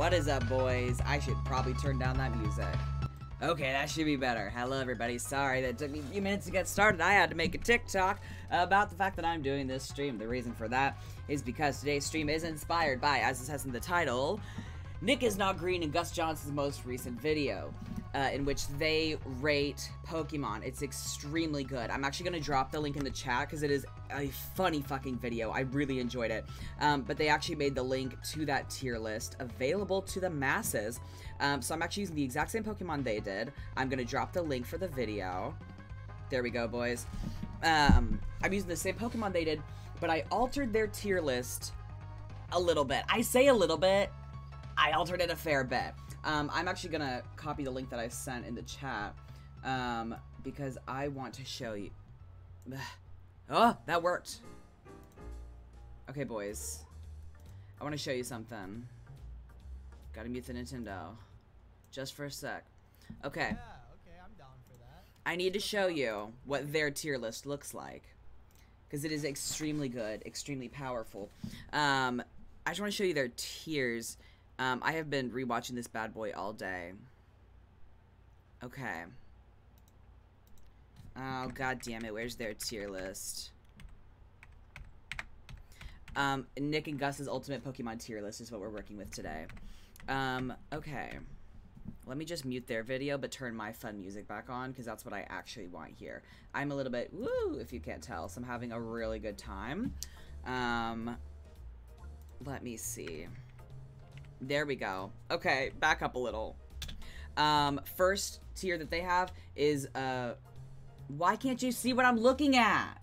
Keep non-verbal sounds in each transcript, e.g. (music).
What is up, boys? I should probably turn down that music. Okay, that should be better. Hello, everybody. Sorry that took me a few minutes to get started. I had to make a TikTok about the fact that I'm doing this stream. The reason for that is because today's stream is inspired by, as it says in the title, Nick is not green in Gus Johnson's most recent video uh, in which they rate Pokemon. It's extremely good. I'm actually going to drop the link in the chat because it is a funny fucking video. I really enjoyed it. Um, but they actually made the link to that tier list available to the masses. Um, so I'm actually using the exact same Pokemon they did. I'm going to drop the link for the video. There we go, boys. Um, I'm using the same Pokemon they did, but I altered their tier list a little bit. I say a little bit. I altered it a fair bit. Um, I'm actually gonna copy the link that I sent in the chat um, because I want to show you. (sighs) oh, that worked. Okay, boys. I want to show you something. Gotta mute the Nintendo. Just for a sec. Okay. Yeah, okay, I'm down for that. I need to show you what their tier list looks like. Because it is extremely good, extremely powerful. Um, I just want to show you their tiers. Um, I have been rewatching this bad boy all day. Okay. Oh, god damn it. Where's their tier list? Um, Nick and Gus's ultimate Pokemon tier list is what we're working with today. Um, okay. Let me just mute their video, but turn my fun music back on, because that's what I actually want here. I'm a little bit, woo, if you can't tell, so I'm having a really good time. Um, let me see. There we go. Okay, back up a little. Um, first tier that they have is, uh, why can't you see what I'm looking at?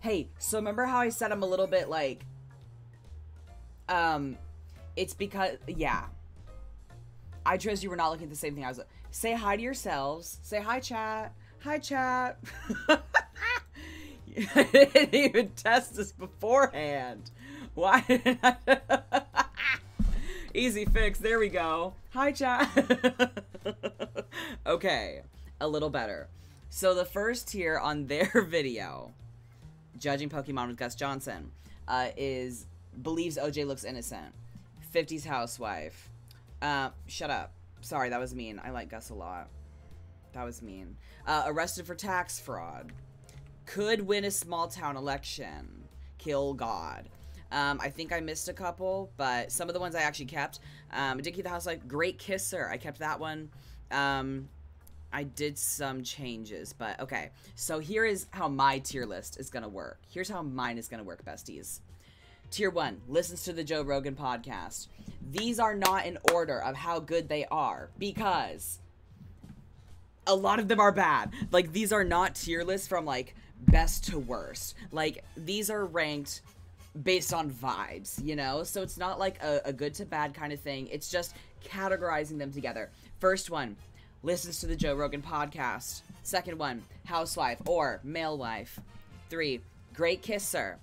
Hey, so remember how I said I'm a little bit like, um, it's because, yeah. I trust you were not looking at the same thing I was. Say hi to yourselves. Say hi, chat. Hi, chat. (laughs) I didn't even test this beforehand. Why? (laughs) Easy fix. There we go. Hi, chat. (laughs) okay, a little better. So the first tier on (laughs) their video, judging Pokemon with Gus Johnson, uh, is believes OJ looks innocent. 50s housewife. Uh, shut up. Sorry, that was mean. I like Gus a lot. That was mean. Uh, arrested for tax fraud. Could win a small town election. Kill God. Um, I think I missed a couple, but some of the ones I actually kept. Um, Dickie the Housewife, Great Kisser. I kept that one. Um, I did some changes, but okay. So here is how my tier list is going to work. Here's how mine is going to work, besties. Tier 1 listens to the Joe Rogan podcast. These are not in order of how good they are because a lot of them are bad. Like, these are not tier lists from like best to worst. Like, these are ranked based on vibes, you know? So it's not like a, a good to bad kind of thing. It's just categorizing them together. First one listens to the Joe Rogan podcast. Second one, housewife or male wife. Three, great kisser.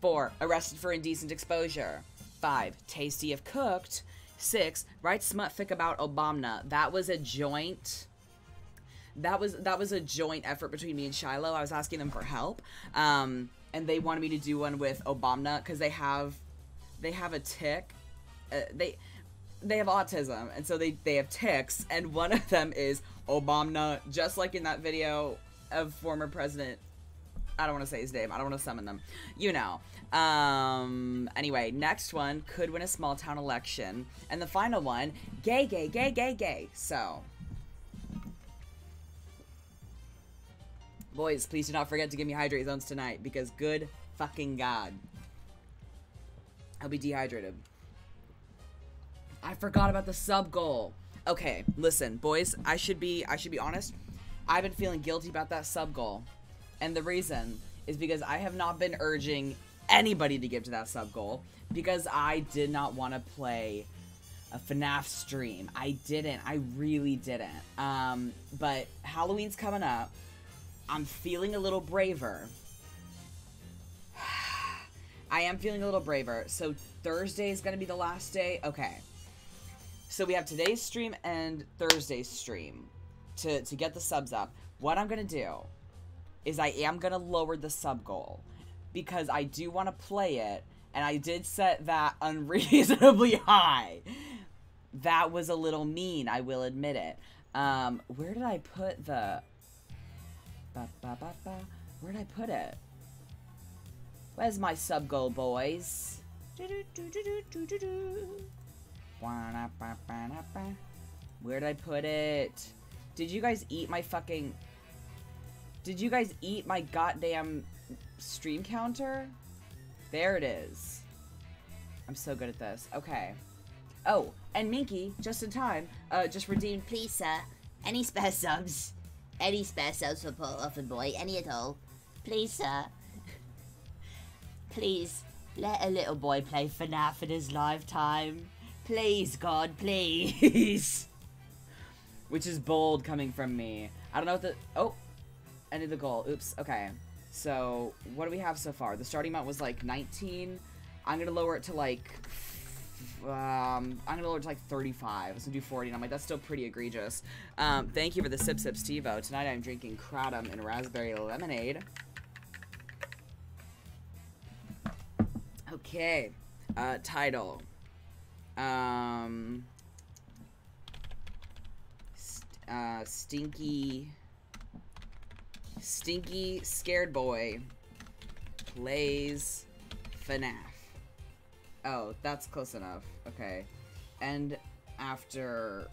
Four, arrested for indecent exposure. Five, tasty if cooked. Six, write smut fic about Obama. That was a joint. That was that was a joint effort between me and Shiloh. I was asking them for help, um, and they wanted me to do one with Obama because they have they have a tick. Uh, they they have autism, and so they they have ticks, and one of them is Obama, just like in that video of former president I don't want to say his name. I don't want to summon them. You know. Um, anyway, next one could win a small town election. And the final one, gay, gay, gay, gay, gay. So. Boys, please do not forget to give me hydrate zones tonight because good fucking god. I'll be dehydrated. I forgot about the sub goal. Okay, listen, boys, I should be I should be honest. I've been feeling guilty about that sub goal. And the reason is because I have not been urging anybody to give to that sub goal because I did not want to play a FNAF stream. I didn't. I really didn't. Um, but Halloween's coming up. I'm feeling a little braver. (sighs) I am feeling a little braver. So Thursday is going to be the last day. Okay. So we have today's stream and Thursday's stream to, to get the subs up. What I'm going to do is I am going to lower the sub goal because I do want to play it and I did set that (laughs) unreasonably high. That was a little mean, I will admit it. Um, where did I put the... Ba, ba, ba, ba. Where did I put it? Where's my sub goal, boys? Where did I put it? Did you guys eat my fucking... Did you guys eat my goddamn stream counter? There it is. I'm so good at this. Okay. Oh, and Minky, just in time, uh, just redeemed. Please, sir, any spare subs? Any spare subs for Paul Orphan Boy? Any at all? Please, sir. (laughs) Please, let a little boy play FNAF in his lifetime. Please, God, please. (laughs) Which is bold coming from me. I don't know what the... Oh! Ended the goal. Oops. Okay. So, what do we have so far? The starting amount was like 19. I'm gonna lower it to like... Um, I'm gonna lower it to like 35. I was gonna do 40, and I'm like, that's still pretty egregious. Um, thank you for the Sip Sip Stevo. Tonight I'm drinking Kratom and Raspberry Lemonade. Okay. Uh, title. Um... St uh, Stinky... Stinky Scared Boy plays FNAF. Oh, that's close enough. Okay. And after...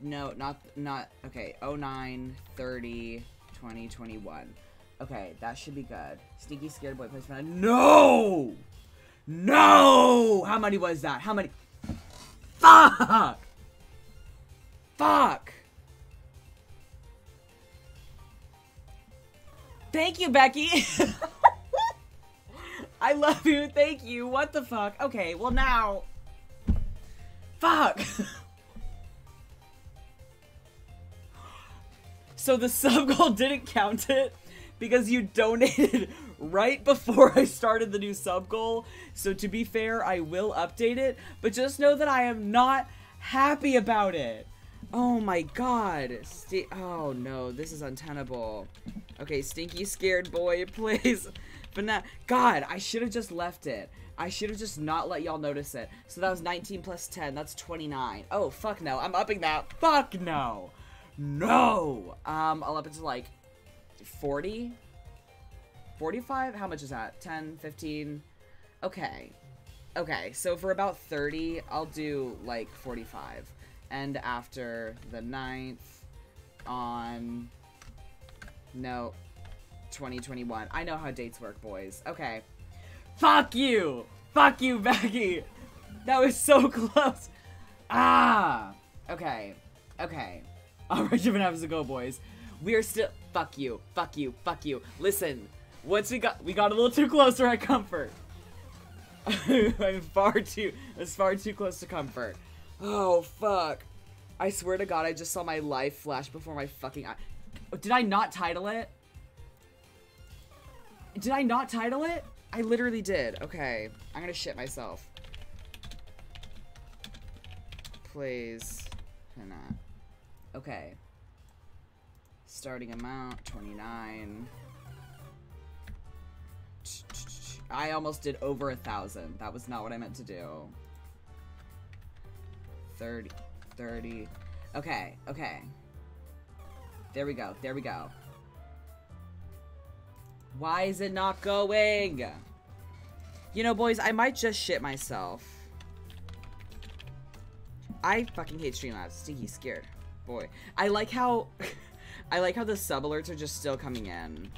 No, not, not, okay, 09, 30, 20, Okay, that should be good. Stinky Scared Boy plays FNAF. No! No! How many was that? How many? Fuck! Fuck! Thank you, Becky. (laughs) I love you. Thank you. What the fuck? Okay, well now. Fuck. (laughs) so the sub goal didn't count it because you donated right before (laughs) I started the new sub goal. So to be fair, I will update it, but just know that I am not happy about it. Oh my god. St oh no, this is untenable. Okay, Stinky Scared Boy (laughs) please. But FNAF. God, I should have just left it. I should have just not let y'all notice it. So that was 19 plus 10. That's 29. Oh, fuck no. I'm upping that. Fuck no. No. Um, I'll up it to like 40? 45? How much is that? 10, 15? Okay. Okay, so for about 30, I'll do like 45 and after the 9th on no 2021 i know how dates work boys. Okay. Fuck you! Fuck you (laughs) becky! That was so close. Ah! Okay. Okay. All right you're gonna have to go boys we're still fuck you fuck you fuck you. Listen once we got we got a little too close to our comfort (laughs) i'm far too it's far too close to comfort Oh, fuck. I swear to God, I just saw my life flash before my fucking eye. Did I not title it? Did I not title it? I literally did. Okay. I'm gonna shit myself. Please. Not. Okay. Starting amount, 29. I almost did over a thousand. That was not what I meant to do. 30, 30. Okay, okay. There we go, there we go. Why is it not going? You know, boys, I might just shit myself. I fucking hate Streamlabs. Stinky scared. Boy. I like how... (laughs) I like how the sub alerts are just still coming in.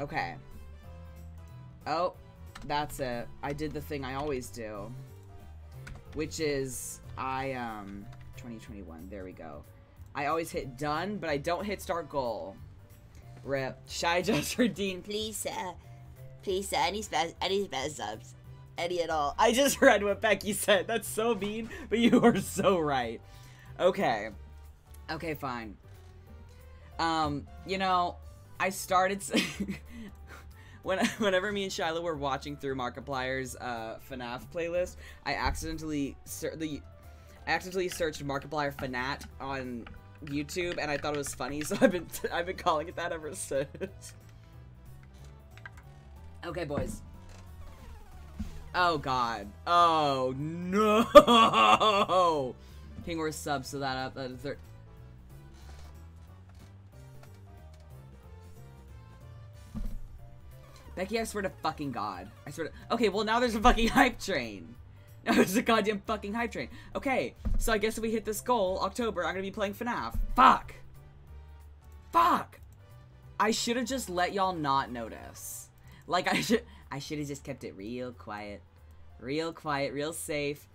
Okay. Oh, that's it. I did the thing I always do. Which is, I, um, 2021, there we go. I always hit done, but I don't hit start goal. Rip. Shy (laughs) just redeemed. Please, sir. Please, sir. Any spare, any spare subs? Any at all? I just (laughs) read what Becky said. That's so mean, but you are so right. Okay. Okay, fine. Um, you know, I started... (laughs) when (laughs) whenever me and Shiloh were watching through Markiplier's uh, FNAF playlist, I accidentally the I accidentally searched Markiplier FNAF on YouTube and I thought it was funny, (laughs) so I've been I've been calling it that ever since. okay, boys. Oh god. Oh no. King or sub so that up that Becky, I swear to fucking god. I swear to- Okay, well now there's a fucking (laughs) hype train. Now there's a goddamn fucking hype train. Okay, so I guess if we hit this goal, October, I'm gonna be playing FNAF. Fuck! Fuck! I should have just let y'all not notice. Like, I should- I should have just kept it real quiet. Real quiet, real safe.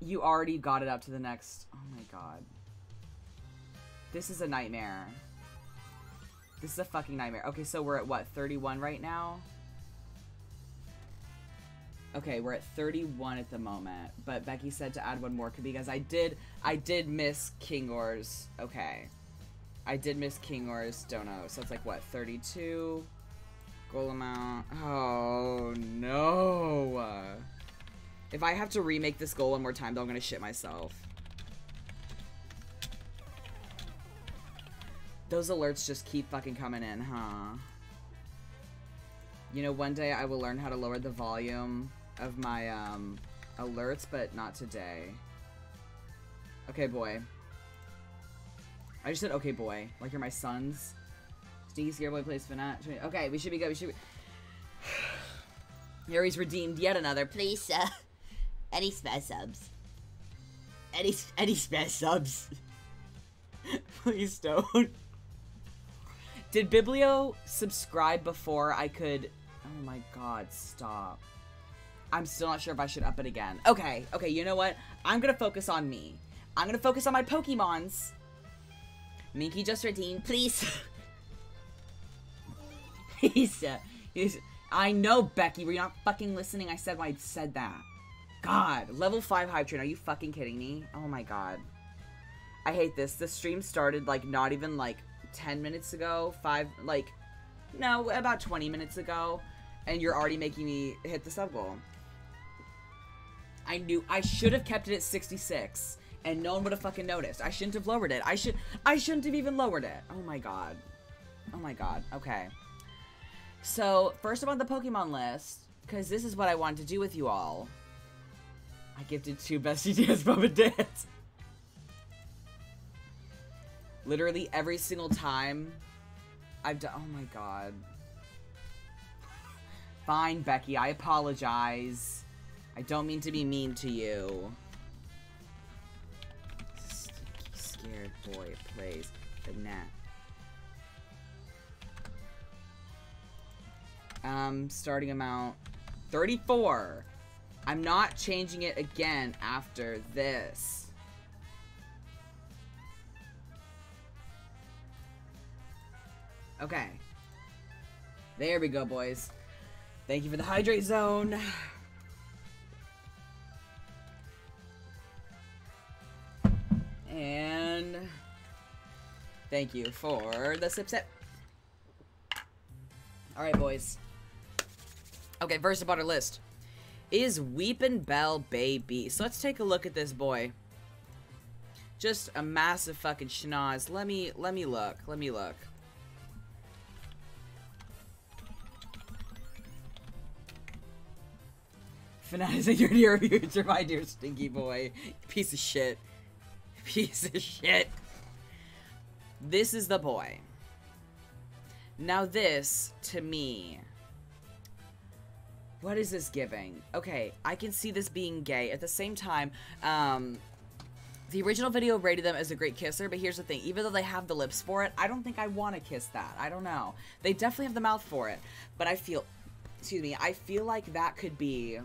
You already got it up to the next- Oh my god. This is a nightmare. This is a fucking nightmare. Okay, so we're at what, 31 right now? Okay, we're at 31 at the moment, but Becky said to add one more because I did I did miss Kingor's. Okay. I did miss Kingor's Dono. So it's like what, 32 goal amount. Oh no. If I have to remake this goal one more time, I'm gonna shit myself. Those alerts just keep fucking coming in, huh? You know, one day I will learn how to lower the volume of my um, alerts, but not today. Okay, boy. I just said, okay, boy. Like you're my sons. Stinky Scareboy plays FNAF. Okay, we should be good. We should be... (sighs) Harry's redeemed yet another. Please, uh, (laughs) any spare subs? Any any spare subs? (laughs) Please don't. Did Biblio subscribe before I could... Oh my god, stop. I'm still not sure if I should up it again. Okay, okay, you know what? I'm gonna focus on me. I'm gonna focus on my Pokemons. Minky just redeemed. Please. (laughs) He's, uh, he's, I know, Becky, were you not fucking listening? I said I said that. God, level 5 Hype Train, are you fucking kidding me? Oh my god. I hate this. The stream started, like, not even, like, 10 minutes ago. 5, like, no, about 20 minutes ago. And you're already making me hit the sub goal. I knew, I should have kept it at 66. And no one would have fucking noticed. I shouldn't have lowered it. I should, I shouldn't have even lowered it. Oh my god. Oh my god. Okay. So, first on the Pokemon list, because this is what I wanted to do with you all. I gifted two Bestie Dance Mama Dance. Literally every single time I've done. Oh my god. (laughs) Fine, Becky, I apologize. I don't mean to be mean to you. Stinky, scared boy plays the net. Um, starting amount 34. I'm not changing it again after this. Okay. There we go, boys. Thank you for the hydrate zone. And thank you for the sip sip. Alright, boys. Okay, first on our list is Weepinbell Baby. So let's take a look at this boy. Just a massive fucking schnoz. Let me let me look. Let me look. Fanatics your near future, my dear stinky boy. Piece of shit. Piece of shit. This is the boy. Now this, to me, what is this giving? Okay, I can see this being gay. At the same time, um, the original video rated them as a great kisser, but here's the thing. Even though they have the lips for it, I don't think I want to kiss that. I don't know. They definitely have the mouth for it. But I feel, excuse me, I feel like that could be,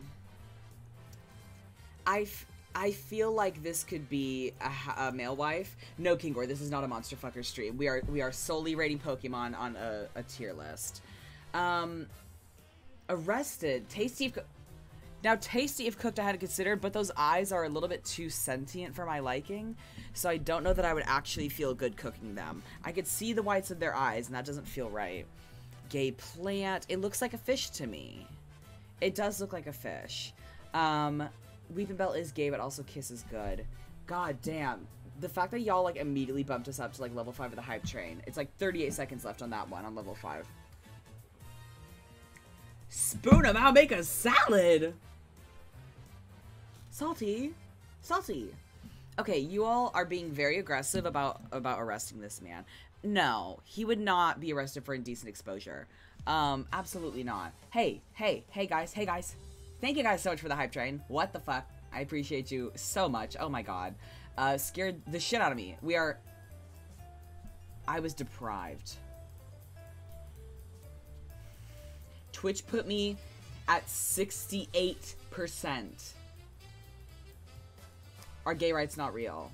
I, I feel like this could be a, a male wife. No, Kingor, this is not a monster fucker stream. We are we are solely rating Pokemon on a, a tier list. Um, arrested. Tasty. Now, tasty if cooked, I had to consider, but those eyes are a little bit too sentient for my liking, so I don't know that I would actually feel good cooking them. I could see the whites of their eyes, and that doesn't feel right. Gay plant. It looks like a fish to me. It does look like a fish. Um, Weepinbell is gay, but also Kiss is good. God damn. the fact that y'all like immediately bumped us up to like level five of the hype train. It's like 38 seconds left on that one on level five. Spoon 'em out, make a salad. Salty, salty. Okay, you all are being very aggressive about about arresting this man. No, he would not be arrested for indecent exposure. Um, absolutely not. Hey, hey, hey guys, hey guys. Thank you guys so much for the hype train. What the fuck? I appreciate you so much. Oh my god. Uh, scared the shit out of me. We are... I was deprived. Twitch put me at 68%. Are gay rights not real?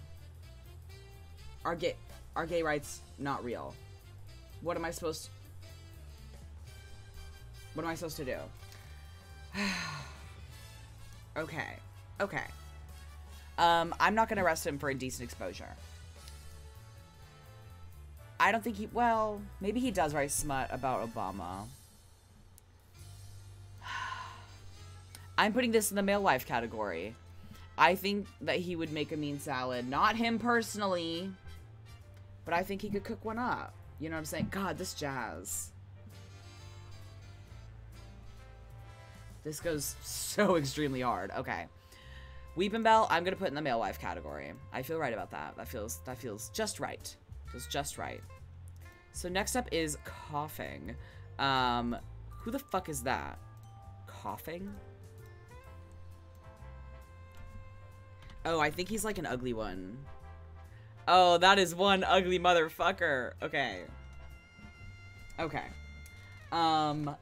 Are gay... Are gay rights not real? What am I supposed... What am I supposed to do? (sighs) (sighs) okay. Okay. Um, I'm not gonna arrest him for indecent exposure. I don't think he. Well, maybe he does write smut about Obama. (sighs) I'm putting this in the male life category. I think that he would make a mean salad. Not him personally, but I think he could cook one up. You know what I'm saying? God, this jazz. This goes so (laughs) extremely hard. Okay. Weepinbell, I'm gonna put in the male wife category. I feel right about that. That feels that feels just right. Feels just right. So next up is Koffing. Um, who the fuck is that? Koffing? Oh, I think he's like an ugly one. Oh, that is one ugly motherfucker. Okay. Okay. Um,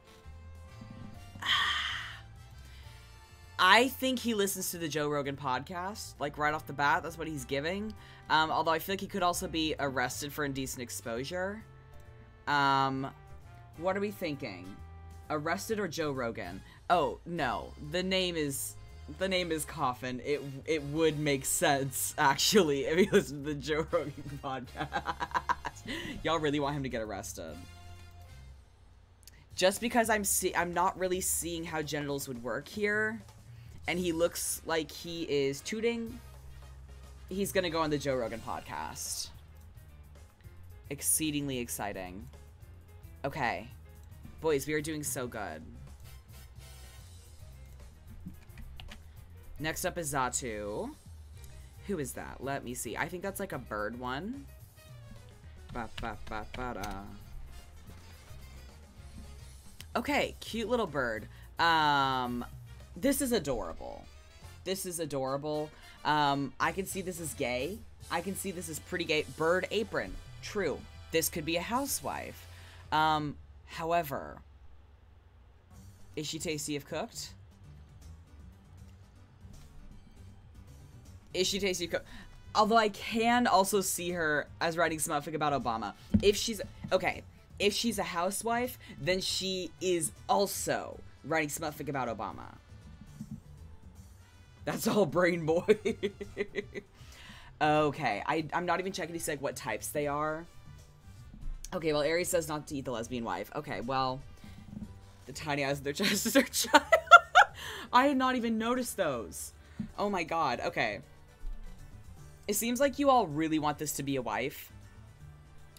I think he listens to the Joe Rogan podcast, like right off the bat. That's what he's giving. Um, although I feel like he could also be arrested for indecent exposure. Um, what are we thinking? Arrested or Joe Rogan? Oh no, the name is the name is Coffin. It it would make sense (laughs) actually if he listened to the Joe Rogan (laughs) podcast. Y'all really want him to get arrested? Just because I'm see I'm not really seeing how genitals would work here and he looks like he is tooting, he's gonna go on the Joe Rogan podcast. Exceedingly exciting. Okay. Boys, we are doing so good. Next up is Xatu. Who is that? Let me see. I think that's like a bird one. Ba, ba, ba. Okay, cute little bird. Um, this is adorable. This is adorable. Um, I can see this is gay. I can see this is pretty gay. Bird apron. True. This could be a housewife. Um, however, is she tasty if cooked? Is she tasty if cooked? Although I can also see her as writing something about Obama. If she's okay, if she's a housewife, then she is also writing something about Obama. That's all brain boy. (laughs) okay, I, I'm not even checking to see like what types they are. Okay, well, Aries says not to eat the lesbian wife. Okay, well, the tiny eyes of their (laughs) chest is their child. (laughs) I had not even noticed those. Oh my god, okay. It seems like you all really want this to be a wife.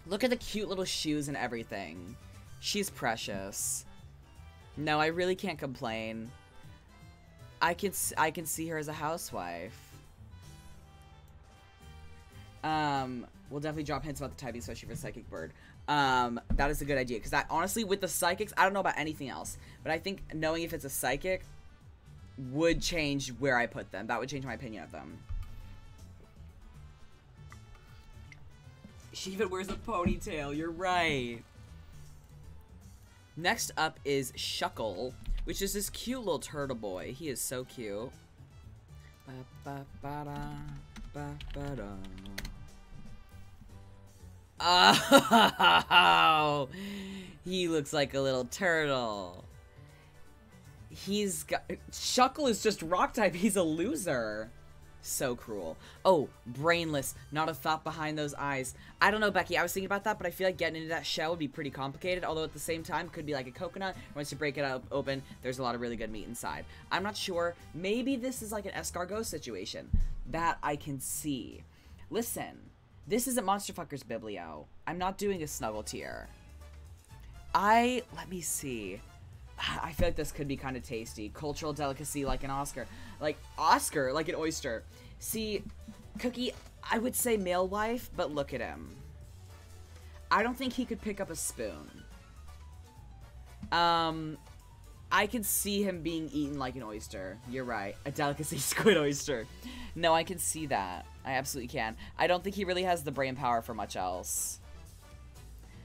Look at the cute little shoes and everything. She's precious. No, I really can't complain. I can I can see her as a housewife. Um, we'll definitely drop hints about the typing, especially for Psychic Bird. Um, that is a good idea because that honestly, with the psychics, I don't know about anything else, but I think knowing if it's a psychic would change where I put them. That would change my opinion of them. She even wears a ponytail. You're right. Next up is Shuckle, which is this cute little turtle boy. He is so cute. Ba, ba, ba, da. Oh, (laughs) he looks like a little turtle. He's got Shuckle is just rock type. He's a loser. So cruel. Oh, brainless. Not a thought behind those eyes. I don't know, Becky. I was thinking about that, but I feel like getting into that shell would be pretty complicated. Although at the same time, could be like a coconut. Once you break it up open, there's a lot of really good meat inside. I'm not sure. Maybe this is like an escargot situation. That I can see. Listen, this isn't Monster Fuckers Biblio. I'm not doing a snuggle tier. I let me see. (sighs) I feel like this could be kind of tasty. Cultural delicacy like an Oscar. Like Oscar, like an oyster. See, Cookie, I would say male wife, but look at him. I don't think he could pick up a spoon. Um, I can see him being eaten like an oyster. You're right. A delicacy (laughs) squid oyster. No, I can see that. I absolutely can. I don't think he really has the brain power for much else.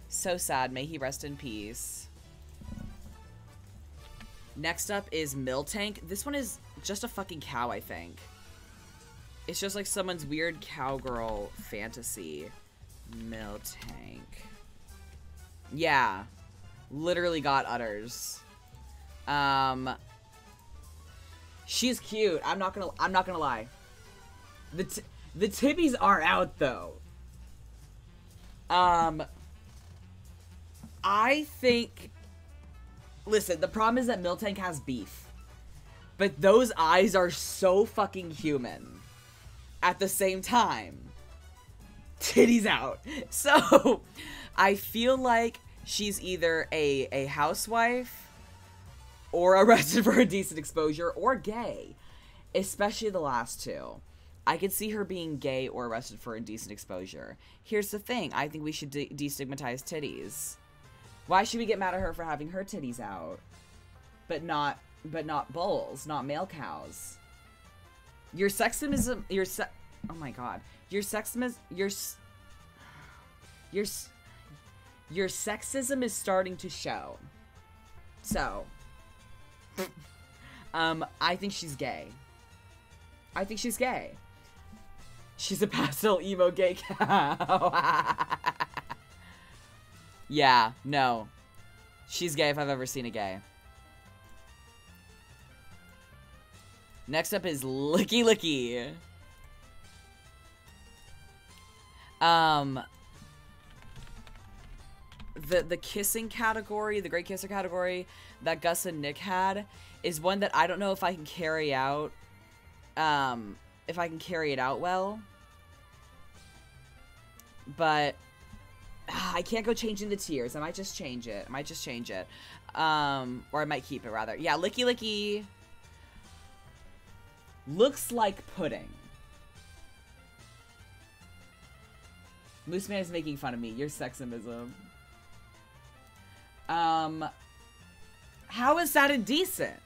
So sad. May he rest in peace. Next up is Miltank. This one is just a fucking cow, I think. It's just like someone's weird cowgirl fantasy. Miltank. Yeah. Literally got udders. Um She's cute. I'm not gonna I'm not gonna lie. The the tibbies are out though. Um I think Listen, the problem is that Miltank has beef. But those eyes are so fucking human. At the same time. Titties out. (laughs) So, I feel like she's either a, a housewife or arrested (laughs) for indecent exposure or gay. Especially the last two. I could see her being gay or arrested for indecent exposure. Here's the thing I think we should de- destigmatize titties. Why should we get mad at her for having her titties out? But not but not bulls, not male cows. Your sexism your se- Oh my god. Your sexism your your your sexism is starting to show. So, (laughs) um I think she's gay. I think she's gay. She's a pastel emo gay cow. (laughs) Yeah, no. She's gay if I've ever seen a gay. Next up is Lickilicky. Um the the kissing category, the great kisser category that Gus and Nick had is one that I don't know if I can carry out um if I can carry it out well. But I can't go changing the tiers. I might just change it. I might just change it. Um, or I might keep it rather. Yeah, Lickilicky looks like pudding. Moose Man is making fun of me. Your sexism. Um, how is that indecent?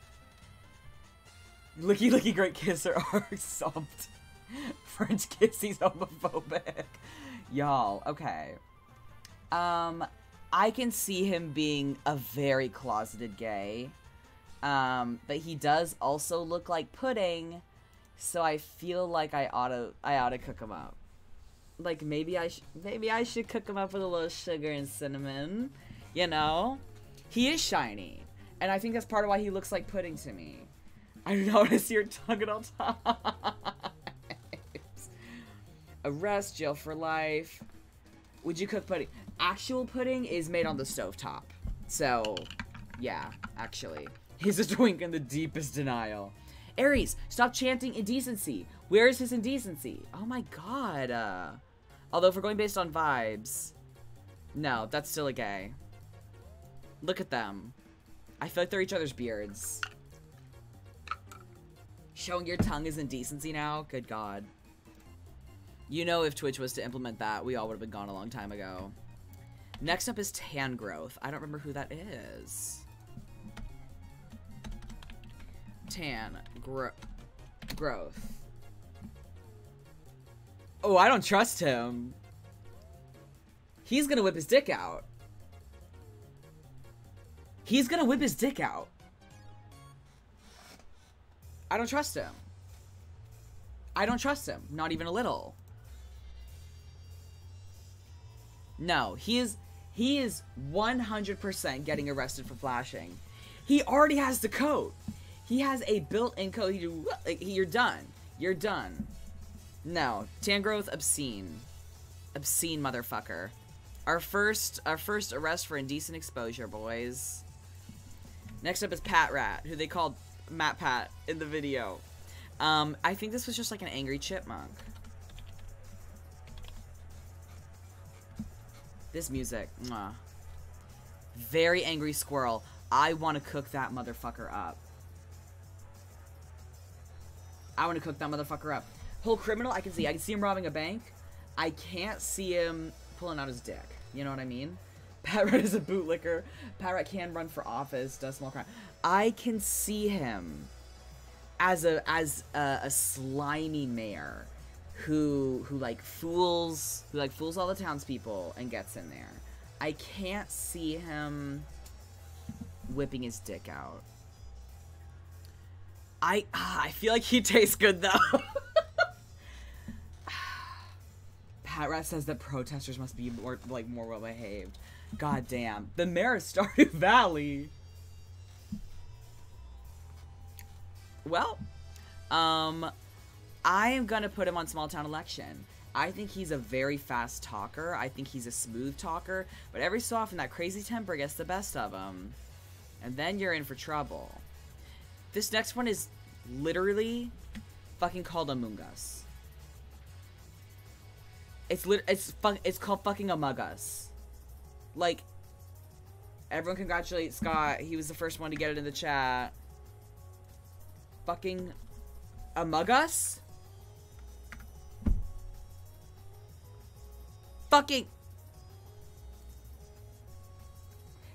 Lickilicky Great Kisser (laughs) are soft. French kiss, he's homophobic. Y'all, okay. Um, I can see him being a very closeted gay. Um, but he does also look like pudding, so I feel like I ought to I ought to cook him up. Like maybe I maybe I should cook him up with a little sugar and cinnamon. You know, he is shiny, and I think that's part of why he looks like pudding to me. I do not want to see your tongue at all times. Arrest, jail for life. Would you cook pudding? Actual pudding is made on the stove top. So, yeah, actually. He's just winking the deepest denial. Aries, stop chanting indecency. Where is his indecency? Oh my god. Uh, although if we're going based on vibes, no, that's still a gay. Look at them. I feel like they're each other's beards. Showing your tongue is indecency now? Good god. You know if Twitch was to implement that, we all would have been gone a long time ago. Next up is Tangrowth. I don't remember who that is. Tan gro Growth. Oh, I don't trust him. He's gonna whip his dick out. He's gonna whip his dick out. I don't trust him. I don't trust him. Not even a little. No, he is he is 100% getting arrested for flashing. He already has the code. He has a built-in code. He, like, you're done. You're done. No, Tangrowth obscene. Obscene motherfucker. Our first our first arrest for indecent exposure, boys. Next up is Patrat, who they called MatPat in the video. Um, I think this was just like an angry chipmunk. This music. Mwah. Very angry squirrel. I want to cook that motherfucker up. I want to cook that motherfucker up. Whole criminal, I can see. I can see him robbing a bank. I can't see him pulling out his dick. You know what I mean? (laughs) Patrat is a bootlicker. Pat can run for office, does small crime. I can see him as a as a, a slimy mayor who who like fools who like fools all the townspeople and gets in there. I can't see him whipping his dick out. I ah, I feel like he tastes good though. Patrat says that protesters must be more like more well behaved. God damn. The mayor of Stardew (laughs) Valley. Well, um, I am gonna put him on small town election. I think he's a very fast talker. I think he's a smooth talker. But every so often, that crazy temper gets the best of him. And then you're in for trouble. This next one is literally fucking called Among Us. It's lit. It's fuck. It's called fucking Among Us. Like, everyone congratulate Scott. He was the first one to get it in the chat. Fucking Among Us. Fucking.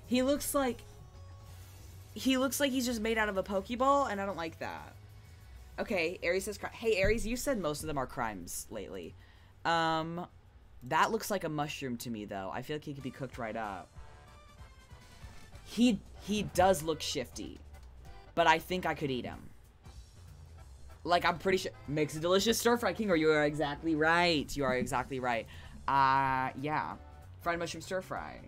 He looks like. He looks like he's just made out of a Pokeball, and I don't like that. Okay, Aries says, "Hey Aries, you said most of them are crimes lately. Um, that looks like a mushroom to me, though. I feel like he could be cooked right up. He he does look shifty, but I think I could eat him. Like I'm pretty sure makes a delicious stir fry king. Or you are exactly right. You are exactly right. Uh yeah, fried mushroom stir fry.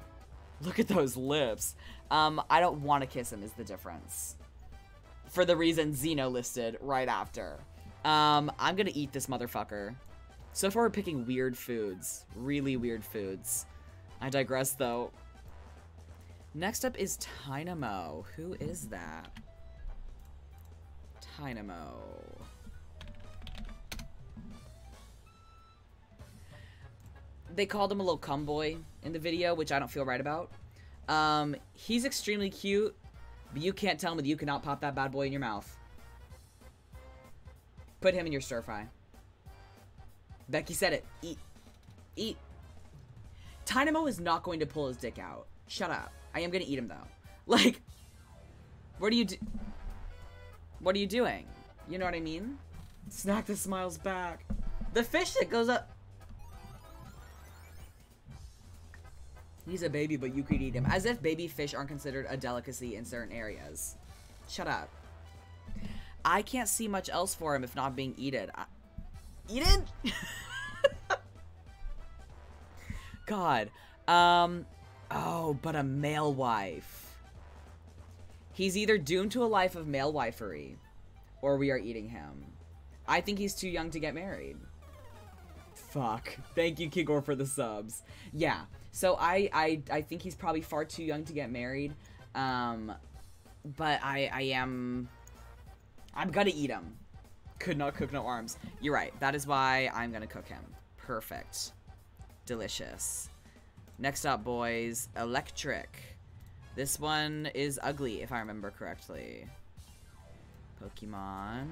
Look at those lips. Um, I don't want to kiss him. Is the difference? For the reason Zeno listed right after. Um, I'm gonna eat this motherfucker. So far, we're picking weird foods. Really weird foods. I digress, though. Next up is Tynamo. Who is that? Tynamo. They called him a little cum boy in the video, which I don't feel right about. Um, he's extremely cute, but you can't tell me that you cannot pop that bad boy in your mouth. Put him in your stir fry. Becky said it. Eat. Eat. Tynamo is not going to pull his dick out. Shut up. I am going to eat him, though. (laughs) Like, what are you do- What are you doing? You know what I mean? Snack that smiles back. The fish that goes up... He's a baby, but you could eat him. As if baby fish aren't considered a delicacy in certain areas. Shut up. I can't see much else for him if not being eaten. I eaten? (laughs) God. Um, oh, but a male wife. He's either doomed to a life of male wifery, or we are eating him. I think he's too young to get married. Fuck. Thank you, Kigor, for the subs. Yeah. So I, I, I think he's probably far too young to get married. Um, but I, I am, I'm gonna eat him. Could not cook no arms. You're right. That is why I'm gonna cook him. Perfect. Delicious. Next up, boys, Eelektrik. This one is ugly, if I remember correctly. Pokemon.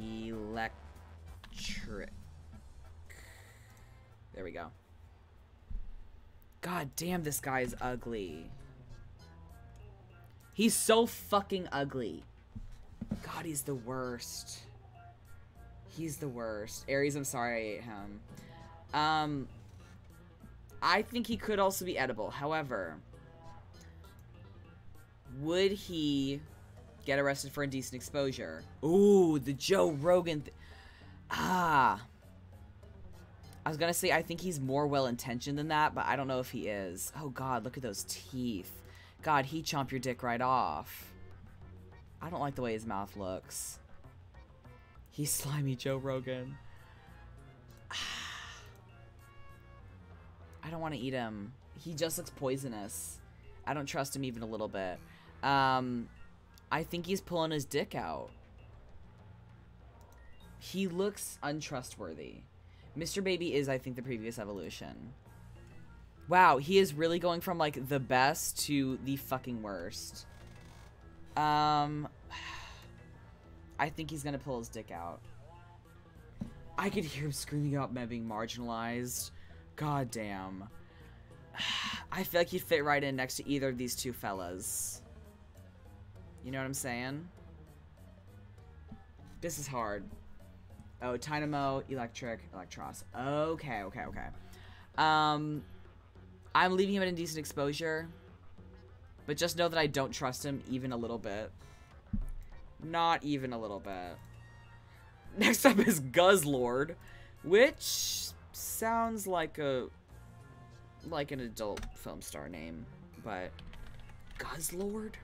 Eelektrik. There we go. God damn, this guy is ugly. He's so fucking ugly. God, he's the worst. He's the worst. Aries, I'm sorry I ate him. Um, I think he could also be edible. However, would he get arrested for indecent exposure? Ooh, the Joe Rogan. Ah. I was gonna say I think he's more well intentioned than that, but I don't know if he is. Oh god, look at those teeth. God, he chomp your dick right off. I don't like the way his mouth looks. He's (laughs) slimy Joe Rogan. (sighs) I don't want to eat him. He just looks poisonous. I don't trust him even a little bit. Um, I think he's pulling his dick out. He looks untrustworthy. Mr. Baby is, I think, the previous evolution. Wow, he is really going from like the best to the fucking worst. Um, (sighs) I think he's gonna pull his dick out. I could hear him screaming about men being marginalized. God damn. (sighs) I feel like he'd fit right in next to either of these two fellas. You know what I'm saying? This is hard. Oh, Tynamo, Eelektrik, Eelektross. Okay, okay, okay. Um, I'm leaving him at indecent exposure. But just know that I don't trust him even a little bit. Not even a little bit. Next up is Guzzlord, which sounds like a like an adult film star name, but Guzzlord?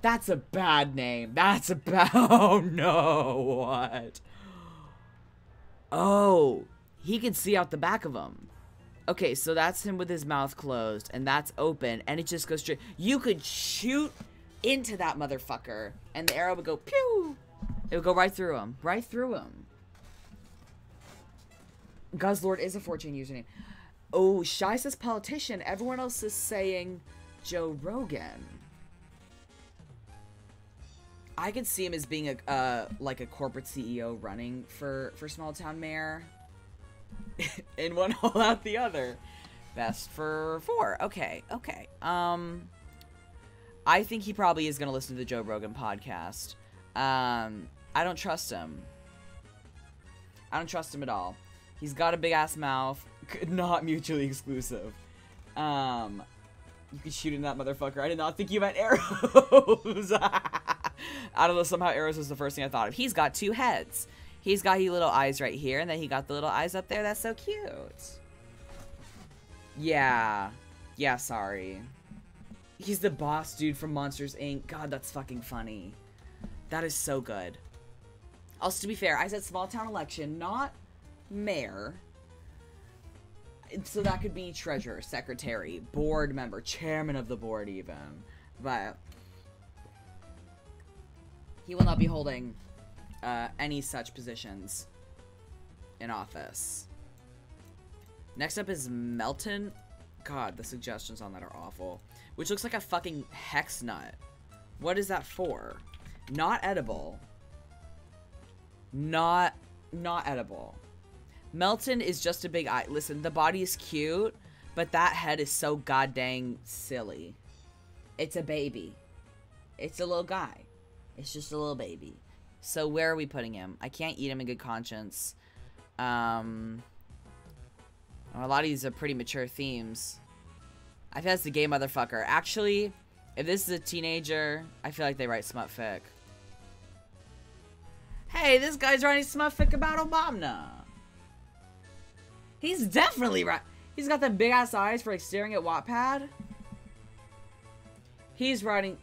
That's a bad name. That's a bad. (laughs) Oh no! What? Oh, he can see out the back of him. Okay, so that's him with his mouth closed, and that's open, and it just goes straight. You could shoot into that motherfucker, and the arrow would go pew. It would go right through him, right through him. Guzzlord is a 14 username. Oh, Shy says politician. Everyone else is saying Joe Rogan. I could see him as being a uh, like a corporate CEO running for for small town mayor. (laughs) In one (laughs) hole out the other. Best for four. Okay, okay. Um, I think he probably is gonna listen to the Joe Rogan podcast. Um, I don't trust him. I don't trust him at all. He's got a big ass mouth. (laughs) Not mutually exclusive. Um, you could shoot in that motherfucker. I did not think you meant arrows. I don't know. Somehow arrows was the first thing I thought of. He's got two heads. He's got he little eyes right here, and then he got the little eyes up there. That's so cute. Yeah. Yeah, sorry. He's the boss dude from Monsters, Inc. God, that's fucking funny. That is so good. Also, to be fair, I said small town election, not mayor. So that could be treasurer, secretary, board member, chairman of the board, even. But he will not be holding uh, any such positions in office. Next up is Meltan. God, the suggestions on that are awful. Which looks like a fucking hex nut. What is that for? Not edible. Not, not edible. Meltan is just a big eye. Listen, the body is cute, but that head is so goddamn silly. It's a baby. It's a little guy. It's just a little baby. So where are we putting him? I can't eat him in good conscience. Um, a lot of these are pretty mature themes. I feel that's the gay motherfucker. Actually, if this is a teenager, I feel like they write smut fic. Hey, this guy's writing smut fic about Obama. He's definitely right. He's got the big ass eyes for like staring at Wattpad. He's writing.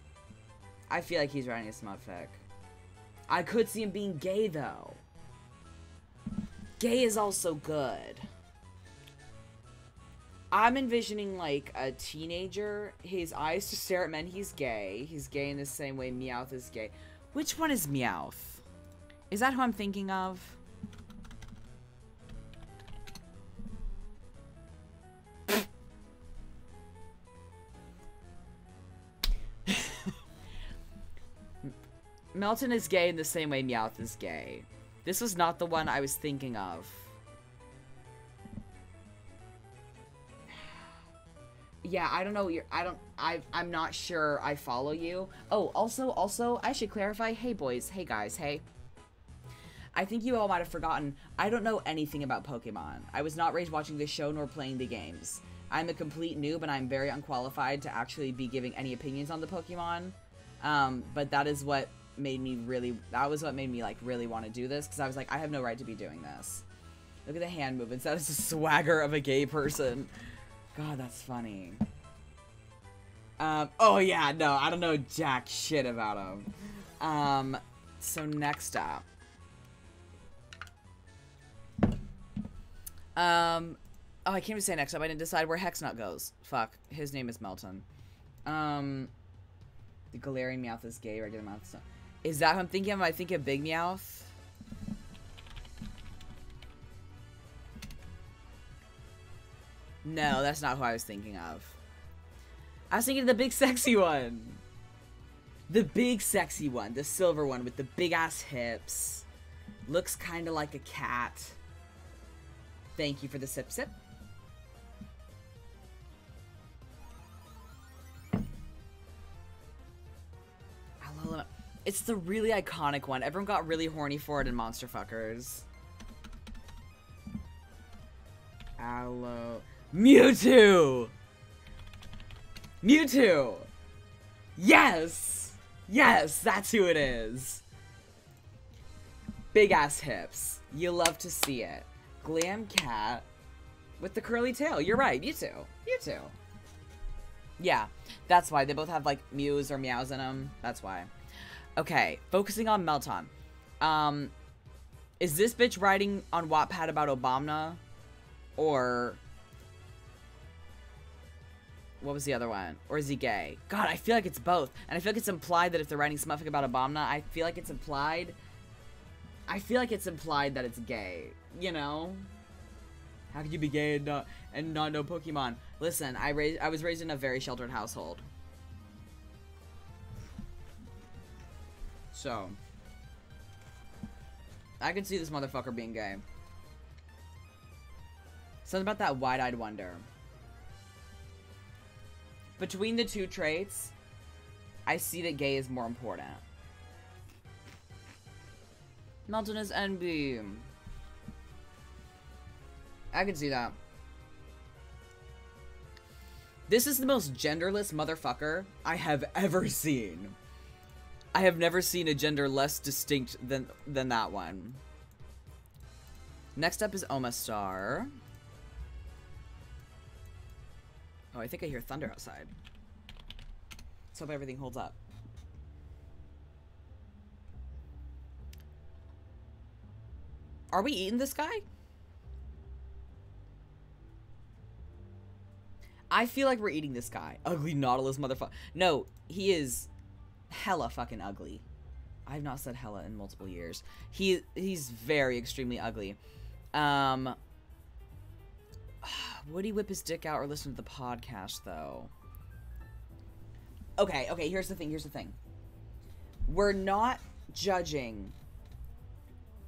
I feel like he's writing a smut fic. I could see him being gay though. Gay is also good. I'm envisioning like a teenager, his eyes to stare at men, he's gay. He's gay in the same way Meowth is gay. Which one is Meowth? Is that who I'm thinking of? Meltan is gay in the same way Meowth is gay. This was not the one I was thinking of. (sighs) Yeah, I don't know. You're, I don't. I. I'm not sure. I follow you. Oh, also, also, I should clarify. Hey, boys. Hey, guys. Hey. I think you all might have forgotten. I don't know anything about Pokemon. I was not raised watching the show nor playing the games. I'm a complete noob, and I'm very unqualified to actually be giving any opinions on the Pokemon. Um, but that is what made me really that was what made me like really want to do this because I was like I have no right to be doing this. Look at the hand movements. That is the (laughs) swagger of a gay person. God, that's funny. Um, oh yeah, no, I don't know jack shit about him. Um, so next up. Um, oh, I can't even say next up. I didn't decide where Hexnut goes. Fuck. His name is Meltan. Um, the Galarian Meowth is gay, regular Meowth is not. Is that who I'm thinking of? I think of Big Meowth. No, that's not who I was thinking of. I was thinking of the big sexy one. The big sexy one. The silver one with the big ass hips. Looks kind of like a cat. Thank you for the sip sip. It's the really iconic one. Everyone got really horny for it in Monster Fuckers. Aloe. Mewtwo! Mewtwo! Yes! Yes, that's who it is. Big ass hips. You love to see it. Glam cat with the curly tail. You're right, Mewtwo. Mewtwo. Yeah, that's why. They both have like mews or meows in them. That's why. Okay, focusing on Meltan. Um, is this bitch writing on Wattpad about Obama? Or what was the other one? Or is he gay? God, I feel like it's both. And I feel like it's implied that if they're writing something about Obama, I feel like it's implied. I feel like it's implied that it's gay. You know? How could you be gay and not, and not know Pokemon? Listen, I raised I was raised in a very sheltered household. So I can see this motherfucker being gay. Something about that wide-eyed wonder. Between the two traits, I see that gay is more important. Meltan is NB. I can see that. This is the most genderless motherfucker I have ever seen. I have never seen a gender less distinct than than that one. Next up is Omastar. Oh, I think I hear thunder outside. Let's hope everything holds up. Are we eating this guy? I feel like we're eating this guy. Ugly Nautilus motherfucker. No, he is hella fucking ugly. I've not said hella in multiple years. He he's very extremely ugly. Um (sighs) would he whip his dick out or listen to the podcast though? Okay, okay, here's the thing, here's the thing. We're not judging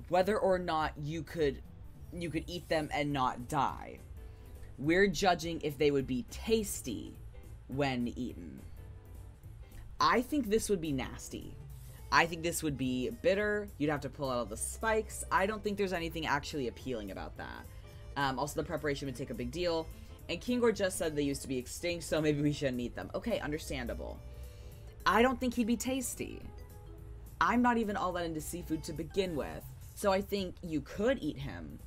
whether or not you could you could eat them and not die. We're judging if they would be tasty when eaten. I think this would be nasty. I think this would be bitter. You'd have to pull out all the spikes. I don't think there's anything actually appealing about that. Um, also, the preparation would take a big deal. And Kingor just said they used to be extinct, so maybe we shouldn't eat them. Okay, understandable. I don't think he'd be tasty. I'm not even all that into seafood to begin with. So I think you could eat him.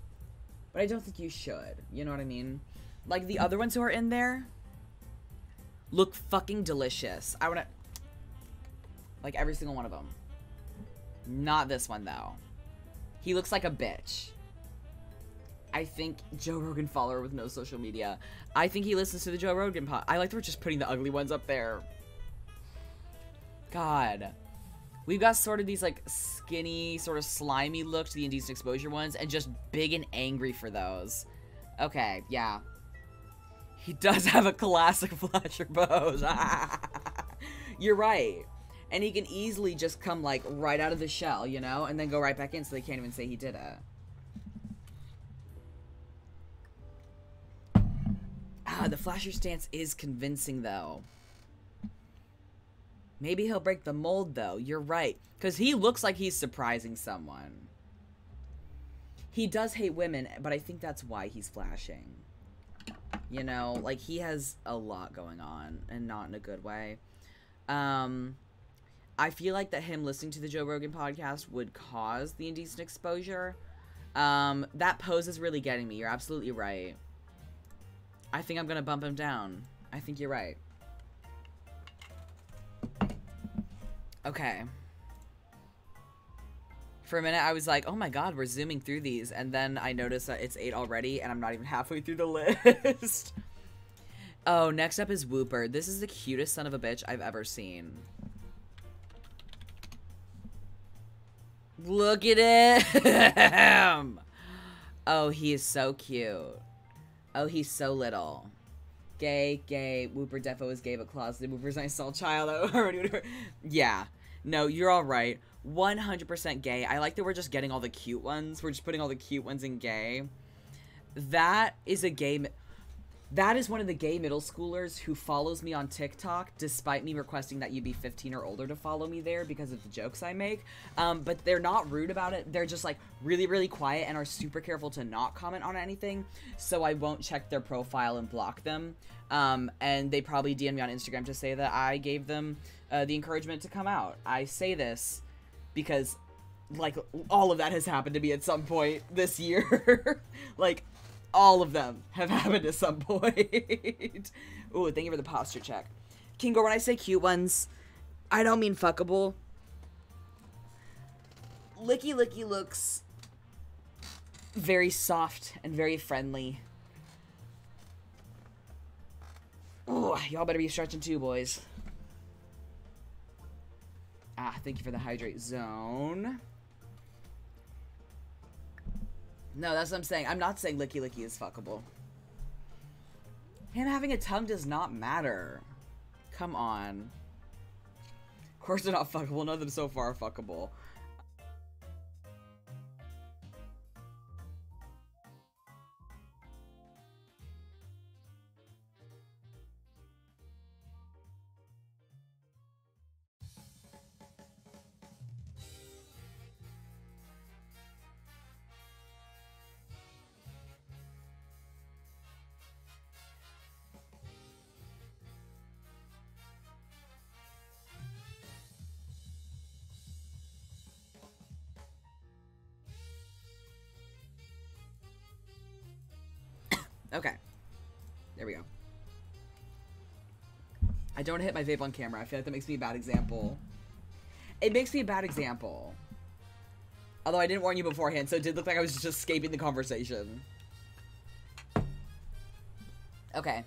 But I don't think you should. You know what I mean? Like the other ones who are in there look fucking delicious. I want to like every single one of them. Not this one though. He looks like a bitch. I think Joe Rogan follower with no social media. I think he listens to the Joe Rogan pod. I like that we're just putting the ugly ones up there. God. We've got sort of these like skinny, sort of slimy look to the indecent exposure ones, and just big and angry for those. Okay, yeah. He does (laughs) have a classic (laughs) flasher pose. (laughs) You're right. And he can easily just come like right out of the shell, you know, and then go right back in so they can't even say he did it. Ah, the flasher stance is convincing though. Maybe he'll break the mold though. You're right. Because he looks like he's surprising someone. He does hate women, but I think that's why he's flashing. You know, like he has a lot going on and not in a good way. Um I feel like that him listening to the Joe Rogan podcast would cause the indecent exposure. Um that pose is really getting me. You're absolutely right. I think I'm to bump him down. I think you're right. Okay. For a minute, I was like, oh my god, we're zooming through these. And then I noticed that it's 8 already, and I'm not even halfway through the (laughs) list. oh, next up is Wooper. This is the cutest son of a bitch I've ever seen. Look at him! Oh, he is so cute. Oh, he's so little. Gay, gay. Wooper defo is gay, but closeted. Wooper's nice soul child. (laughs) yeah. No, you're all right. 100% gay. I like that we're just getting all the cute ones. We're just putting all the cute ones in gay. That is a gay. That is one of the gay middle schoolers who follows me on TikTok, despite me requesting that you be 15 or older to follow me there because of the jokes I make. Um, but they're not rude about it. They're just like really, really quiet and are super careful to not comment on anything. So I won't check their profile and block them. Um, and they probably DM me on Instagram to say that I gave them uh, the encouragement to come out. I say this because like all of that has happened to me at some point this year. (laughs) like all of them have (laughs) happened at some point. (laughs) Ooh, thank you for the posture check. Kingo, when I say cute ones, I don't mean fuckable. Lickilicky looks very soft and very friendly. Ooh, y'all better be stretching too, boys. Ah, thank you for the hydrate zone. No, that's what I'm saying. I'm not saying Lickilicky is fuckable. Him having a tongue does not matter. Come on. Of course they're not fuckable. None of them so far are fuckable. I don't hit my vape on camera. I feel like that makes me a bad example. It makes me a bad example. Although I didn't warn you beforehand, so it did look like I was just escaping the conversation. Okay.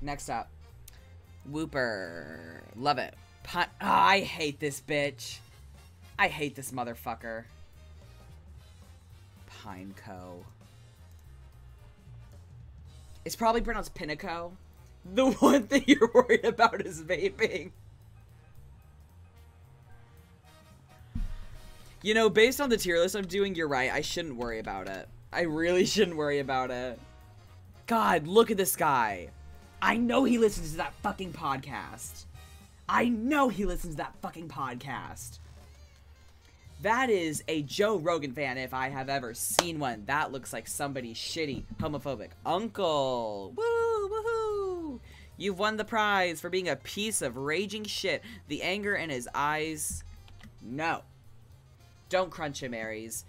Next up. Wooper. Love it. Pun- oh, I hate this bitch. I hate this motherfucker. Pineco. It's probably pronounced Pinnaco. The (laughs) one thing you're worried about is vaping. You know, based on the tier list I'm doing, you're right. I shouldn't worry about it. I really (laughs) shouldn't worry about it. God, look at this guy. I know he listens to that fucking podcast. I know he listens to that fucking podcast. That is a Joe Rogan fan if I have ever seen one. That looks like somebody shitty, homophobic. Uncle! Woo! Woohoo! You've won the prize for being a piece of raging shit. The anger in his eyes. No. Don't crunch him, Aries.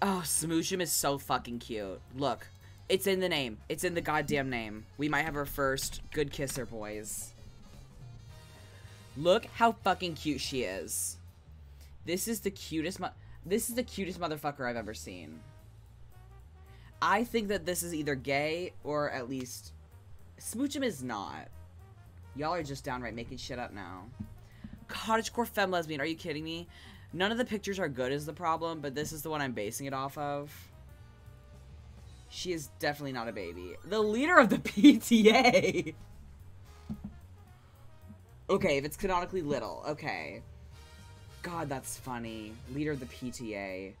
Oh, Smoochum is so fucking cute. Look. It's in the name. It's in the goddamn name. We might have our first good kisser, boys. Look how fucking cute she is. This is the cutest this is the cutest motherfucker I've ever seen. I think that this is either gay or at least Smoochum is not. Y'all are just downright making shit up now. Cottagecore femme lesbian, are you kidding me? None of the pictures are good is the problem, but this is the one I'm basing it off of. She is definitely not a baby. The leader of the (laughs) PTA! Okay, if it's canonically little, okay. God, that's funny. Leader of the PTA.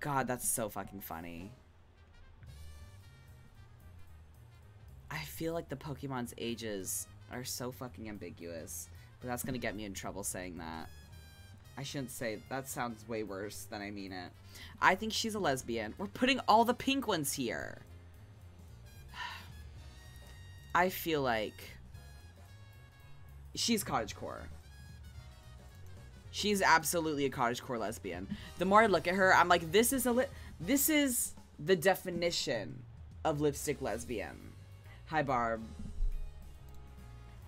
God, that's so fucking funny. I feel like the Pokemon's ages are so fucking ambiguous. But that's gonna get me in trouble saying that. I shouldn't say that sounds way worse than I mean it. I think she's a lesbian. We're putting all the pink ones here. (sighs) I feel like she's cottagecore. She's absolutely a cottagecore lesbian. The more I look at her, I'm like, this is a li- this is the definition of lipstick lesbian. Hi, Barb.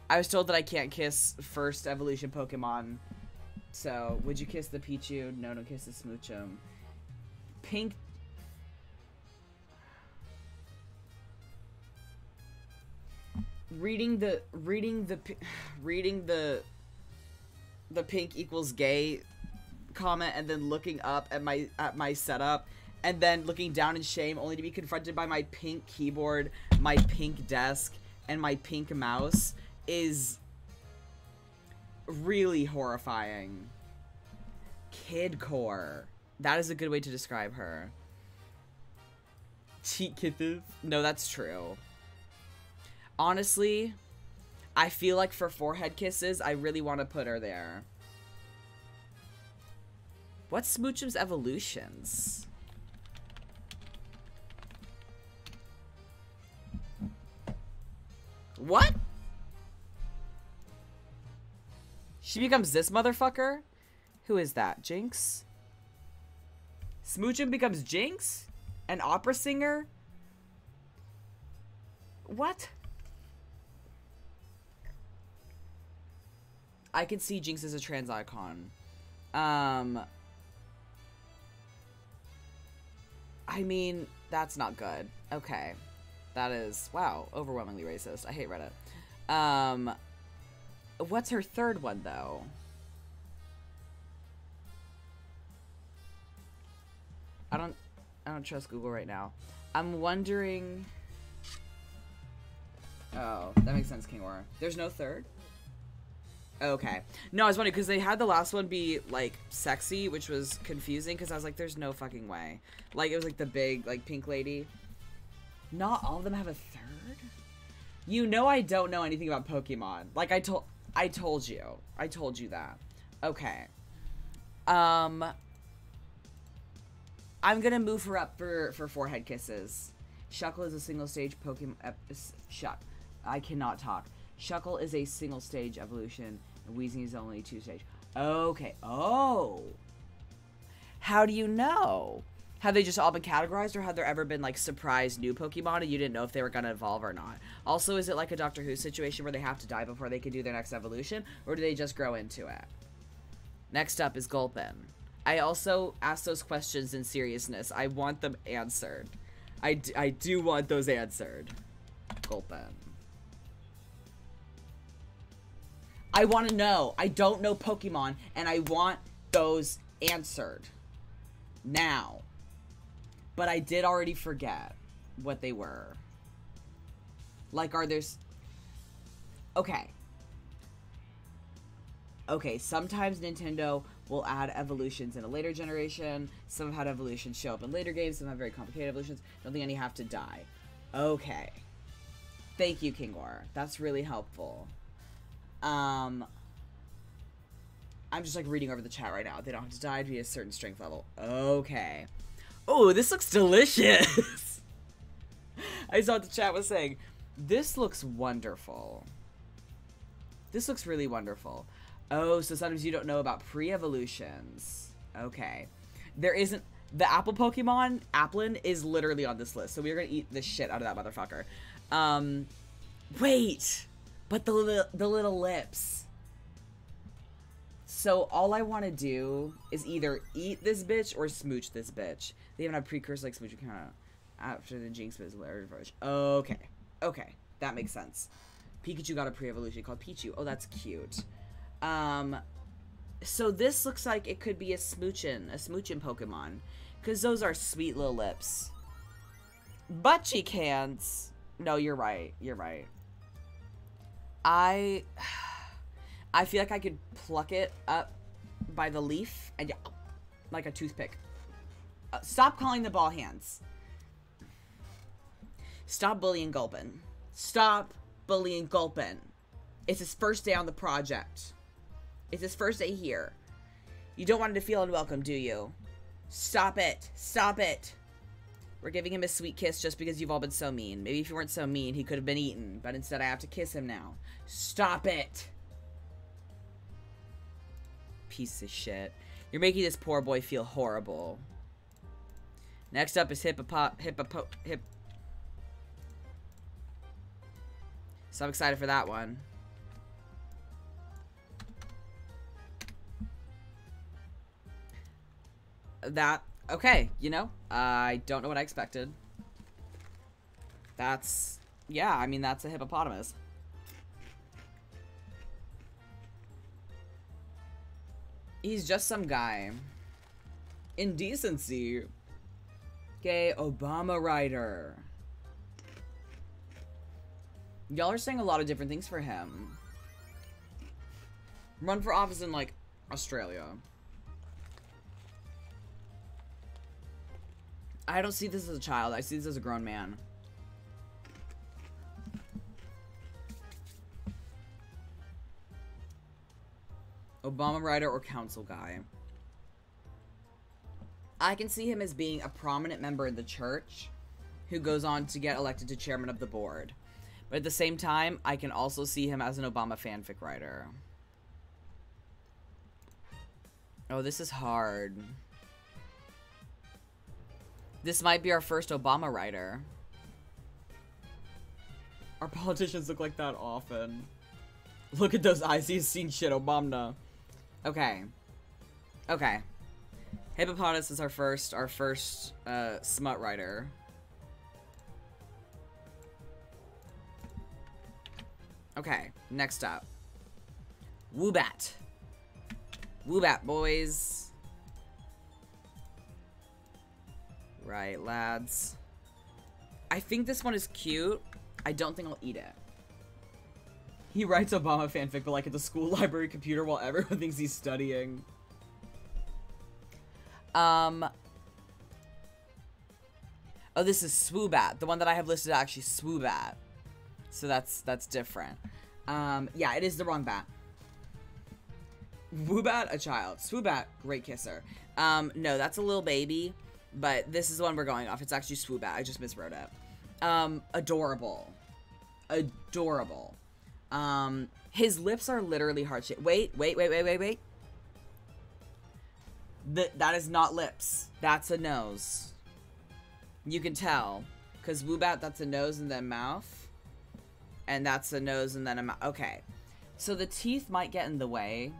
I was told that I can't kiss first evolution Pokemon. So, would you kiss the Pichu? No, don't kiss the Smoochum. Pink. Reading the reading the (sighs) reading the the pink equals gay comment and then looking up at my at my setup and then looking down in shame only to be confronted by my pink keyboard, my pink desk, and my pink mouse is really horrifying. Kid core. That is a good way to describe her. Cheat kisses? No, that's true. Honestly, I feel like for forehead kisses, I really want to put her there. What's Smoochum's evolutions? What? She becomes this motherfucker? Who is that? Jinx? Smoochum becomes Jinx? An opera singer? What? I can see Jinx as a trans icon. Um I mean, that's not good. Okay. That is wow, overwhelmingly racist. I hate Reddit. Um what's her third one though? I don't I don't trust Google right now. I'm wondering Oh, that makes sense, King War. There's no third? Okay. No, I was wondering because they had the last one be like sexy, which was confusing because I was like, "There's no fucking way." Like it was like the big like pink lady. Not all of them have a third. You know, I don't know anything about Pokemon. Like I told, I told you, I told you that. Okay. Um. I'm gonna move her up for for forehead kisses. Shuckle is a single stage Pokemon. Uh, shut. I cannot talk. Shuckle is a single stage evolution, and Weezing is only two stage. Okay. Oh. How do you know? Have they just all been categorized, or have there ever been like surprise new Pokemon and you didn't know if they were gonna evolve or not? Also, is it like a Doctor Who situation where they have to die before they can do their next evolution, or do they just grow into it? Next up is Gulpin. I also ask those questions in seriousness. I want them answered. I, d- I do want those answered. Gulpin. I want to know. I don't know Pokemon, and I want those answered. Now. But I did already forget what they were. Like, are there... Okay. Okay, sometimes Nintendo will add evolutions in a later generation. Some have had evolutions show up in later games. Some have very complicated evolutions. Don't think any have to die. Okay. Thank you, Kingor. That's really helpful. Um, I'm just like reading over the chat right now. They don't have to die to be a certain strength level. Okay. Oh, this looks delicious. (laughs) I saw what the chat was saying. This looks wonderful. This looks really wonderful. Oh, so sometimes you don't know about pre-evolutions. Okay. There isn't... The apple Pokemon, Applin, is literally on this list. So we're going to eat the shit out of that motherfucker. Um, wait. But the the little lips. So all I want to do is either eat this bitch or smooch this bitch. They even have precursors like smooch kind of after the Jinx was approach. Okay. Okay. That makes sense. Pikachu got a pre-evolution called Pichu. Oh, that's cute. Um, so this looks like it could be a smoochin, a smoochin Pokemon. Because those are sweet little lips. But she can't. No, you're right. You're right. I... I feel like I could pluck it up by the leaf and like a toothpick. Uh, stop calling the ball hands. Stop bullying Gulpin. Stop bullying Gulpin. It's his first day on the project. It's his first day here. You don't want him to feel unwelcome, do you? Stop it. Stop it. We're giving him a sweet kiss just because you've all been so mean. Maybe if you weren't so mean, he could have been eaten. But instead, I have to kiss him now. Stop it. Piece of shit. You're making this poor boy feel horrible. Next up is hippopop... Hippopo... Hip... So I'm excited for that one. that okay you know i don't know what i expected that's yeah i mean that's a hippopotamus he's just some guy indecency Gay Obama writer. Y'all are saying a lot of different things for him. Run for office in, like, Australia. I don't see this as a child. I see this as a grown man. Obama writer or council guy. I can see him as being a prominent member of the church who goes on to get elected to chairman of the board. But at the same time, I can also see him as an Obama fanfic writer. Oh, this is hard. This might be our first Obama writer. Our (laughs) politicians look like that often. Look at those eyes. He's seen shit, Obama. Okay. Okay. Hippopotamus is our first, our first, uh, smut writer. Okay, next up. Woobat. Woobat, boys. Right, lads. I think this one is cute. I don't think I'll eat it. He writes Obama fanfic, but like at the school (laughs) library computer while everyone thinks he's studying. Um. Oh, this is Swoobat. The one that I have listed actually Swoobat. So that's that's different. Um, yeah, it is the wrong bat. Woobat, a child. Swoobat, great kisser. Um, no, that's a little baby, but this is the one we're going off. It's actually Swoobat. I just miswrote it. Um, adorable. Adorable. Um, his lips are literally heart shaped. Wait, wait, wait, wait, wait, wait. Th that is not lips. That's a nose. You can tell. Because Woobat, that's a nose and then mouth. And that's a nose and then a mouth. Okay. So the teeth might get in the way.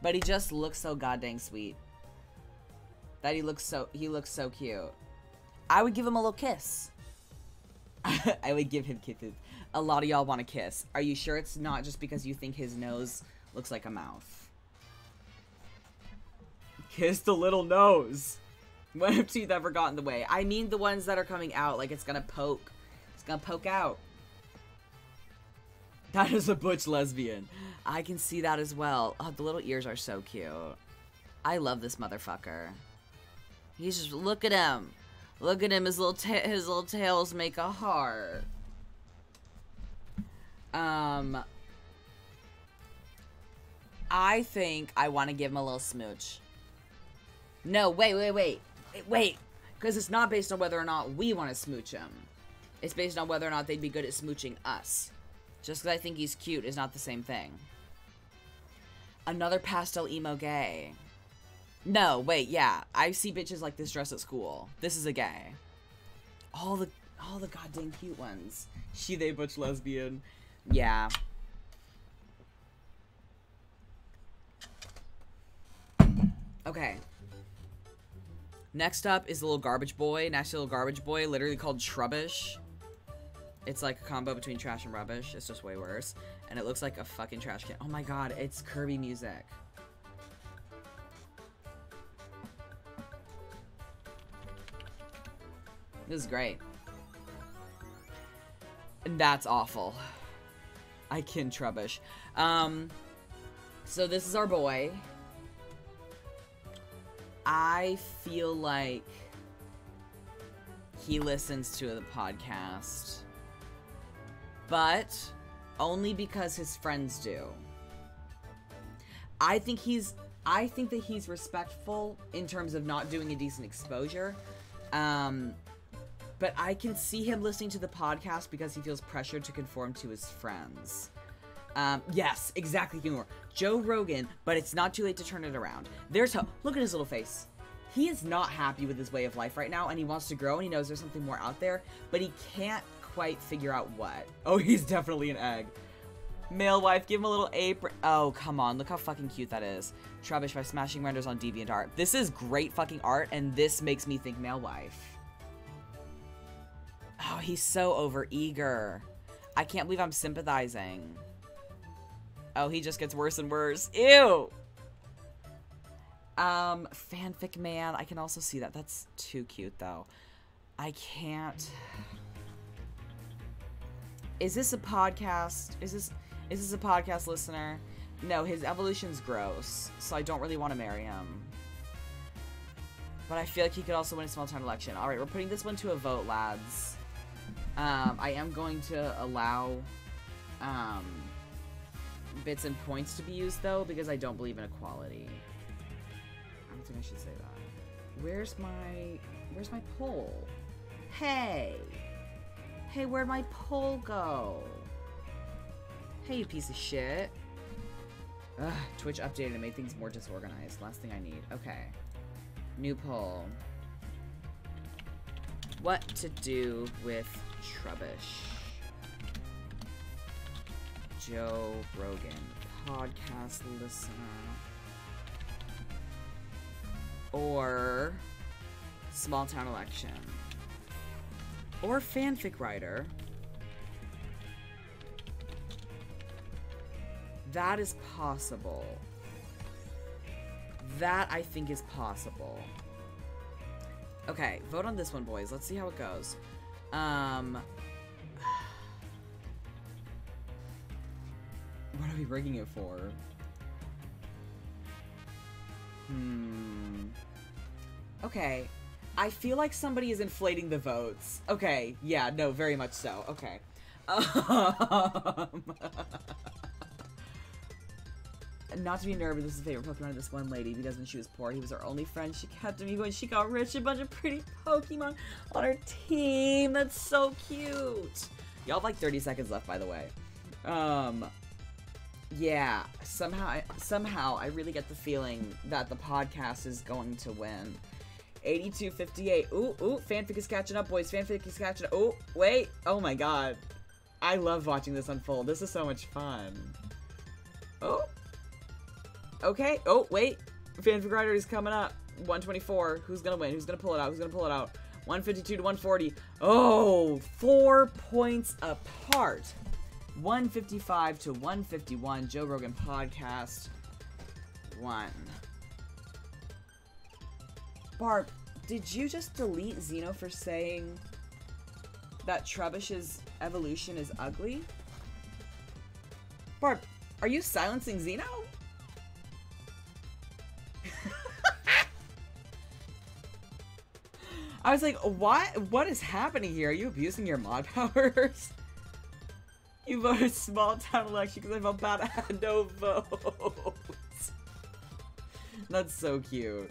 But he just looks so goddamn sweet. That he looks so he looks so cute. I would give him a little kiss. (laughs) I would give him kisses. A lot of y'all want to kiss. Are you sure it's not just because you think his nose looks like a mouth? Kiss the little nose. When have teeth ever got in the way? I mean the ones that are coming out, like it's gonna poke. It's gonna poke out. That is a butch lesbian. I can see that as well. Oh, the little ears are so cute. I love this motherfucker. He's just look at him. Look at him. His little his little tails make a heart. Um, I think I want to give him a little smooch. No, wait, wait, wait, wait, because it's not based on whether or not we want to smooch him. It's based on whether or not they'd be good at smooching us. Just because I think he's cute is not the same thing. Another pastel emo gay. No, wait, yeah. I see bitches like this dress at school. This is a gay. All the all the goddamn cute ones. She, they, butch, lesbian. Yeah. Okay. Next up is the little garbage boy. Nasty little garbage boy, literally called Trubbish. It's like a combo between trash and rubbish. It's just way worse. And it looks like a fucking trash can. Oh my god, it's Kirby music. This is great. And that's awful. I can Trubbish. Um, so this is our boy. I feel like he listens to the podcast. But only because his friends do. I think he's I think that he's respectful in terms of not doing a decent exposure. Um but I can see him listening to the podcast because he feels pressured to conform to his friends. Um, yes, exactly, Humor. Joe Rogan, but it's not too late to turn it around. There's hope. Look at his little face. He is not happy with his way of life right now, and he wants to grow, and he knows there's something more out there, but he can't quite figure out what. (laughs) Oh, he's definitely an egg. Male wife, give him a little apron. Oh, come on. Look how fucking cute that is. Trubbish by smashing renders on DeviantArt. This is great fucking art, and this makes me think male wife. Oh, he's so overeager. I can't believe I'm sympathizing. Oh, he just gets worse and worse. Ew! Um, fanfic man. I can also see that. That's too cute, though. I can't. Is this a podcast? Is this is this a podcast listener? No, his evolution's gross, so I don't really want to marry him. But I feel like he could also win a small town election. All right, we're putting this one to a vote, lads. Um, I am going to allow um, bits and points to be used though, because I don't believe in equality. I don't think I should say that. Where's my Where's my poll? Hey, hey, where'd my poll go? Hey, you piece of shit. Ugh, Twitch updated and made things more disorganized. Last thing I need. Okay. New poll. What to do with Trubbish? Joe Rogan, podcast listener. Or small town election. Or fanfic writer. That is possible. That I think is possible. Okay, vote on this one, boys. Let's see how it goes. Um, (sighs) what are we rigging it for? Hmm. Okay. I feel like somebody is inflating the votes. Okay, yeah, no, very much so. Okay. (laughs) Um, (laughs) not to be nervous, this is the favorite Pokemon of this one lady because when she was poor, he was her only friend. She kept him when she got rich. A bunch of pretty Pokemon on her team. That's so cute. Y'all have like 30 seconds left, by the way. Um, yeah, somehow, I, somehow, I really get the feeling that the podcast is going to win. 82.58. Ooh, ooh, fanfic is catching up, boys. Fanfic is catching up. Oh, wait. Oh my god. I love watching this unfold. This is so much fun. Oh, Okay. Oh, wait. Fanfic Writer is coming up. 124. Who's gonna win? Who's gonna pull it out? Who's gonna pull it out? 152 to 140. Oh, four points apart. 155 to 151. Joe Rogan Podcast. One. Barb, did you just delete Xeno for saying that Trubbish's evolution is ugly? Barb, are you silencing Xeno? I was like, what? What is happening here? Are you abusing your mod (laughs) powers? You voted a small town election because I felt bad I had no votes. (laughs) That's so cute.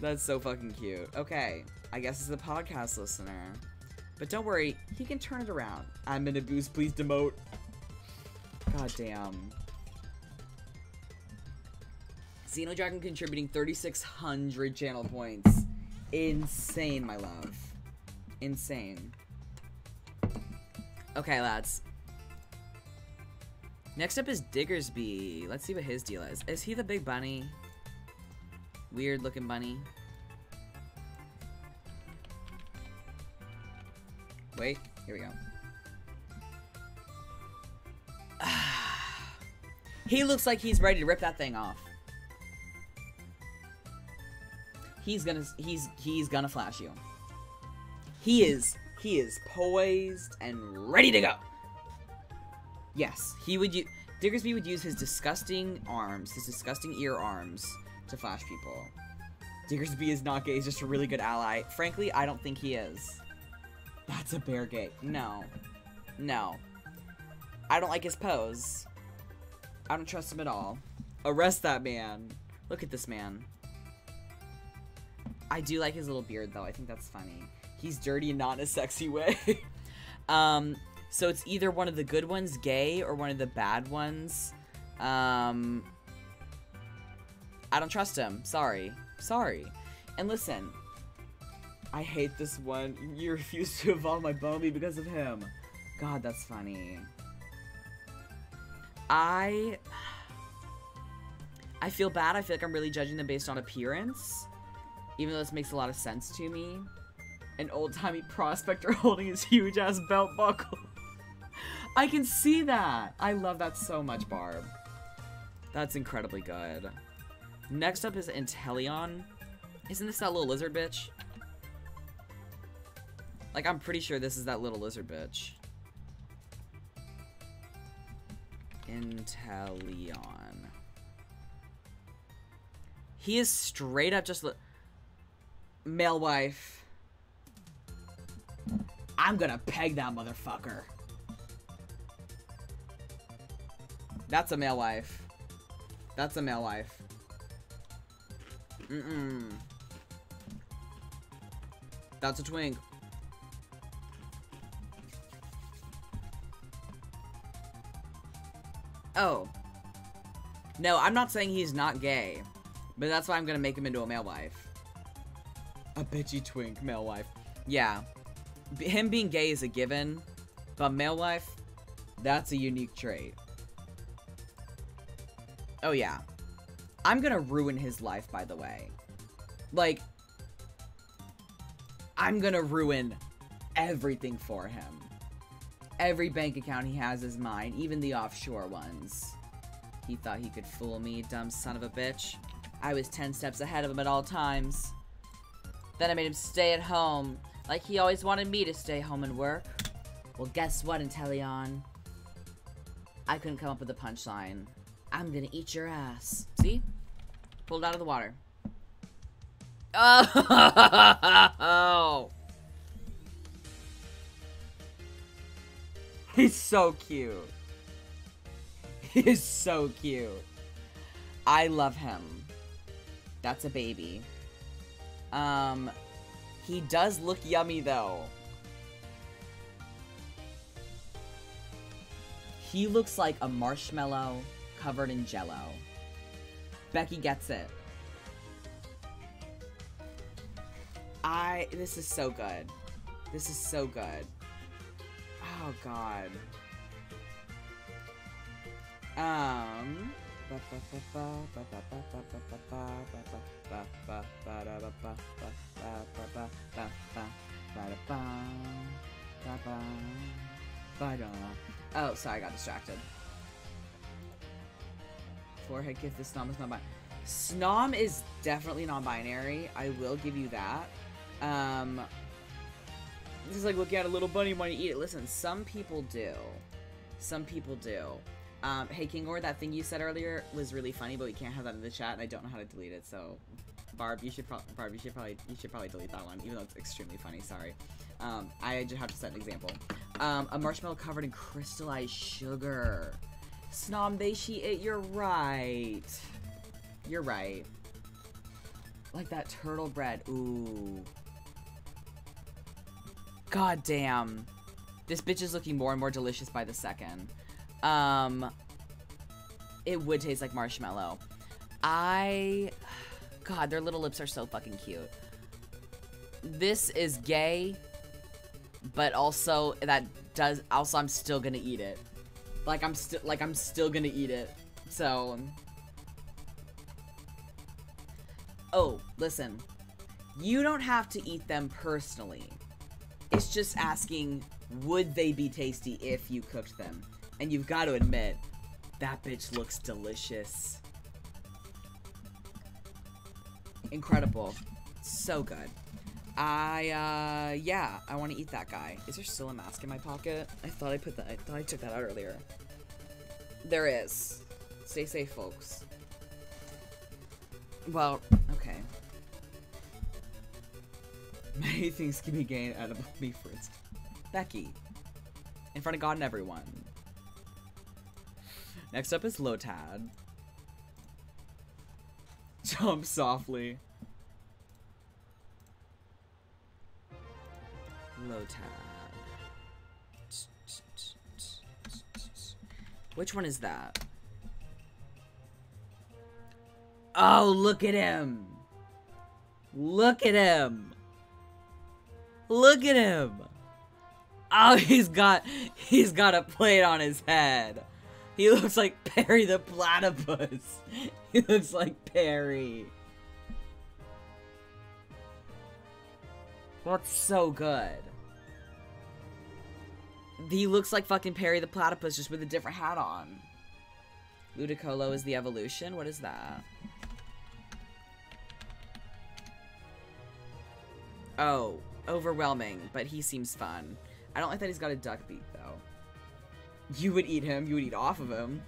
That's so fucking cute. Okay, I guess it's a podcast listener. But don't worry, he can turn it around. I'm in a boost, please demote. God damn. Xenodragon contributing 3,600 channel points. Insane, my love. Insane. Okay, lads. Next up is Diggersby. Let's see what his deal is. Is he the big bunny? Weird looking bunny. Wait, here we go. (sighs) he looks like he's ready to rip that thing off. He's gonna he's he's gonna flash you. He is he is poised and ready to go. Yes, he would use Diggersby would use his disgusting arms, his disgusting ear arms, to flash people. Diggersby is not gay, he's just a really good ally. Frankly, I don't think he is. That's a bear gate. No. No. I don't like his pose. I don't trust him at all. Arrest that man. Look at this man. I do like his little beard though. I think that's funny. He's dirty not in a sexy way. (laughs) um, so it's either one of the good ones, gay, or one of the bad ones. Um, I don't trust him. Sorry. Sorry. And listen, I hate this one. You refuse to evolve my Bumblebee because of him. God, that's funny. I... I feel bad. I feel like I'm really judging them based on appearance. Even though this makes a lot of sense to me. An old-timey prospector (laughs) holding his huge-ass belt buckle. I can see that. I love that so much, Barb. That's incredibly good. Next up is Inteleon. Isn't this that little lizard bitch? Like, I'm pretty sure this is that little lizard bitch. Inteleon. He is straight up just... Male wife. I'm gonna peg that motherfucker. That's a male wife. That's a male wife. Mm-mm. That's a twink. Oh. No, I'm not saying he's not gay. But that's why I'm gonna make him into a male wife. A bitchy twink male wife. Yeah. B him being gay is a given. But male wife, that's a unique trait. Oh yeah. I'm gonna ruin his life, by the way. Like, I'm gonna ruin everything for him. Every bank account he has is mine, even the offshore ones. He thought he could fool me, dumb son of a bitch. I was 10 steps ahead of him at all times. Then I made him stay at home, like he always wanted me to stay home and work. Well, guess what, Inteleon? I couldn't come up with a punchline. I'm gonna eat your ass. See? Pulled out of the water. Oh! He's so cute. He's so cute. I love him. That's a baby. Um, he does look yummy though. He looks like a marshmallow covered in jello. Becky gets it. I, this is so good. This is so good. Oh god. Um. Oh, sorry, I got distracted. Forehead gift, this Snom is non-binary. Snom is definitely non-binary. I will give you that. Um, this is like looking at a little bunny when you eat it. Listen, some people do. Some people do. Um, hey Kingor, that thing you said earlier was really funny, but we can't have that in the chat, and I don't know how to delete it. So, Barb, you should Barb, you should probably you should probably delete that one, even though it's extremely funny. Sorry. Um, I just have to set an example. Um, a marshmallow covered in crystallized sugar. Snom they she it. You're right. You're right. Like that turtle bread. Ooh. God damn. This bitch is looking more and more delicious by the second. Um, it would taste like marshmallow. I, God, their little lips are so fucking cute. This is gay, but also that does, also I'm still gonna eat it. Like I'm still, like I'm still gonna eat it. So. Oh, listen. You don't have to eat them personally. It's just asking, would they be tasty if you cooked them? And you've got to admit, that bitch looks delicious. Incredible. So good. I, uh, yeah, I want to eat that guy. Is there still a mask in my pocket? I thought I put that, I thought I took that out earlier. There is. Stay safe, folks. Well, okay. (laughs) Many things can be gained out of me first. Becky. In front of God and everyone. Next up is Lotad. (laughs) Jump softly. Lotad. Which one is that? Oh, look at him. Look at him. Look at him. Oh, (laughs) he's got he's got a plate on his head. He looks like Perry the Platypus. (laughs) He looks like Perry. That's so good. He looks like fucking Perry the Platypus just with a different hat on. Ludicolo is the evolution? What is that? Oh. overwhelming, but he seems fun. I don't like that he's got a duck beak, though. You would eat him. You would eat off of him.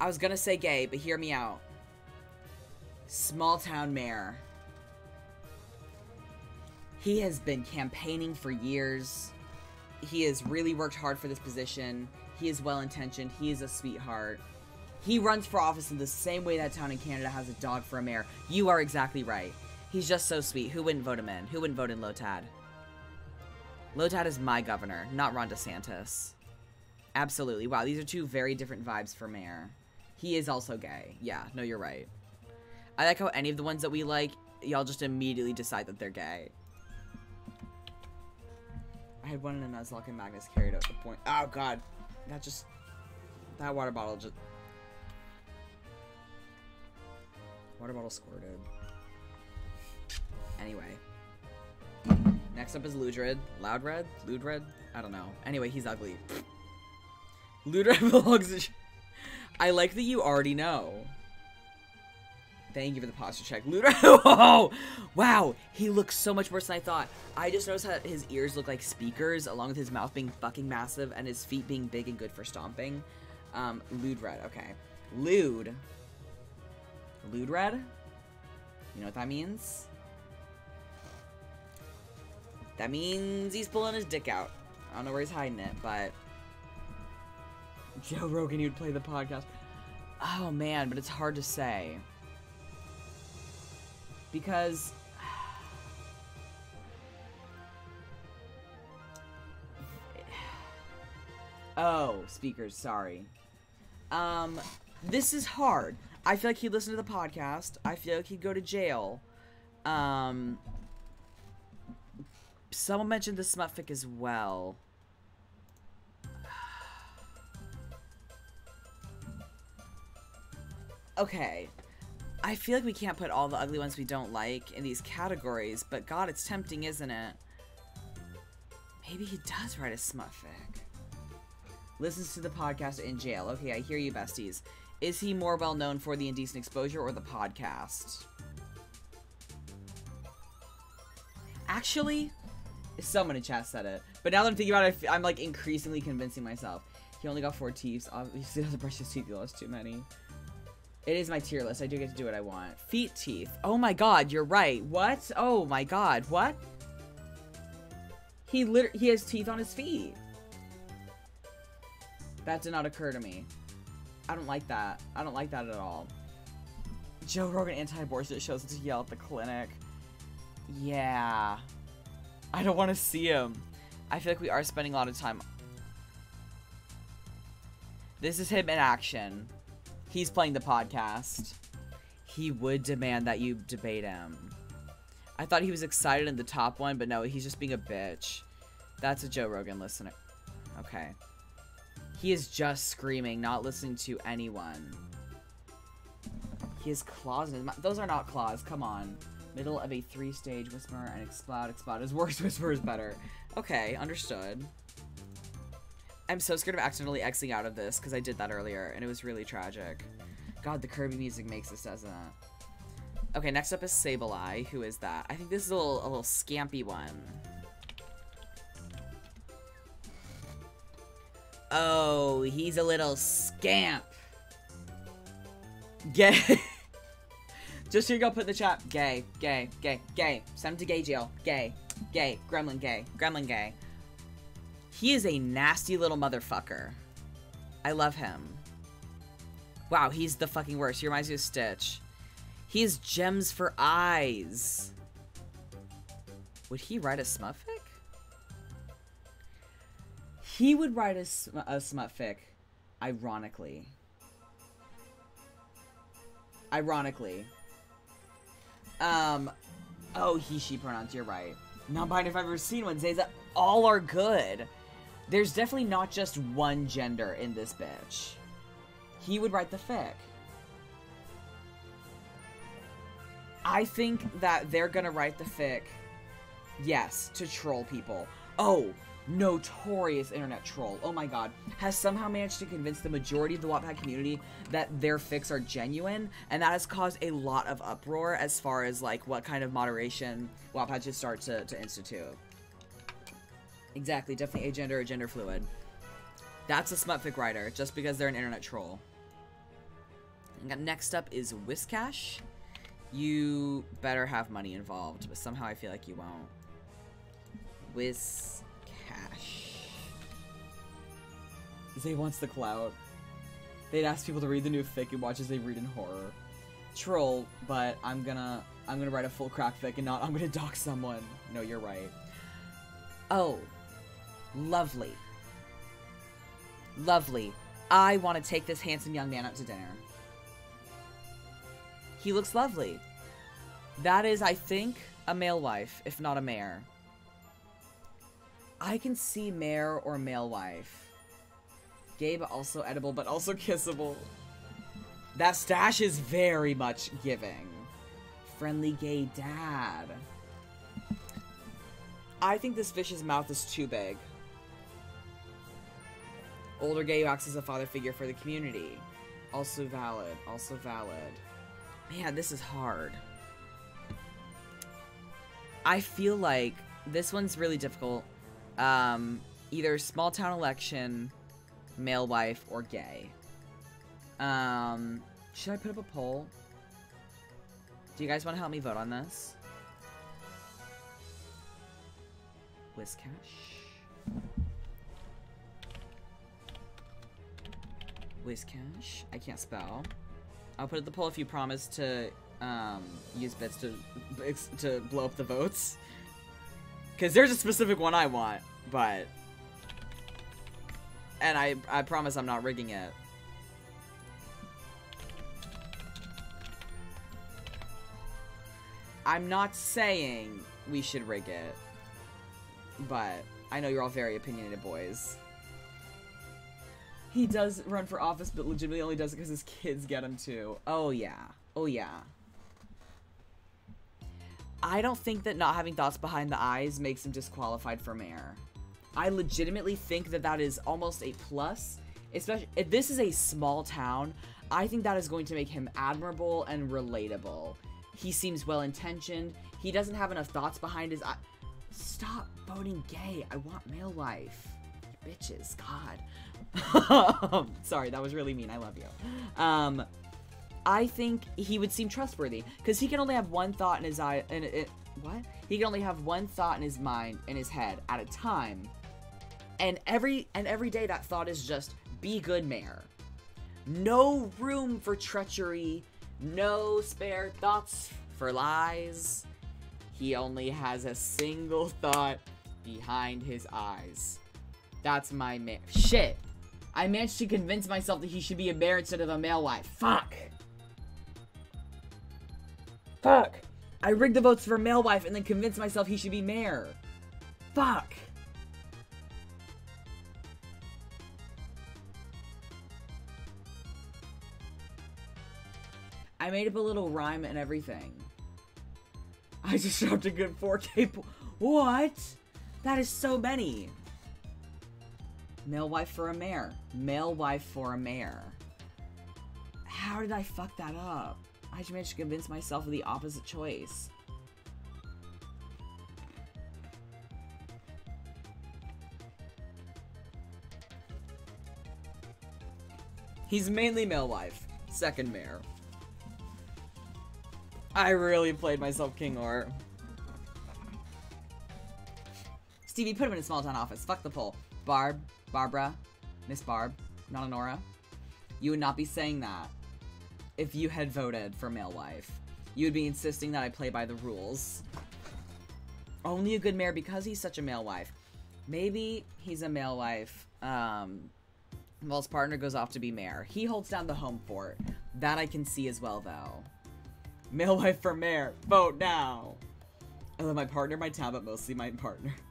I was gonna say gay, but hear me out. Small town mayor. He has been campaigning for years. He has really worked hard for this position. He is well intentioned. He is a sweetheart. He runs for office in the same way that town in Canada has a dog for a mayor. You are exactly right. He's just so sweet. Who wouldn't vote him in? Who wouldn't vote in Lotad? Lotad is my governor, not Ron DeSantis. Absolutely. Wow, these are two very different vibes for mayor. He is also gay. Yeah, no, you're right. I like how any of the ones that we like, y'all just immediately decide that they're gay. I had one in a Nuzlocke and Magnus carried out the point. Oh god. That just that water bottle just Water bottle squirted. Anyway. Next up is Ludred. Loudred? Ludred? I don't know. Anyway, he's ugly. Ludred belongs. (laughs) I like that you already know. Thank you for the posture check. Ludred. (laughs) Oh, wow. He looks so much worse than I thought. I just noticed that his ears look like speakers, along with his mouth being fucking massive and his feet being big and good for stomping. Um, Ludred. Okay. Lude. Ludred? You know what that means? That means he's pulling his dick out. I don't know where he's hiding it, but... (laughs) Joe Rogan, you'd play the podcast. Oh, man, but it's hard to say. Because... (sighs) Oh, speakers, sorry. Um, this is hard. I feel like he'd listen to the podcast. I feel like he'd go to jail. Um, someone mentioned the smutfic as well. Okay. I feel like we can't put all the ugly ones we don't like in these categories, but god, it's tempting, isn't it? Maybe he does write a smutfic. Listens to the podcast in jail. Okay, I hear you, besties. Is he more well known for the indecent exposure or the podcast? Actually, someone in chat said it. But now that I'm thinking about it, I'm like increasingly convincing myself. He only got four teeth. Obviously, (laughs) doesn't brush his teeth. He lost too many. It is my tier list. I do get to do what I want. Feet teeth. Oh my god, you're right. What? Oh my god, what? He literally he has teeth on his feet. That did not occur to me. I don't like that. I don't like that at all. Joe Rogan anti-abortion shows to yell at the clinic. Yeah. I don't want to see him. I feel like we are spending a lot of time. This is him in action. He's playing the podcast. He would demand that you debate him. I thought he was excited in the top one, but no, he's just being a bitch. That's a Joe Rogan listener. Okay. He is just screaming, not listening to anyone. He has claws in his mouth. Those are not claws, come on. Middle of a three-stage whisper and explode, explode. His worst (laughs) whisper is better. Okay, understood. I'm so scared of accidentally Xing out of this, because I did that earlier, and it was really tragic. God, the Kirby music makes this, doesn't it? Okay, next up is Sableye. Who is that? I think this is a little, a little scampy one. Oh, he's a little scamp. Gay. (laughs) Just here go, put in the chat. Gay, gay, gay, gay. Send him to gay jail. Gay, gay, gremlin gay, gremlin gay. He is a nasty little motherfucker. I love him. Wow, he's the fucking worst. He reminds me of Stitch. He has gems for eyes. Would he write a smutfic? He would write a, sm a smutfic, ironically. Ironically. Um, oh, he, she pronouns, you're right. Non-binary if I've ever seen one. Zayza, all are good. There's definitely not just one gender in this bitch. He would write the fic. I think that they're gonna write the fic, yes, to troll people. Oh, notorious internet troll, oh my god, has somehow managed to convince the majority of the Wattpad community that their fics are genuine, and that has caused a lot of uproar as far as like what kind of moderation Wattpad should start to, to institute. Exactly, definitely agender or gender fluid. That's a smutfic writer, just because they're an internet troll. Next up is Whiscash. You better have money involved, but somehow I feel like you won't. Whiscash. Zay wants the clout. They'd ask people to read the new fic and watch as they read in horror. Troll, but I'm gonna I'm gonna write a full crack fic and not I'm gonna (laughs) dock someone. No, you're right. Oh, lovely. Lovely. I want to take this handsome young man out to dinner. He looks lovely. That is, I think, a male wife, if not a mare. I can see mare or male wife. Gay but also edible but also (laughs) kissable. That stash is very much giving. Friendly gay dad. I think this fish's mouth is too big. Older gay acts as a father figure for the community. Also valid. Also valid. Man, this is hard. I feel like this one's really difficult. Um, either small town election, male wife, or gay. Um, should I put up a poll? Do you guys want to help me vote on this? Whiscash. Whiscash. I can't spell. I'll put up the poll if you promise to um, use bits to to blow up the votes. Because there's a specific one I want, but... And I, I promise I'm not rigging it. I'm not saying we should rig it, but I know you're all very opinionated boys. He does run for office, but legitimately only does it because his kids get him to. Oh, yeah. Oh, yeah. I don't think that not having thoughts behind the eyes makes him disqualified for mayor. I legitimately think that that is almost a plus. Especially if this is a small town, I think that is going to make him admirable and relatable. He seems well intentioned. He doesn't have enough thoughts behind his eye. Stop voting gay. I want male life. Bitches. God. (laughs) Sorry, that was really mean. I love you. Um, I think he would seem trustworthy because he can only have one thought in his eye. And what? He can only have one thought in his mind, in his head at a time. And every and every day that thought is just be good, mayor. No room for treachery. No spare thoughts for lies. He only has a single thought behind his eyes. That's my mayor. Shit. I managed to convince myself that he should be a mayor instead of a male wife. Fuck. Fuck. I rigged the votes for male wife and then convinced myself he should be mayor. Fuck. I made up a little rhyme and everything. I just dropped a good 4K. What? That is so many. Male wife for a mayor. Male wife for a mayor. How did I fuck that up? I just managed to convince myself of the opposite choice. He's mainly male wife. Second mayor. I really played myself King Or. Stevie, put him in a small town office. Fuck the poll. Barb, Barbara, Miss Barb, not Honora. You would not be saying that if you had voted for male wife. You would be insisting that I play by the rules. Only a good mayor because he's such a male wife. Maybe he's a male wife. Um, while his partner goes off to be mayor. He holds down the home fort. That I can see as well, though. Male wife for mayor. Vote now. I love my partner, my town, but mostly my partner. (laughs)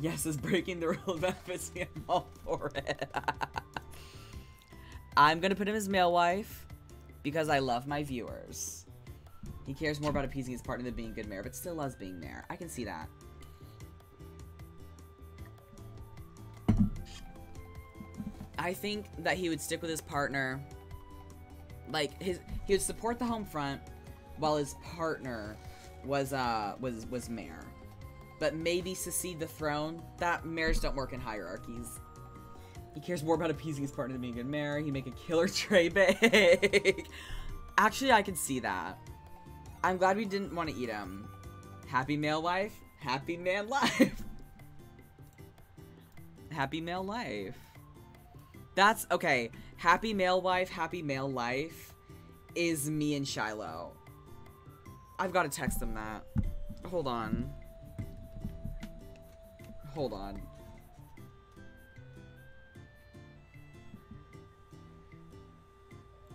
Yes, it's breaking the (laughs) rule benefits me. I'm all for it. (laughs) I'm gonna put him as male wife because I love my viewers. He cares more about appeasing his partner than being a good mayor, but still loves being mayor. I can see that. I think that he would stick with his partner. Like his, he would support the home front, while his partner was uh was was mayor. But maybe secede the throne. That mayors don't work in hierarchies. He cares more about appeasing his partner than being a good mayor. He make a killer (laughs) tray bake. Actually, I can see that. I'm glad we didn't want to eat him. Happy male life, happy man (laughs) life. happy male life. That's okay. Happy male wife, happy male life is me and Shiloh. I've got to text him that. Hold on. Hold on.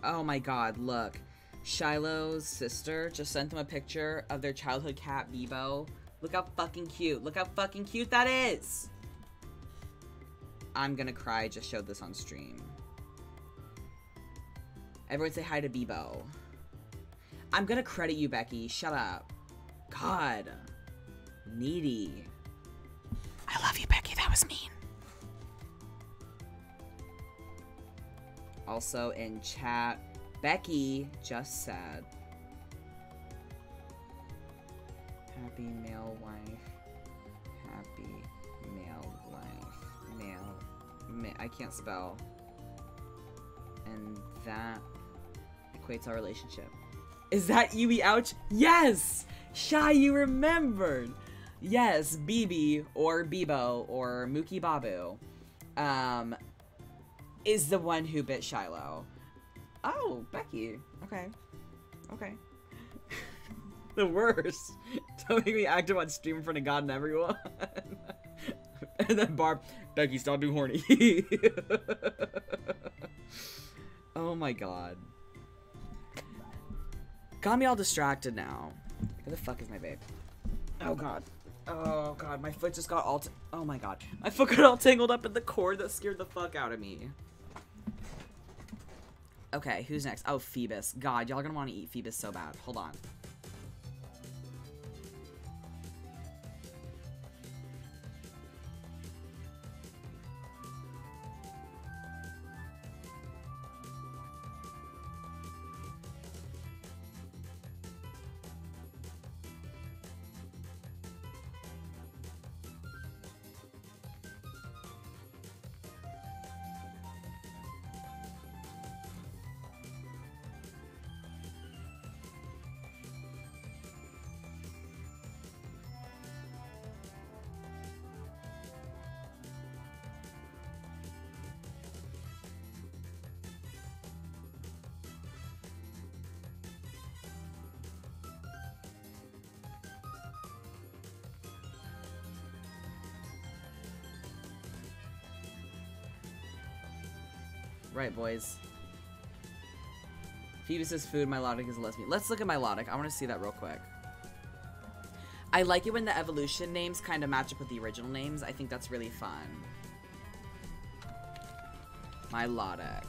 Oh my god, look. Shiloh's sister just sent them a picture of their childhood cat, Bebo. Look how fucking cute. Look how fucking cute that is! I'm gonna cry, just showed this on stream. Everyone say hi to Bebo. I'm gonna credit you, Becky. Shut up. God. Needy. I love you, Becky. That was mean. Also in chat, Becky just said, Happy male wife. Happy male life. Male. Ma- I can't spell. And that equates our relationship. Is that Yui Ouch? Yes! Shy, you remembered! Yes, Bibi or Bibo or Mookie Babu um, is the one who bit Shiloh. Oh, Becky. Okay. Okay. (laughs) the worst. (laughs) Don't make me active on stream in front of God and everyone. (laughs) and then Barb, Becky, stop being horny. oh my god. Got me all distracted now. Where the fuck is my babe? Oh god. Oh god, my foot just got all. Oh my god, my foot got all tangled up in the cord that scared the fuck out of me. Okay, who's next? Oh, Feebas. God, y'all gonna want to eat Feebas so bad. Hold on. Right, boys. Phoebe says food, Milotic is a lesbian. Let's look at Milotic. I want to see that real quick. I like it when the evolution names kind of match up with the original names. I think that's really fun. Milotic.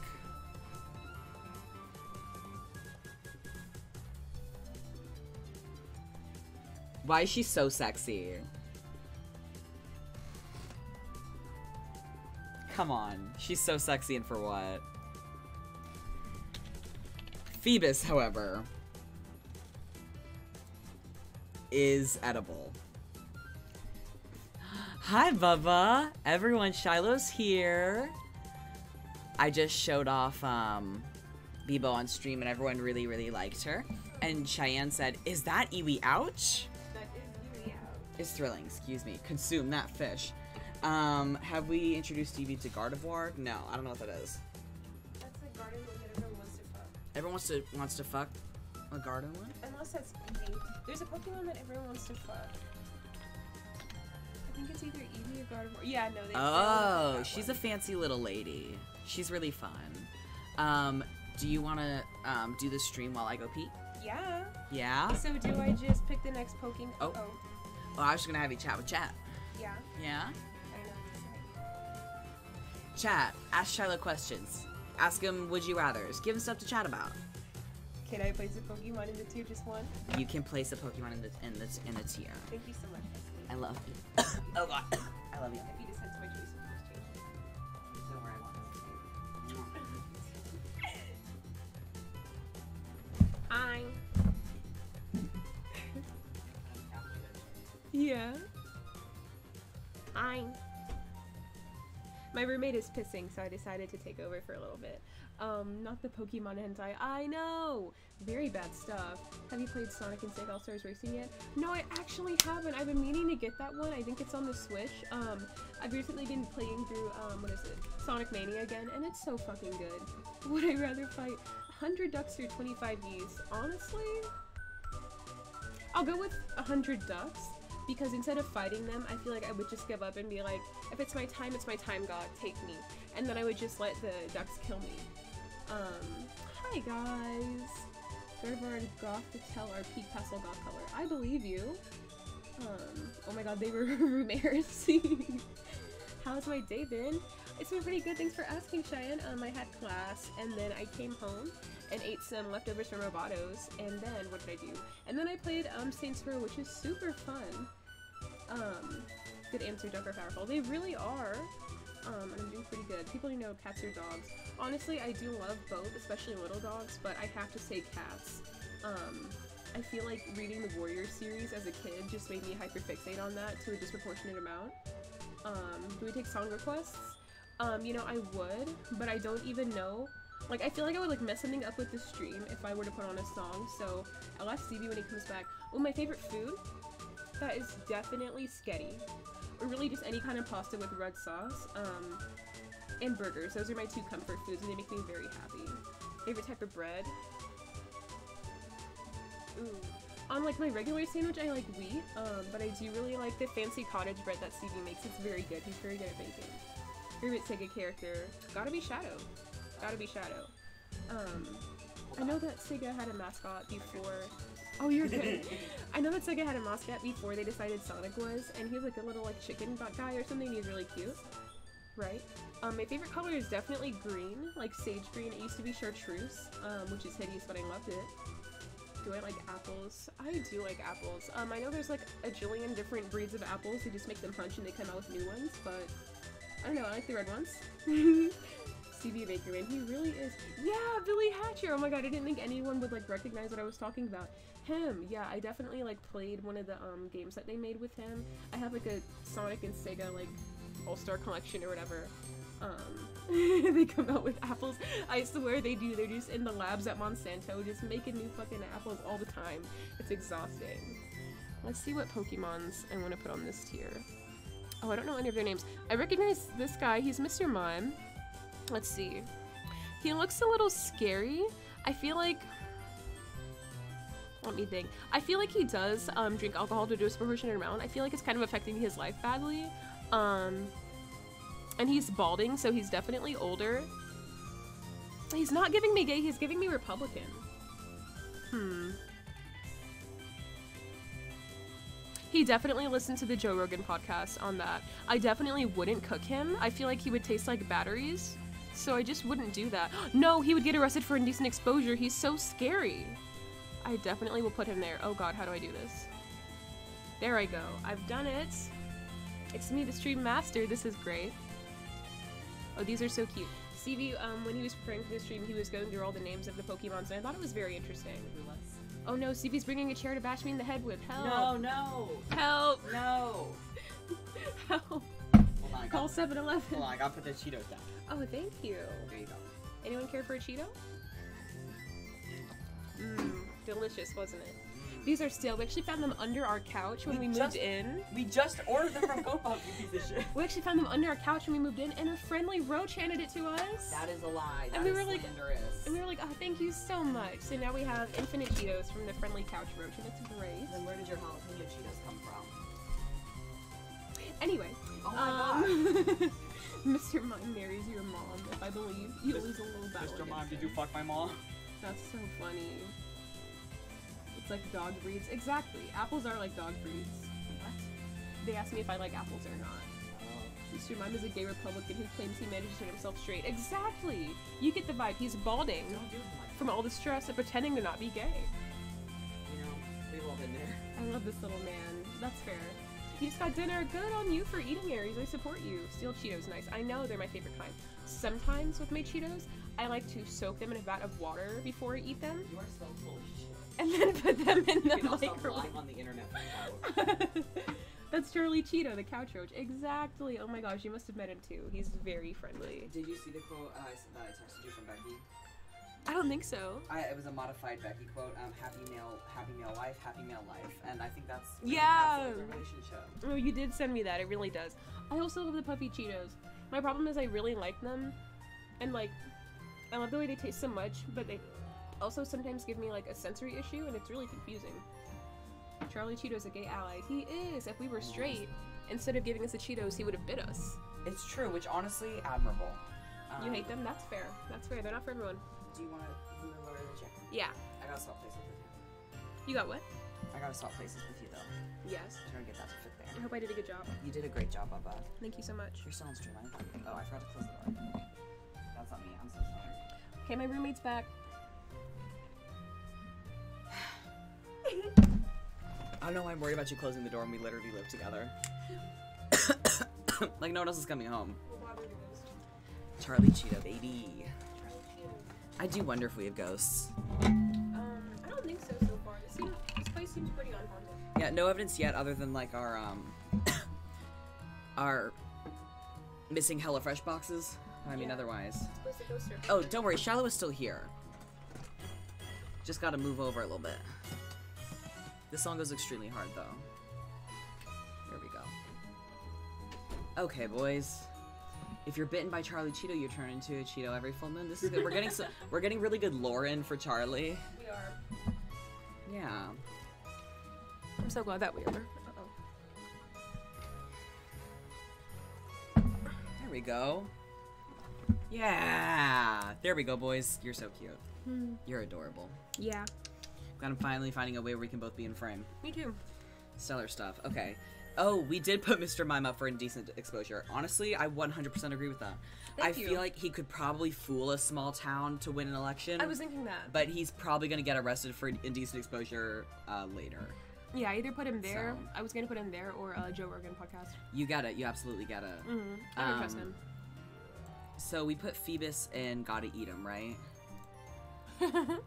Why is she so sexy? Come on. She's so sexy and for what? Feebas, however, is edible. (gasps) Hi, Bubba. Everyone, Shiloh's here. I just showed off um, Bebo on stream and everyone really, really liked her. And Cheyenne said, is that Iwi Ouch? That is Yui out. Is thrilling, excuse me. Consume that fish. Um, have we introduced Stevie to Gardevoir? No, I don't know what that is. That's garden one that everyone wants to fuck. Everyone wants to wants to fuck a garden one. Unless that's Eevee. There's a Pokemon that everyone wants to fuck. I think it's either Eevee or Gardevoir. Yeah, no, they. Oh, she's a fancy little lady. She's really fun. Um, do you want to um, do the stream while I go pee? Yeah. Yeah. So do I just pick the next Pokemon? Oh. oh. Well, I was just gonna have you chat with chat. Yeah. Yeah. Chat. Ask Shiloh questions. Ask him would you rather's. Give him stuff to chat about. Can I place a Pokemon in the tier just one? You can place a Pokemon in the in the in the tier. Thank you so much. I love you. (coughs) (coughs) oh god. I love you. Hi. (laughs) yeah. Hi. My roommate is pissing, so I decided to take over for a little bit. Um, not the Pokemon hentai. I know! Very bad stuff. Have you played Sonic and Sega All-Stars Racing yet? No, I actually haven't. I've been meaning to get that one. I think it's on the Switch. Um, I've recently been playing through, um, what is it? Sonic Mania again, and it's so fucking good. (laughs) Would I rather fight 100 ducks or 25 geese? Honestly, I'll go with 100 ducks because instead of fighting them, I feel like I would just give up and be like, if it's my time, it's my time, God, take me. And then I would just let the ducks kill me. Um, hi guys. Gervard Goth to tell our Peak Castle Goth color. I believe you. Um, oh my god, they were (laughs) roommates. (laughs) How's my day been? It's been pretty good, thanks for asking, Cheyenne. Um, I had class, and then I came home and ate some leftovers from Robotos, and then, what did I do? And then I played, um, Saints Row, which is super fun. Um, good answer, Duck are powerful. They really are. Um, and I'm doing pretty good. People you know cats or dogs. Honestly, I do love both, especially little dogs, but I have to say cats. Um, I feel like reading the Warrior series as a kid just made me hyperfixate on that to a disproportionate amount. Um, do we take song requests? Um, you know, I would, but I don't even know. Like, I feel like I would like mess something up with the stream if I were to put on a song, so I'll ask Stevie when he comes back. Oh, my favorite food? That is definitely sketty. Or really just any kind of pasta with red sauce. Um, and burgers. Those are my two comfort foods and they make me very happy. Favorite type of bread? Ooh. On like my regular sandwich, I like wheat, um, but I do really like the fancy cottage bread that Stevie makes. It's very good. He's very good at baking. Favorite Sega character? Gotta be Shadow. Gotta be Shadow. Um, I know that Sega had a mascot before. Oh, you're good. (laughs) I know that Sega had a mascot before they decided Sonic was, and he was like a little like chicken butt guy or something. He's really cute, right? Um, my favorite color is definitely green, like sage green. It used to be chartreuse, um, which is hideous, but I loved it. Do I like apples? I do like apples. Um, I know there's like a jillion different breeds of apples. They just make them punch and they come out with new ones, but I don't know. I like the red ones. (laughs) Stevie Bakerman, he really is. Yeah, Billy Hatcher. Oh my god, I didn't think anyone would like recognize what I was talking about. Him, yeah, I definitely like played one of the um games that they made with him. I have like a Sonic and Sega like All Star collection or whatever. Um, (laughs) they come out with apples. I swear they do. They're just in the labs at Monsanto, just making new fucking apples all the time. It's exhausting. Let's see what Pokemons I want to put on this tier. Oh, I don't know any of their names. I recognize this guy. He's Mr. Mime. Let's see. He looks a little scary. I feel like... Let me think. I feel like he does um, drink alcohol to do a disproportionate amount. I feel like it's kind of affecting his life badly. Um, and he's balding, so he's definitely older. He's not giving me gay, he's giving me Republican. Hmm. He definitely listened to the Joe Rogan podcast on that. I definitely wouldn't cook him. I feel like he would taste like batteries. So I just wouldn't do that. (gasps) No, he would get arrested for indecent exposure. He's so scary. I definitely will put him there. Oh god, how do I do this? There I go. I've done it. It's me, the stream master. This is great. Oh, these are so cute. CV, um, when he was preparing for the stream, he was going through all the names of the Pokemons, and I thought it was very interesting. Oh no, CV's bringing a chair to bash me in the head with. Help! No, no, Help! no. (laughs) Help! Hold on, Call got, 7 Eleven. hold on, I gotta put the Cheetos down. Oh, thank you. There you go. Anyone care for a Cheeto? Mm. Mmm, delicious, wasn't it? These are still. We actually found them under our couch when we, We moved in. We just ordered them from GoPuff, you piece of shit. We actually found them under our couch when we moved in, and a friendly roach handed it to us. That is a lie. And we is were like- slanderous. And we were like, oh, thank you so much. So now we have infinite Cheetos from the friendly couch roach, and it's great. Then where did your jalapeno Cheetos come from? Anyway, Oh my god. um, (laughs) Mr. Mime marries your mom, if I believe. You lose a little battle. Mr. Mom, did you fuck my mom? That's so funny. It's like dog breeds. Exactly. Apples are like dog breeds. What? They asked me if I like apples or not. Mr. Mime is a gay Republican who claims he managed to turn himself straight. Exactly! You get the vibe. He's balding from all the stress of pretending to not be gay. You know, we've all been there. I love this little man. That's fair. You just got dinner. Good on you for eating Aries. I support you. Steel Cheetos, nice. I know they're my favorite kind. Sometimes with my Cheetos, I like to soak them in a vat of water before I eat them, You are so full shit. And then put them (laughs) in the You cannot stop microwave. on the internet for an hour. That's Charlie Cheeto, the couch roach. Exactly. Oh my gosh, you must have met him too. He's very friendly. Did you see the quote uh, that I texted you from Becky? I don't think so. I, it was a modified Becky quote. Um, happy male, happy male life, happy male life, and I think that's Yeah. relationship. Oh, you did send me that. It really does. I also love the puffy Cheetos. My problem is I really like them, and like, I love the way they taste so much, but they also sometimes give me like a sensory issue, and it's really confusing. Charlie Cheeto's a gay ally. He is. If we were straight, instead of giving us the Cheetos, he would have bit us. It's true, which honestly, admirable. You Um, hate them? That's fair. That's fair. They're not for everyone. Do you want to you lower the check? Yeah. I gotta swap places with you. You got what? I gotta swap places with you though. Yes. I'm Trying to get that to fit there. I hope I did a good job. You did a great job, Bubba. Thank you so much. You're still on stream. I Oh, I forgot to close the door. That's not me. I'm so sorry. Okay, my roommate's back. I don't know why I'm worried about you closing the door and we literally live together. (coughs) like no one else is coming home. Charlie Cheetah, baby. I do wonder if we have ghosts. Um, I don't think so so far. This, seem, this place seems pretty unhaunted. Yeah, no evidence yet other than like our um (coughs) our missing HelloFresh boxes. I mean Yeah. otherwise. Where's the ghost Oh, don't worry, Shiloh is still here. Just gotta move over a little bit. This song goes extremely hard though. There we go. Okay, boys. If you're bitten by Charlie Cheeto, you turn into a Cheeto every full moon. This is good. We're getting so, (laughs) we're getting really good lore in for Charlie. We are. Yeah. I'm so glad that we are. Uh-oh. There we go. Yeah. There we go, boys. You're so cute. Hmm. You're adorable. Yeah. Glad I'm finally finding a way where we can both be in frame. Me too. Stellar stuff. Okay. Oh, we did put Mr. Mime up for indecent exposure. Honestly, I 100% agree with that. Thank I you. feel like he could probably fool a small town to win an election. I was thinking that. But he's probably going to get arrested for indecent exposure uh, later. Yeah, I either put him there. So- I was gonna put him there or uh, Joe Rogan podcast. You got it. You absolutely got it. Mm-hmm. I don't trust Um, him. So we put Feebas in Gotta Eat Him, right? (laughs)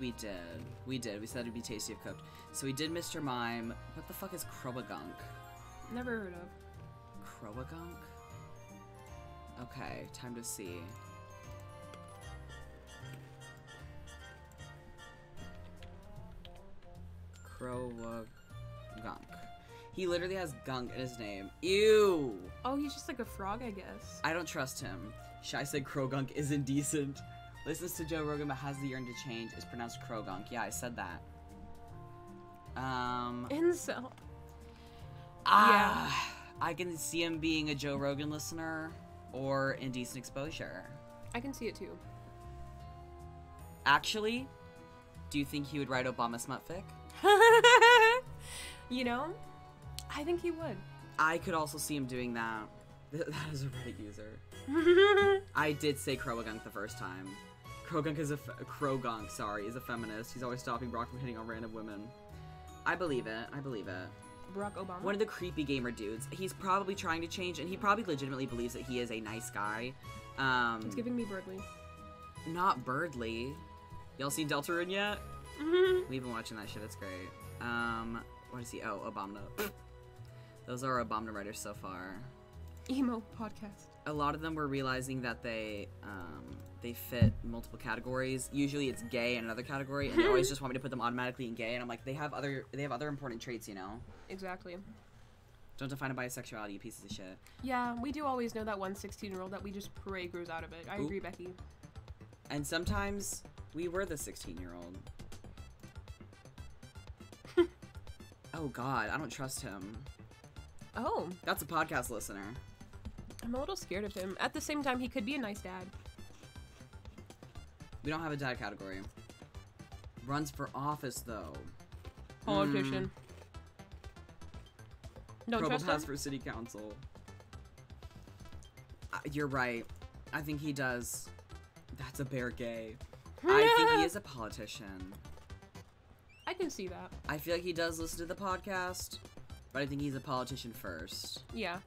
We did. We did. We said it'd be tasty if cooked. So we did Mr. Mime. What the fuck is Crowagunk? Never heard of. Crowagunk? Okay, time to see. Crowagunk. He literally has gunk in his name. Ew! Oh, he's just like a frog, I guess. I don't trust him. Shy said Croagunk is indecent. Listens to Joe Rogan but has the urn to change. It's pronounced Croagunk. Yeah, I said that. Um. Incel. Ah, I can see him being a Joe Rogan listener or indecent exposure. I can see it too. Actually, do you think he would write Obama smutfic? (laughs) you know, I think he would. I could also see him doing that. (laughs) That is a Reddit user. (laughs) I did say Croagunk the first time. Croagunk is a Croagunk, sorry, is a feminist. He's always stopping Brock from hitting on random women. I believe it. I believe it. Barack Obama. One of the creepy gamer dudes. He's probably trying to change, and he probably legitimately believes that he is a nice guy. Um, It's giving me Birdly. not Birdly. Y'all seen Deltarune yet? We've been watching that shit. It's great. Um, what is he? Oh, Obama. (laughs) Those are Obama writers so far. Emo podcast. a lot of them were realizing that they um, they fit multiple categories. Usually it's gay in another category, and they always (laughs) just want me to put them automatically in gay. And I'm like, they have other they have other important traits, you know. Exactly. Don't define a bisexuality, you pieces of shit. Yeah, we do always know that one 16 year old that we just pray grows out of it. I Oop. agree, Becky. And sometimes we were the 16 year old. (laughs) oh God, I don't trust him. Oh, That's a podcast listener. I'm a little scared of him. At the same time, he could be a nice dad. We don't have a dad category. Runs for office though. Politician. Don't Probo trust pass for city council. Uh, you're right. I think he does. That's a bear gay. I think he (laughs) is a politician. I can see that. I feel like he does listen to the podcast, but I think he's a politician first. Yeah.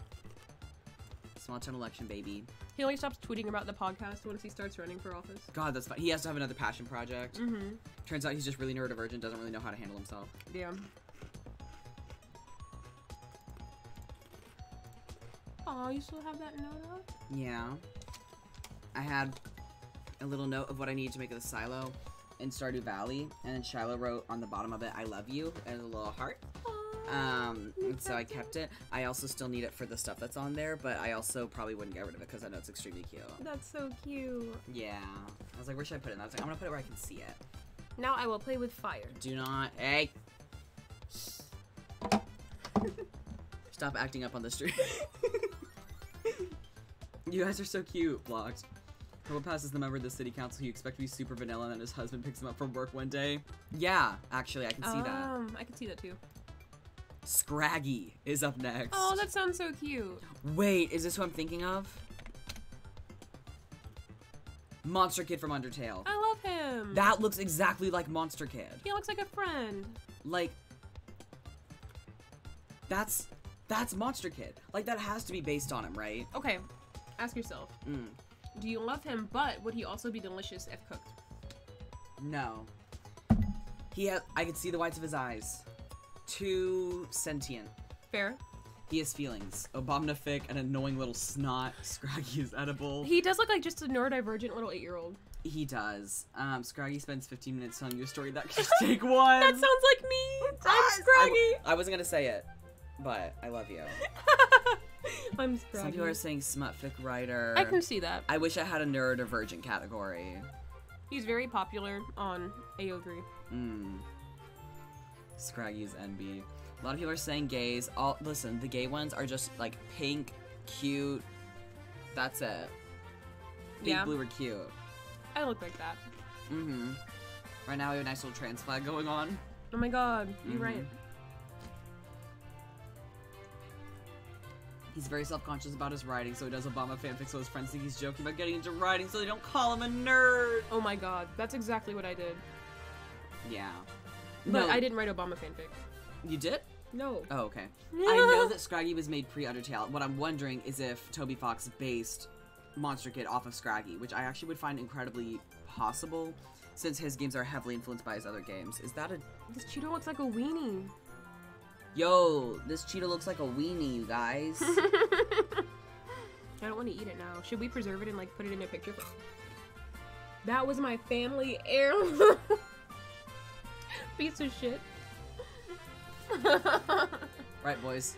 Small town election, baby. He only stops tweeting about the podcast once he starts running for office. God, that's fun. He has to have another passion project. Mm-hmm. Turns out he's just really neurodivergent, doesn't really know how to handle himself. Yeah. Oh, you still have that note up? Yeah. I had a little note of what I needed to make the silo in Stardew Valley, and then Shiloh wrote on the bottom of it, I love you, and a little heart. Um, so I kept it. I also still need it for the stuff that's on there, but I also probably wouldn't get rid of it because I know it's extremely cute. That's so cute. Yeah. I was like, where should I put it? And I was like, I'm gonna put it where I can see it. Now I will play with fire. Do not. Hey! (laughs) Stop acting up on the street. (laughs) you guys are so cute, blocked. Probopass is the member of the city council you expect to be super vanilla and then his husband picks him up from work one day. Yeah, actually, I can see that. Um, I can see that too. Scraggy is up next. Oh, that sounds so cute. Wait, is this who I'm thinking of? Monster Kid from Undertale. I love him. That looks exactly like Monster Kid. he looks like a friend. Like that's that's Monster Kid. Like that has to be based on him, right? Okay, ask yourself. Mm. Do you love him, but would he also be delicious if cooked? No. He has I could see the whites of his eyes. Too sentient. Fair. He has feelings. Abominafic, an annoying little snot. (laughs) Scraggy is edible. He does look like just a neurodivergent little eight-year-old. He does. Um, Scraggy spends 15 minutes telling you a story that could (laughs) just take (laughs) one. That sounds like me. I'm I, Scraggy. w- I wasn't gonna say it, but I love you. I'm Scraggy. Some people are saying smutfic writer. I can see that. I wish I had a neurodivergent category. He's very popular on AO3. Mm. Scraggy's NB. A lot of people are saying gays. All listen, the gay ones are just like pink, cute. That's it. Pink, Yeah. blue, or cute. I look like that. Mm-hmm. Right now we have a nice little trans flag going on. Oh my god, you're Mhm. right. He's very self-conscious about his writing, so he does Obama fanfic so his friends think he's joking about getting into writing so they don't call him a nerd. Oh my god, that's exactly what I did. Yeah. But no, I didn't write Obama fanfic. You did? No. Oh, okay. I know that Scraggy was made pre-Undertale. What I'm wondering is if Toby Fox based Monster Kid off of Scraggy, which I actually would find incredibly possible, since his games are heavily influenced by his other games. Is that a... This Cheeto looks like a weenie. Yo, this cheetah looks like a weenie, you guys. (laughs) I don't want to eat it now. Should we preserve it and like put it in a picture? That was my family heirloom. (laughs) (laughs) Piece of shit. (laughs) right, boys.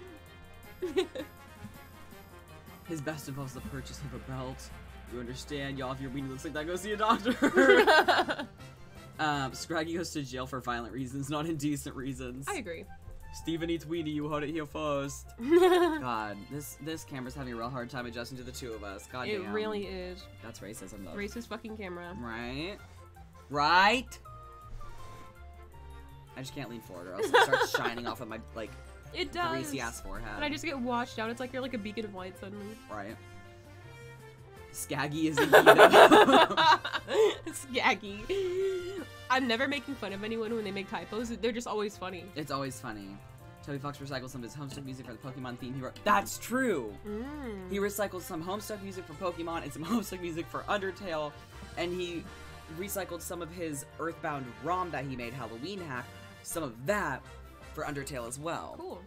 His best involves the purchase of a belt. You understand? Y'all, if your weenie looks like that, go see a doctor. (laughs) um, Scraggy goes to jail for violent reasons, not indecent reasons. I agree. Steven eats weenie, you heard it here first. God, this this camera's having a real hard time adjusting to the two of us. God it damn. really is. That's racism, though. Racist fucking camera. Right? Right? I just can't lean forward or else it starts (laughs) shining off of my, like, It does. greasy ass forehead. And I just get washed out. It's like you're like a beacon of light suddenly. Right. Skaggy is a. (laughs) Skaggy. I'm never making fun of anyone when they make typos. They're just always funny. It's always funny. Toby Fox recycled some of his Homestuck music for the Pokemon theme. He wrote, That's true! Mm. He recycled some Homestuck music for Pokemon and some (laughs) Homestuck music for Undertale, and he recycled some of his Earthbound ROM that he made Halloween hack, some of that for Undertale as well. Cool.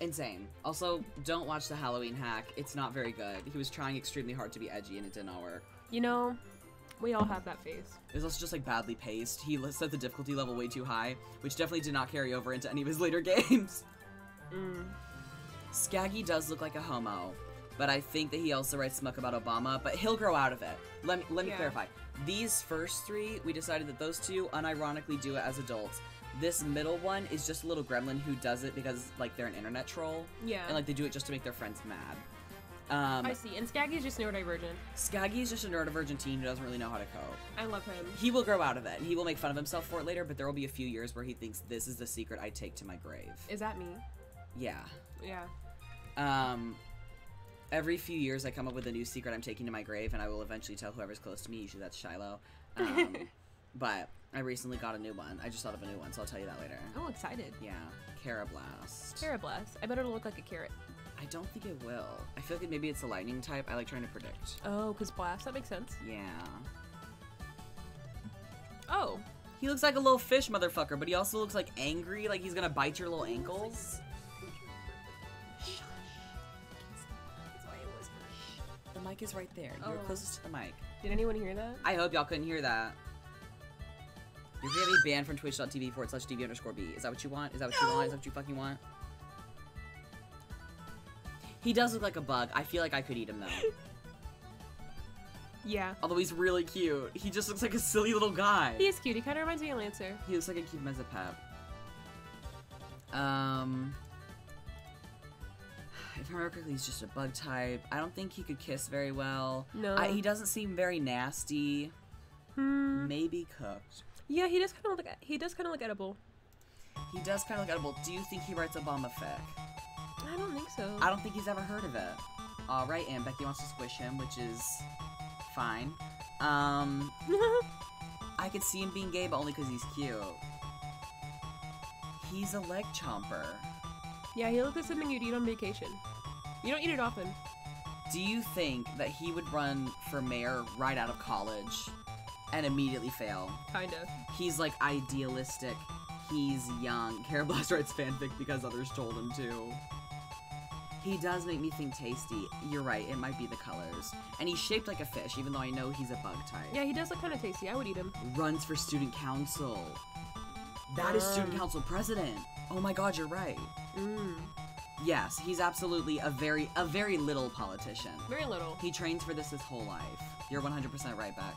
Insane. Also, don't watch the Halloween hack. It's not very good. He was trying extremely hard to be edgy and it did not work. You know, we all have that phase. It was also just like badly paced. He set the difficulty level way too high, which definitely did not carry over into any of his (laughs) later games. Mm. Skaggy does look like a homo, but I think that he also writes smuck about Obama, but he'll grow out of it. Let me let me Yeah. clarify. These first three, we decided that those two unironically do it as adults. This middle one is just a little gremlin who does it because like they're an internet troll Yeah. and like they do it just to make their friends mad. Um, I see. And Skaggy is just neurodivergent. Skaggy is just a neurodivergent teen who doesn't really know how to cope. I love him. He will grow out of it. and He will make fun of himself for it later, but there will be a few years where he thinks this is the secret I take to my grave. Is that me? Yeah. Yeah. Um, every few years, I come up with a new secret I'm taking to my grave, and I will eventually tell whoever's close to me. Usually that's Shiloh. Um, (laughs) but I recently got a new one. I just thought of a new one, so I'll tell you that later. Oh, excited. Yeah, Karrablast. Karrablast. I bet it'll look like a carrot. I don't think it will. I feel like maybe it's a lightning type. I like trying to predict. Oh, because blast. That makes sense. Yeah. Oh. He looks like a little fish motherfucker, but he also looks like angry, like he's gonna bite your little ankles. The mic is right there. You're Oh. closest to the mic. Did anyone hear that? I hope y'all couldn't hear that. You're gonna be banned from twitch.tv forward slash dv underscore b. Is that what you want? Is that what you want? Is that what you fucking want? He does look like a bug. I feel like I could eat him though. Yeah. Although he's really cute. He just looks like a silly little guy. He is cute. He kind of reminds me of Lancer. He looks like a cute Mezapep. Um, if I remember correctly, he's just a bug type. I don't think he could kiss very well. No. I, he doesn't seem very nasty. Hmm. Maybe cooked. Yeah, he does kind of look. He does kind of look edible. He does kind of look edible. Do you think he writes Obama fic? I don't think so. I don't think he's ever heard of it. All right, and Becky wants to squish him, which is fine. Um, (laughs) I could see him being gay, but only because he's cute. He's a leg chomper. yeah, he looks like something you'd eat on vacation. You don't eat it often. Do you think that he would run for mayor right out of college and immediately fail? Kinda. He's like idealistic. He's young. (laughs) Karrablast writes fanfic because others told him to. He does make me think tasty. You're right, it might be the colors. And he's shaped like a fish, even though I know he's a bug type. Yeah, he does look kind of tasty. I would eat him. Runs for student council. That is student Um. council president. Oh my god, you're right. Mm. Yes, he's absolutely a very, a very little politician. Very little. He trains for this his whole life. You're 100% right back.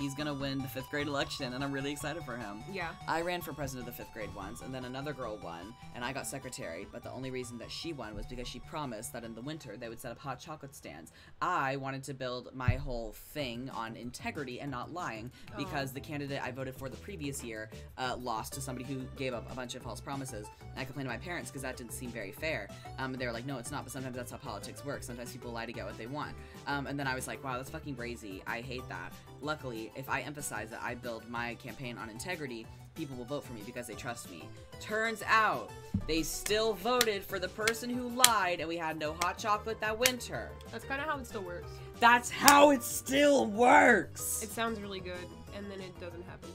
He's gonna win the fifth grade election, and I'm really excited for him. Yeah. I ran for president of the fifth grade once, and then another girl won, and I got secretary. But the only reason that she won was because she promised that in the winter they would set up hot chocolate stands. I wanted to build my whole thing on integrity and not lying because the candidate I voted for the previous year uh, lost to somebody who gave up a bunch of false promises. And I complained to my parents because that didn't seem very fair. Um, and they were like, "No, it's not." But sometimes that's how politics works. Sometimes people lie to get what they want. Um, and then I was like, "Wow, that's fucking crazy. I hate that." Luckily, if I emphasize that I build my campaign on integrity, people will vote for me because they trust me. Turns out they still voted for the person who lied, and we had no hot chocolate that winter. That's kind of how it still works. That's how it still works. It sounds really good, and then it doesn't happen.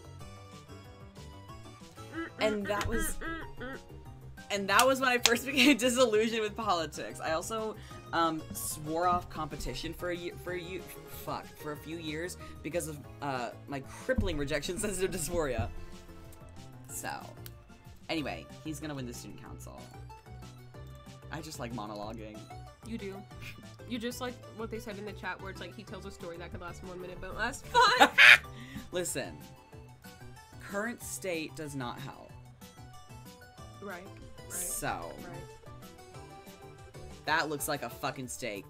and that was and that was when I first (laughs) became disillusioned with politics. I also um, swore off competition for a year, for a year, fuck, for a few years because of uh, my crippling rejection (laughs) sensitive dysphoria. So, anyway, he's gonna win the student council. I just like monologuing. You do. You just like what they said in the chat, where it's like he tells a story that could last one minute, but last five. (laughs) (laughs) Listen, current state does not help. right. Right. So, Right. that looks like a fucking steak.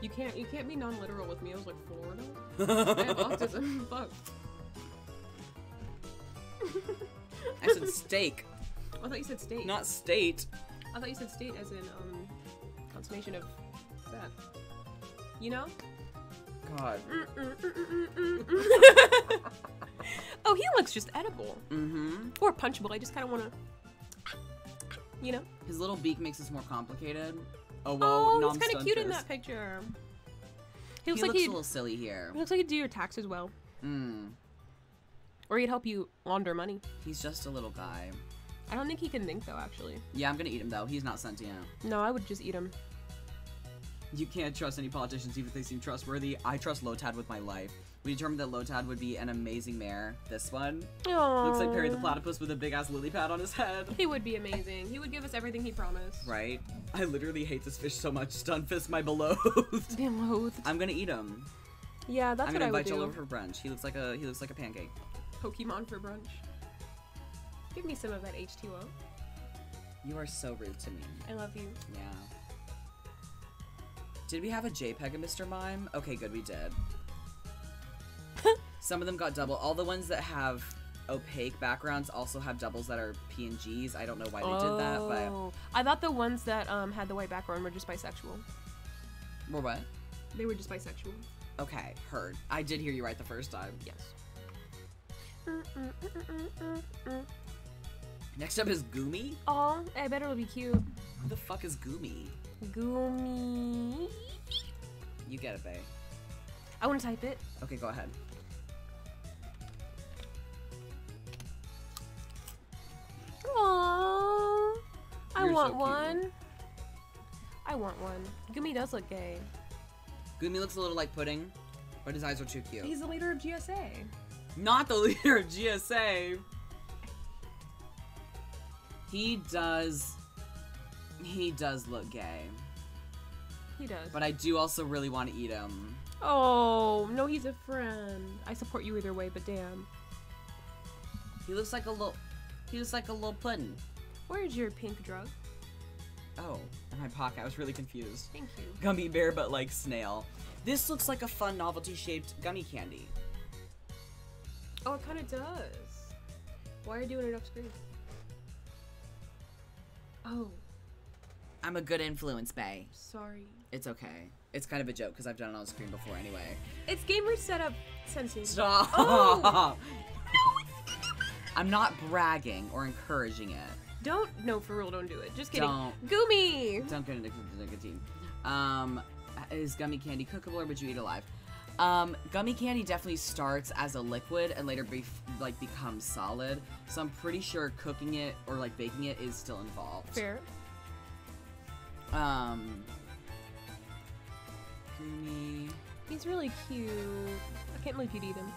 You can't. You can't be non-literal with me. I was like Florida. I have autism. (laughs) Fuck. I said steak, I thought you said state. not state. I thought you said state as in um consummation of that. You know? God. Mm, mm, mm, (laughs) oh, he looks just edible Mm-hmm. or punchable. I just kind of want to. You know? His little beak makes this more complicated. Oh, Oh, well, he's kind of cute in that picture. He He looks looks like a little silly here. He looks like he'd do your taxes well, Mm. or he'd help you launder money. He's just a little guy. I don't think he can think though. Actually, Yeah, I'm gonna eat him though. He's not sentient. no, I would just eat him. You can't trust any politicians even if they seem trustworthy. I trust Lotad with my life. We determined that Lotad would be an amazing mayor. This one Oh, looks like Perry the Platypus with a big ass lily pad on his head. He would be amazing. He would give us everything he promised. Right? I literally hate this fish so much. Stunfisk, my beloved. (laughs) Loathed. I'm gonna eat him. Yeah, that's I'm gonna I would you all do. over for brunch. He looks like a he looks like a pancake. Pokemon for brunch. Give me some of that H2O. You are so rude to me. I love you. Yeah. Did we have a JPEG of Mr. Mime? Okay, good, we did. Some of them got double. All the ones that have opaque backgrounds also have doubles that are PNGs. I don't know why they did that, but Oh. I thought the ones that um had the white background were just bisexual. or what? They were just bisexual. Okay, heard. I did hear you right the first time. Yes. Next up is Goomy. Oh, I bet it'll be cute. Who the fuck is Goomy? Goomy. You get it, bae. I want to type it. Okay, go ahead. Aww. I You're want so cute. one. I want one. Goomy does look gay. Goomy looks a little like pudding, but his eyes are too cute. He's the leader of GSA. not the (laughs) leader of GSA. He does. He does look gay, He does. but I do also really want to eat him. oh, no, he's a friend. I support you either way, but damn. He looks like a little. He looks like a little puddin'. Where's your pink drug? Oh, in my pocket. I was really confused. Thank you. Gummy bear, but like snail. This looks like a fun novelty-shaped gummy candy. Oh, it kind of does. Why are you doing it off screen? Oh, I'm a good influence, Bay. sorry. It's okay. It's kind of a joke because I've done it on screen before anyway. It's gamer setup sensitive. Stop. Oh. (laughs) I'm not bragging or encouraging it. Don't. No, for real, don't do it. Just kidding. Don't. Goomy! Don't get addicted to nicotine. Um, is gummy candy cookable or would you eat it alive? Um, gummy candy definitely starts as a liquid and later be like becomes solid. So I'm pretty sure cooking it or like baking it is still involved. Fair. Um, gummy. He's really cute. I can't believe you'd eat him.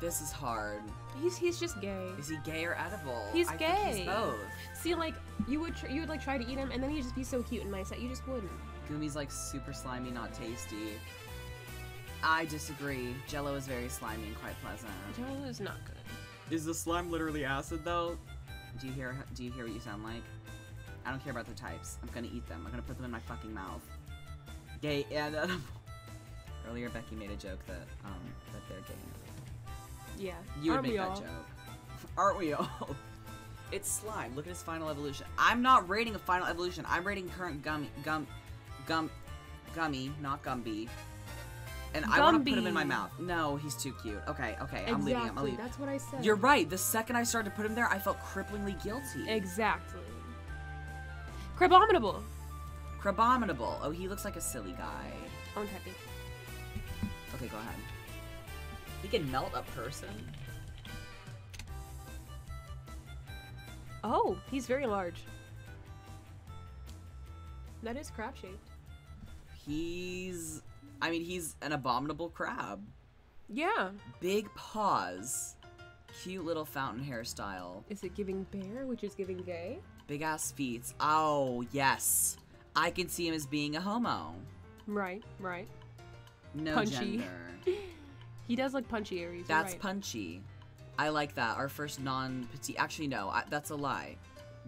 This is hard. He's he's just gay. Is he gay or edible? He's I think gay. he's both. See, like you would tr- you would like try to eat him, and then he'd just be so cute and nice that you just wouldn't. Goomy's like super slimy, not tasty. I disagree. Jello is very slimy and quite pleasant. Jello is not good. Is the slime literally acid though? Do you hear? Do you hear what you sound like? I don't care about the types. I'm gonna eat them. I'm gonna put them in my fucking mouth. Gay and edible. (laughs) Earlier, Becky made a joke that um that they're gay. Yeah. You would Aren't make that all? joke, aren't we all? (laughs) it's slime. Look at his final evolution. I'm not rating a final evolution. I'm rating current gummy gum gum gummy, not Gumby. And I want to put him in my mouth. No, he's too cute. Okay, okay, I'm leaving him. I'm Exactly. leaving. That's what I said. You're right. The second I started to put him there, I felt cripplingly guilty. Exactly. Crabominable. Crabominable. Oh, he looks like a silly guy. I'm happy. Okay, go ahead. He can melt a person. Oh, he's very large. That is crab shaped. He's. I mean, he's an abominable crab. Yeah. Big paws. Cute little fountain hairstyle. Is it giving bear, which is giving gay? Big ass feet. Oh, yes. I can see him as being a homo. Right, right. No Punchy. gender. (laughs) He does look punchy, Aries. That's right. punchy. I like that. Our first non petite. Actually, no, I, that's a lie.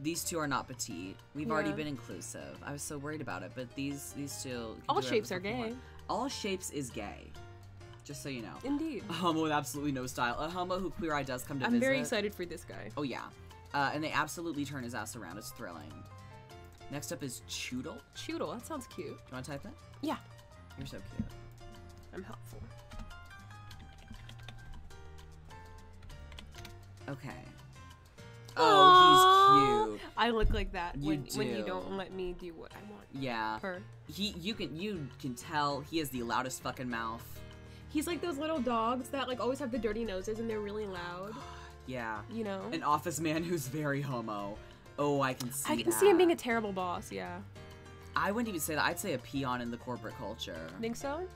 These two are not petite. We've already been inclusive. I was so worried about it, but these these two. All shapes are gay. want. All shapes is gay. Just so you know. Indeed. A homo with absolutely no style. A homo who Queer Eye does come to I'm visit. very excited for this guy. Oh yeah, uh, and they absolutely turn his ass around. It's thrilling. Next up is Chewtle. Chewtle, that sounds cute. Do you want to type it? Yeah, You're so cute. I'm helpful. Okay. Oh, he's cute. I look like that You when, when you do. don't let me do what I want. Yeah. Her. He, you can, you can tell he has the loudest fucking mouth. He's like those little dogs that like always have the dirty noses and they're really loud. (sighs) Yeah. You know. An office man who's very homo. Oh, I can see. I can see him being a terrible boss. Yeah. I wouldn't even say that. I'd say a peon in the corporate culture. Think so?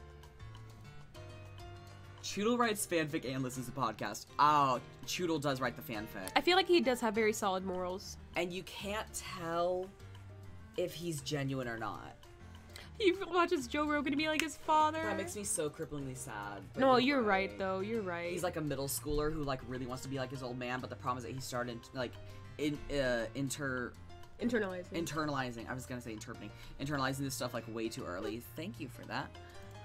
Chewtle writes fanfic and listens to podcasts. Oh, Chewtle does write the fanfic. I feel like he does have very solid morals. and you can't tell if he's genuine or not. He watches Joe Rogan to be like his father. That makes me so cripplingly sad. but No, you're right though. You're right. He's like a middle schooler who like really wants to be like his old man, but the problem is that he started like in uh, inter internalizing. internalizing. I was gonna say interpreting, internalizing this stuff like way too early. Thank you for that.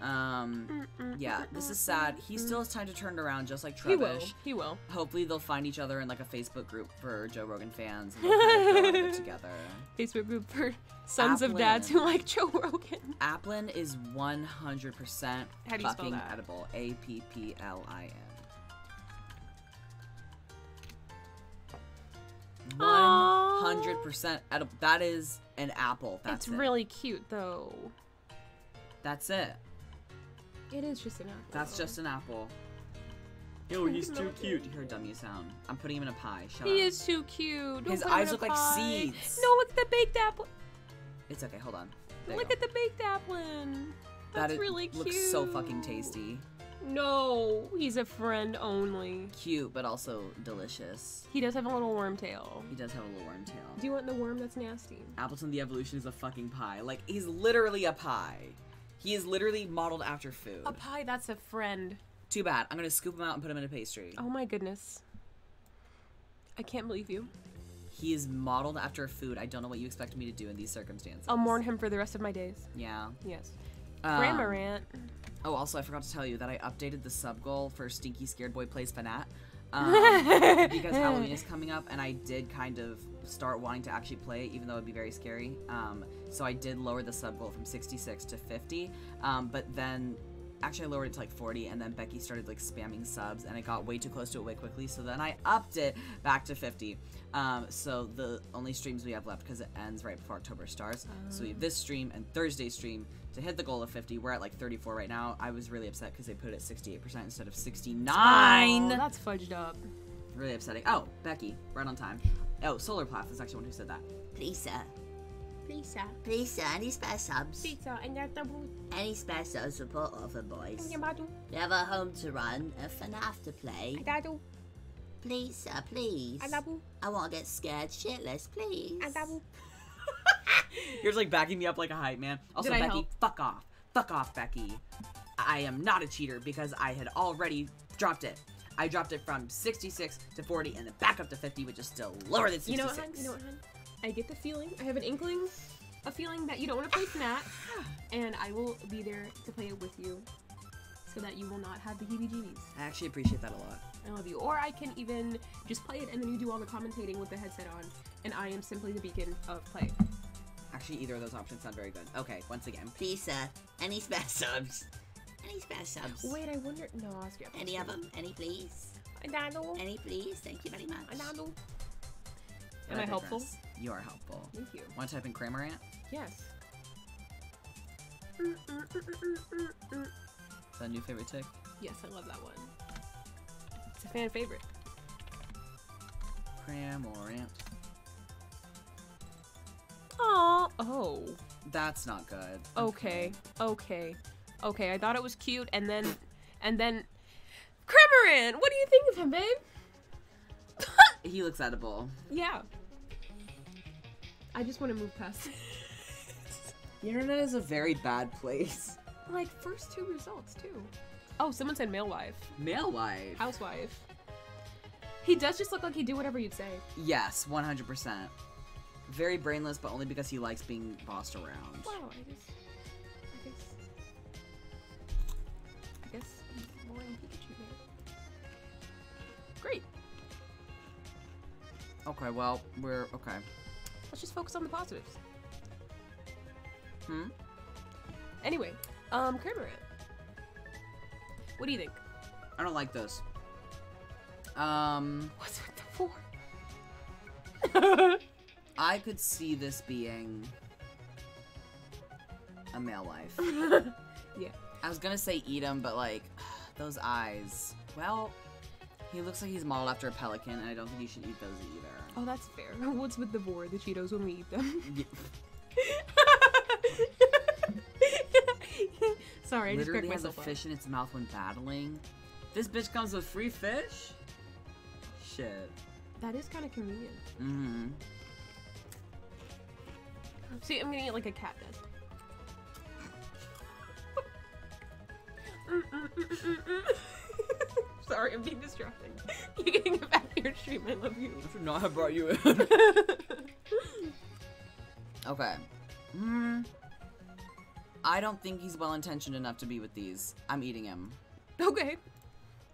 Um, yeah, this is sad. He still has time to turn it around, just like he will. He will. Hopefully, they'll find each other in like a Facebook group for Joe Rogan fans and they'll kind of go at it together. (laughs) Facebook group for sons of dads who like Joe Rogan. Applin is 100% How do you spell fucking edible. A P P L I N. hundred percent edible. That is an apple. That's it's it. really cute though. That's it. It is just an apple. That's just an apple. Yo, he's too cute. You heard dummy sound. I'm putting him in a pie. Shut up. He up. is too cute. Don't His eyes in a look like seeds. No, look at the baked apple. It's okay. Hold on. There Look at the baked apple. That That's really cute. Looks so fucking tasty. No, he's a friend only. Cute, but also delicious. He does have a little worm tail. He does have a little worm tail. Do you want the worm that's nasty? Appletun the Evolution is a fucking pie. Like, he's literally a pie. He is literally modeled after food. A pie that's a friend. Too bad. I'm gonna scoop him out and put him in a pastry. Oh my goodness. I can't believe you. He is modeled after food. I don't know what you expect me to do in these circumstances. I'll mourn him for the rest of my days. Yeah. Yes. Um. Oh, also, I forgot to tell you that I updated the sub goal for Stinky Scared Boy Plays FNAF. (laughs) Um, because Halloween is coming up, and I did kind of start wanting to actually play it, even though it'd be very scary. Um, so I did lower the sub goal from 66 to 50. Um, but then, actually, I lowered it to like 40, and then Becky started like spamming subs, and it got way too close to it way quickly. So then I upped it back to 50. Um, so the only streams we have left, because it ends right before October starts. So we have this stream and Thursday stream to hit the goal of 50. We're at like 34 right now. I was really upset because they put it at 68% instead of 69. Oh, that's fudged up. Really upsetting. Oh, Becky, right on time. Oh, Solar Plath is actually one who said that. Please, Pizza. Please. Any spare subs? Pizza. And that double. Any spare subs support offer, boys? We have a home to run, a FNAF to play. Please, sir, please. Double. I want to get scared shitless, please. Double. (laughs) You're just like backing me up like a hype man. Also, Becky, help? fuck off. Fuck off, Becky. I am not a cheater because I had already dropped it. I dropped it from 66 to 40 and then back up to 50, which is still lower than 66. You know what, hun? You know what, hun? I get the feeling. I have an inkling, a feeling that you don't want to play (sighs) FNAF, and I will be there to play it with you, so that you will not have the heebie-jeebies. I actually appreciate that a lot. I love you. Or I can even just play it and then you do all the commentating with the headset on, and I am simply the beacon of play. Actually, either of those options sound very good. Okay, once again. Please, sir. Any spare subs? Any spare subs? Wait, I wonder. No, I'll skip. Any of them? Any, please? Any, please? Thank you very much. But Am I digress. helpful? You are helpful. Thank you. Want to type in Cramorant? Yes. Is that a new favorite tick? Yes, I love that one. It's a fan favorite. Cramorant. Aw. Oh. That's not good. Okay. Okay. Okay. I thought it was cute, and then, and then, Cramorant. What do you think of him, babe? (laughs) He looks edible. yeah. I just want to move past. The (laughs) internet is a very bad place. like first two results too. Oh, someone said male wife, Male wife. housewife. He does just look like he'd do whatever you'd say. Yes, 100%. Very brainless, but only because he likes being bossed around. Wow. I guess. I guess. I guess boring Pikachu. Great. Okay, well, we're okay. Let's just focus on the positives. Hmm? Anyway, um, Cramorant. What do you think? I don't like those. Um, What's with the four? (laughs) I could see this being a male wife. (laughs) yeah. I was gonna say eat him, but like, (sighs) those eyes. Well, he looks like he's modeled after a pelican, and I don't think you should eat those either. Oh, that's fair. (laughs) What's with the vor, the Cheetos, when we eat them? (laughs) Sorry, I just Literally cracked has a fish in its mouth when battling. This bitch comes with free fish? Shit. That is kind of convenient. Mm-hmm. See, I'm gonna eat like a cat does. Mm, mm, mm, mm, mm. Sorry, I'm being distracting. (laughs) You can get back to your stream. I love you. I should not have brought you (laughs) in. okay. Hmm. I don't think he's well intentioned enough to be with these. I'm eating him. okay,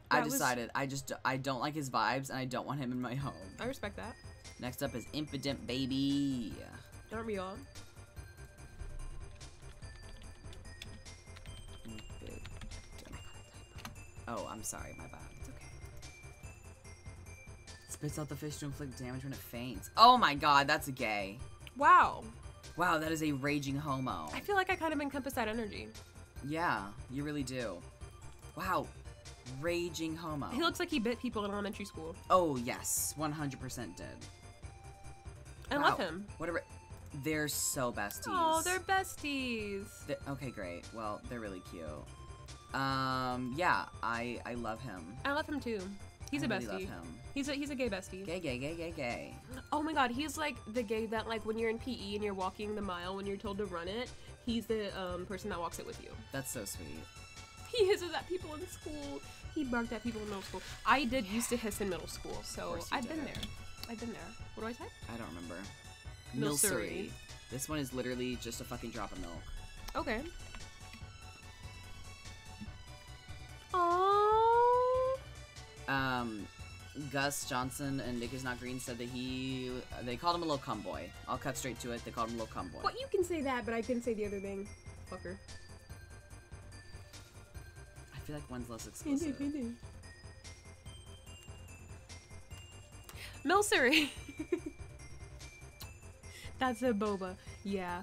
I That was- decided. I just I don't like his vibes and I don't want him in my home. I respect that. Next up is Impident Baby. Aren't we all? Oh, I'm sorry, my bad. It's okay. Spits out the fish to inflict damage when it faints. Oh my god, that's a gay. Wow. Wow, that is a raging homo. I feel like I kind of encompass that energy. Yeah, you really do. Wow, raging homo. He looks like he bit people in elementary school. Oh yes, 100% did. I love him. Whatever. They're so besties. Oh, they're besties. Th- okay, great. Well, they're really cute. Um, yeah, I I love him. I love him too. He's I a really bestie. love him. He's a he's a gay bestie. Gay, gay, gay, gay, gay. Oh my god, he's like the gay that like when you're in PE and you're walking the mile when you're told to run it, he's the um, person that walks it with you. That's so sweet. He hisses at people in school. He barked at people in middle school. I did used to hiss in middle school, so I've been there. I've been there. What do I say? I don't remember. Milcery. Milcery. This one is literally just a fucking drop of milk. Okay. Oh. Um, Gus Johnson and Nick is not green said that he they called him a little cum boy. I'll cut straight to it. They called him a little cum boy. What you can say that, but I couldn't say the other thing. Fucker. I feel like one's less explicit. Milcery. (laughs) That's a boba. Yeah.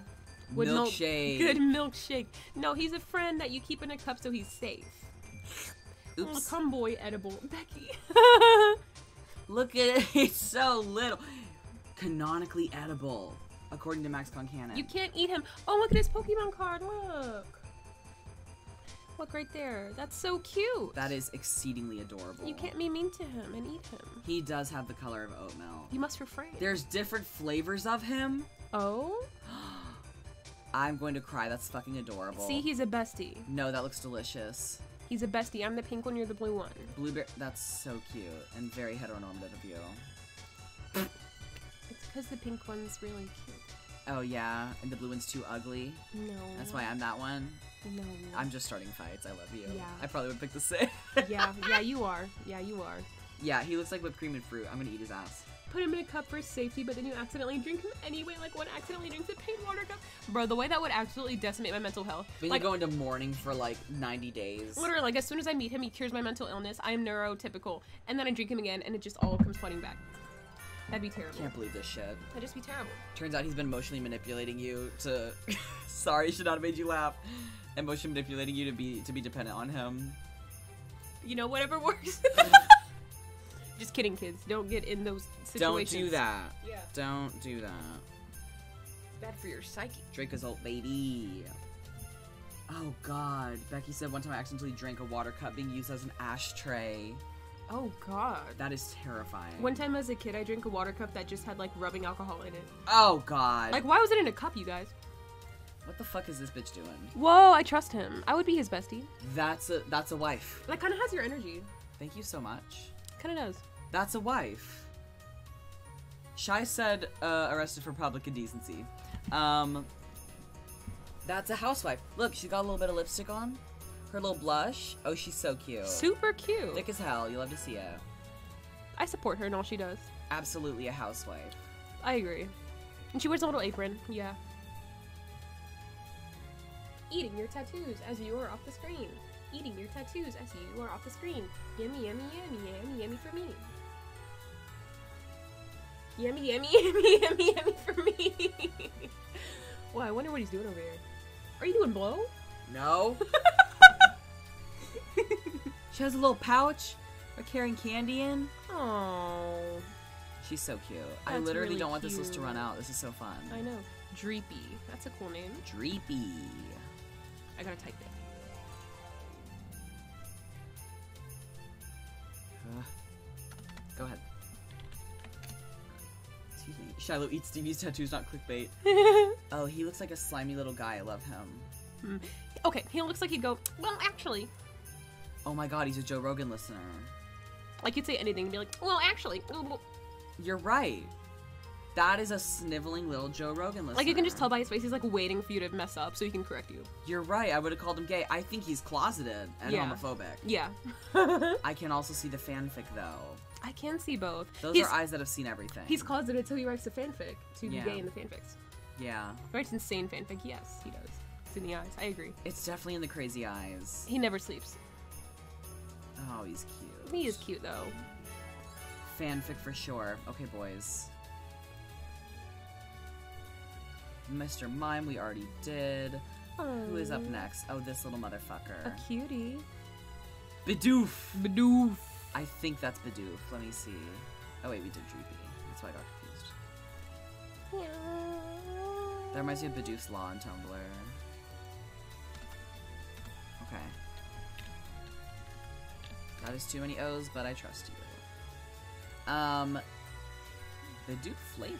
With milk- Milkshake. Good milkshake. No, he's a friend that you keep in a cup so he's safe. Oh, Oops. come boy edible. (laughs) Becky. Look at it. (laughs) It's so little. Canonically edible, according to Max Concanon. you can't eat him. Oh, look at his Pokemon card. Look. Look right there. That's so cute. That is exceedingly adorable. You can't be mean to him and eat him. He does have the color of oatmeal. You must refrain. There's different flavors of him. oh? (gasps) I'm going to cry. That's fucking adorable. See, he's a bestie. No, that looks delicious. He's a bestie. I'm the pink one, you're the blue one. Blueberry. That's so cute and very heteronormative of you. It's because the pink one's really cute. Oh yeah, and the blue one's too ugly. No. That's why I'm that one. No. I'm just starting fights. I love you. Yeah. I probably would pick the same. yeah, yeah, (laughs) you are. Yeah, you are. yeah, he looks like whipped cream and fruit. I'm gonna eat his ass. Put him in a cup for safety, but then you accidentally drink him anyway, like one accidentally drinks a paint water cup. Bro, the way that would absolutely decimate my mental health. We like, like, go into mourning for like 90 days. literally, like, as soon as I meet him, he cures my mental illness. I am neurotypical. And then I drink him again, and it just all comes flooding back. That'd be terrible. Can't believe this shit. That'd just be terrible. Turns out he's been emotionally manipulating you to. (laughs) Sorry, should not have made you laugh. Emotionally manipulating you to be to be dependent on him. You know, whatever works. (laughs) (laughs) just kidding, kids. Don't get in those situations. Don't do that. Yeah. Don't do that. Bad for your psyche. Dracozolt baby. Oh god. Becky said one time I accidentally drank a water cup being used as an ashtray. Oh, God. That is terrifying. One time as a kid, I drank a water cup that just had like rubbing alcohol in it. Oh god. Like, why was it in a cup, you guys? what the fuck is this bitch doing? Whoa, I trust him. I would be his bestie. That's a that's a wife. That kind of has your energy. Thank you so much. Kind of knows? That's a wife. Shy said uh, arrested for public indecency. Um, that's a housewife. Look, she's got a little bit of lipstick on. Her little blush. Oh, she's so cute. Super cute. Thick as hell. You love to see it. I support her in all she does. Absolutely a housewife. I agree. And she wears a little apron. Yeah. Eating your tattoos as you are off the screen. Eating your tattoos as you are off the screen. Yummy, yummy, yummy, yummy, yummy for me. Yummy, yummy, (laughs) yummy, yummy, yummy for me. (laughs) well, I wonder what he's doing over here. Are you doing blow? No. (laughs) she has a little pouch for carrying candy in. Oh, She's so cute. That's I literally really don't want this list to run out. This is so fun. I know. Dreepy. That's a cool name. Dreepy. I gotta type it. Uh, go ahead. Excuse me. Shiloh eats Stevie's tattoos, not clickbait. (laughs) oh, he looks like a slimy little guy. I love him. okay, he looks like he'd go, well, actually. Oh my god, he's a Joe Rogan listener. Like you'd say anything and be like, well, actually. You're right. That is a sniveling little Joe Rogan listener. Like you can just tell by his face, he's like waiting for you to mess up so he can correct you. You're right. I would have called him gay. I think he's closeted and Yeah. homophobic. Yeah. (laughs) I can also see the fanfic though. I can see both. Those he's, are eyes that have seen everything. He's closeted so he writes a fanfic to Yeah. be gay in the fanfics. yeah. He writes insane fanfic. Yes, he does. It's in the eyes. I agree. It's definitely in the crazy eyes. He never sleeps. Oh, he's cute. He is cute though. Fanfic for sure. Okay, boys. Mr. Mime, we already did. Who is up Oh, next? Oh, this little motherfucker. A cutie. Bidoof! Bidoof. I think that's Bidoof. Let me see. Oh, wait, we did Droopy. That's why I got confused. That reminds me of Bidoof's Law on Tumblr. Okay. That is too many O's, but I trust you. Um, Bidoof flavor.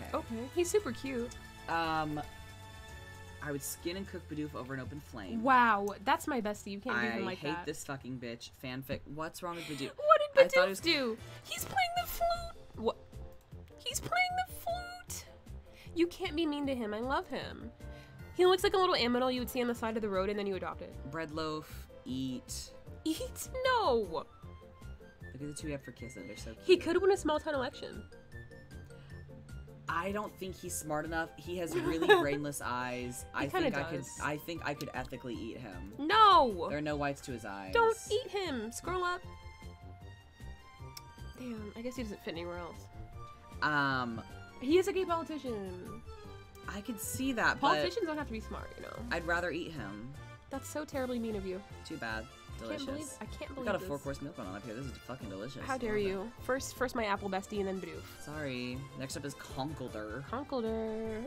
Okay. Okay, he's super cute. Um, I would skin and cook Bidoof over an open flame. Wow, that's my bestie. You can't do him like that. I hate this fucking bitch. Fanfic. What's wrong with Bidoof? What did Bidoof was- do? He's playing the flute. What? He's playing the flute. You can't be mean to him. I love him. He looks like a little animal you would see on the side of the road and then you adopt it. Bread loaf. Eat. Eat? No. Look at the two we have for kissing. They're so cute. He could win a small town election. I don't think he's smart enough. He has really (laughs) brainless eyes. I think I could. I think I could ethically eat him. No. There are no whites to his eyes. Don't eat him. Scroll up. Damn, I guess he doesn't fit anywhere else. Um, He is a gay politician. I could see that, but Politicians don't have to be smart, you know. I'd rather eat him. That's so terribly mean of you. Too bad. Delicious. Can't believe I can't we believe got a four course meal going on up here. This is fucking delicious. How dare Love it. you? First, first my apple bestie, and then Bidoof. Sorry. Next up is. Conkeldurr, Conkeldurr,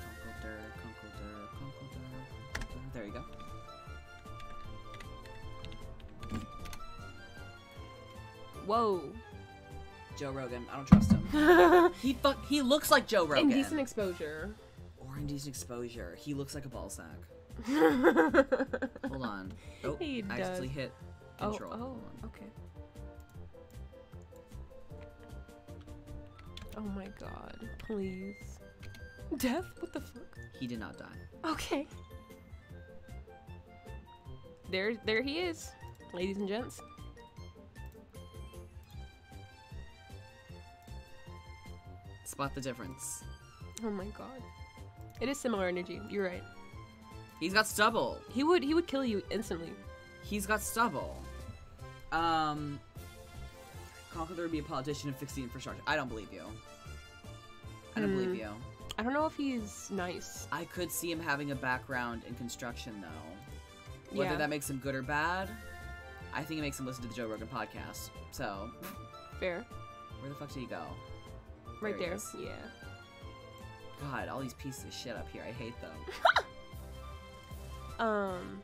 Conkeldurr, Conkeldurr. There you go. Whoa. Joe Rogan. I don't trust him. (laughs) he fuck. He looks like Joe Rogan. Indecent exposure. or indecent exposure. He looks like a ball sack. Oh, (laughs) Hold on. Oh, He I actually hit oh, control. Oh, Hold on. okay. Oh my god. Please. Death? What the fuck? He did not die. Okay. There, there he is, ladies and gents. Spot the difference. Oh my god. It is similar energy. You're right. He's got stubble. He would, he would kill you instantly. He's got stubble. Um, Conqueror would be a politician and fix the infrastructure. I don't believe you. I don't Hmm. believe you. I don't know if he's nice. I could see him having a background in construction, though. Whether Yeah. that makes him good or bad, I think it makes him listen to the Joe Rogan podcast. So, Fair. where the fuck did he go? Right There he there. Yeah. God, all these pieces of shit up here. I hate them. (laughs) Um.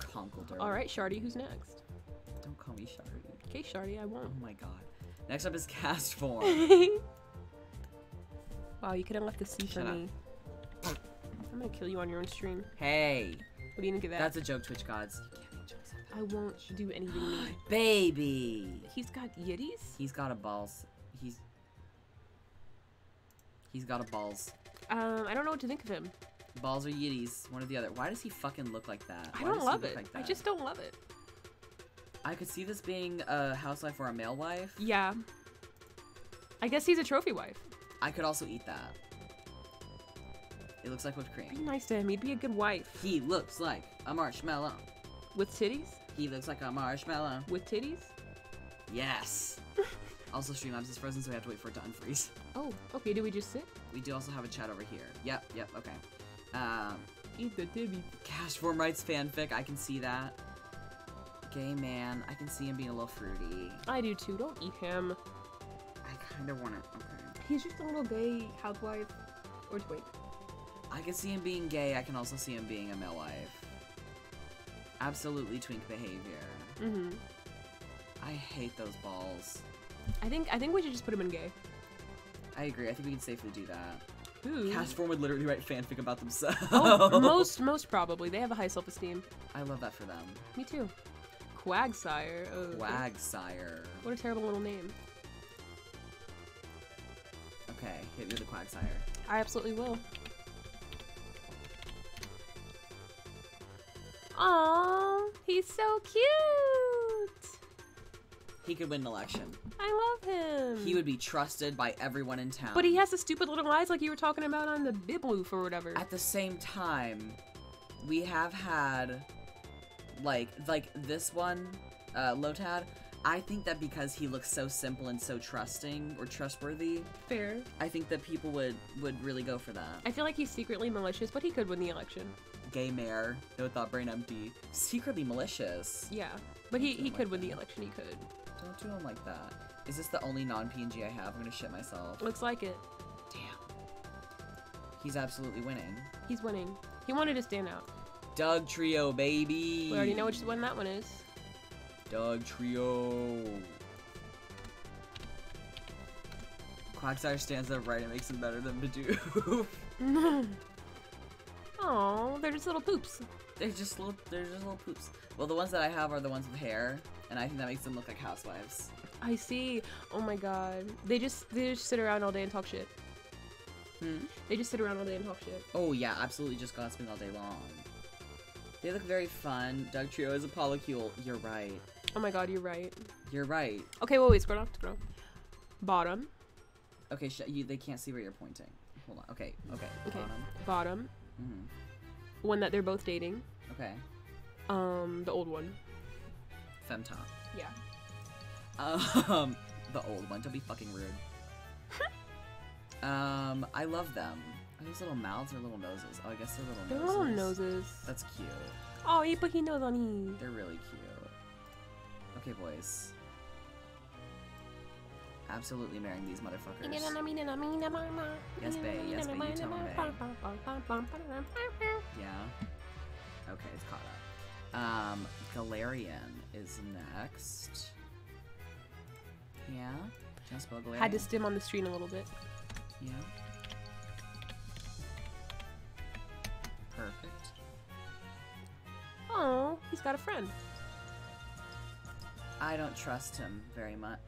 Conkeldurr. All right, Shardy. Who's next? Don't call me Shardy. Okay, Shardy. I won't. Oh my god. Next up is Castform. (laughs) wow, you could have left the C for Shut up. me. I'm gonna kill you on your own stream. hey, What do you think of that? that's a joke, Twitch gods. You can't make jokes like I won't do anything mean. (gasps) Baby. He's got yitties. He's got a balls. He's. He's got a balls. Um, I don't know what to think of him. Balls or yitties, one or the other. Why does he fucking look like that? I Why don't love it. like I just don't love it. I could see this being a housewife or a male wife. Yeah. I guess he's a trophy wife. I could also eat that. It looks like whipped cream. Be nice to him. He'd be a good wife. He looks like a marshmallow. With titties? He looks like a marshmallow. With titties? Yes. (laughs) also, Streamlabs is frozen, so we have to wait for it to unfreeze. Oh, okay. Do we just sit? We do also have a chat over here. Yep, yep, okay. Um, Eat the tibby. Castform Rights fanfic, I can see that. Gay man, I can see him being a little fruity. I do too. Don't eat him. I kind of want to. Okay. He's just a little gay housewife. Or wait. I can see him being gay. I can also see him being a male wife. Absolutely twink behavior. Mm-hmm. I hate those balls. I think I think we should just put him in gay. I agree. I think we can safely do that. Ooh. Castform would literally write fanfic about themselves. oh, (laughs) most most probably. They have a high self-esteem. I love that for them. Me too. Quagsire. Oh, Quagsire. What a terrible little name. Okay, hit me with the Quagsire. I absolutely will. Aww, he's so cute. He could win an election. I love him. He would be trusted by everyone in town. But he has the stupid little eyes like you were talking about on the Bibloof or whatever. At the same time, we have had like like this one, uh, Lotad. I think that because he looks so simple and so trusting or trustworthy, Fair. I think that people would would really go for that. I feel like he's secretly malicious, but he could win the election. Gay mayor, no thought, brain empty, secretly malicious. Yeah. But he, he could win the election, he could. Don't do him like that. Is this the only non PNG I have? I'm gonna shit myself. Looks like it. Damn. He's absolutely winning. He's winning. He wanted to stand out. Dugtrio, baby. We already know which one that one is. Dugtrio. Quagsire stands up right and makes him better than Bidoof. Oh, (laughs) they're just little poops. they're just little, they're just little poops. Well, the ones that I have are the ones with hair, and I think that makes them look like housewives. I see. Oh my god. They just they just sit around all day and talk shit. Hmm. They just sit around all day and talk shit. Oh yeah, absolutely, just gossiping all day long. They look very fun. Dugtrio is a polycule. You're right. Oh my god, you're right. You're right. Okay, wait, wait, scroll down, scroll. Bottom, Okay, you, they can't see where you're pointing. Hold on. Okay, okay. Okay. Bottom. bottom. Mhm. One that they're both dating. Okay. Um, the old one. Femtop. Yeah. Um, (laughs) the old one. Don't be fucking rude. (laughs) um, I love them. Are these little mouths or little noses? Oh, I guess they're little They're noses. little noses. That's cute. Oh, you put he nose on he. They're really cute. Okay, boys. Absolutely marrying these motherfuckers. Yes, bae. Yes, bae. You tell me, Yeah. Okay, it's caught up. Um, Galarian is next. Yeah. Spell Had to stim on the screen a little bit. Yeah. Perfect. Oh, he's got a friend. I don't trust him very much.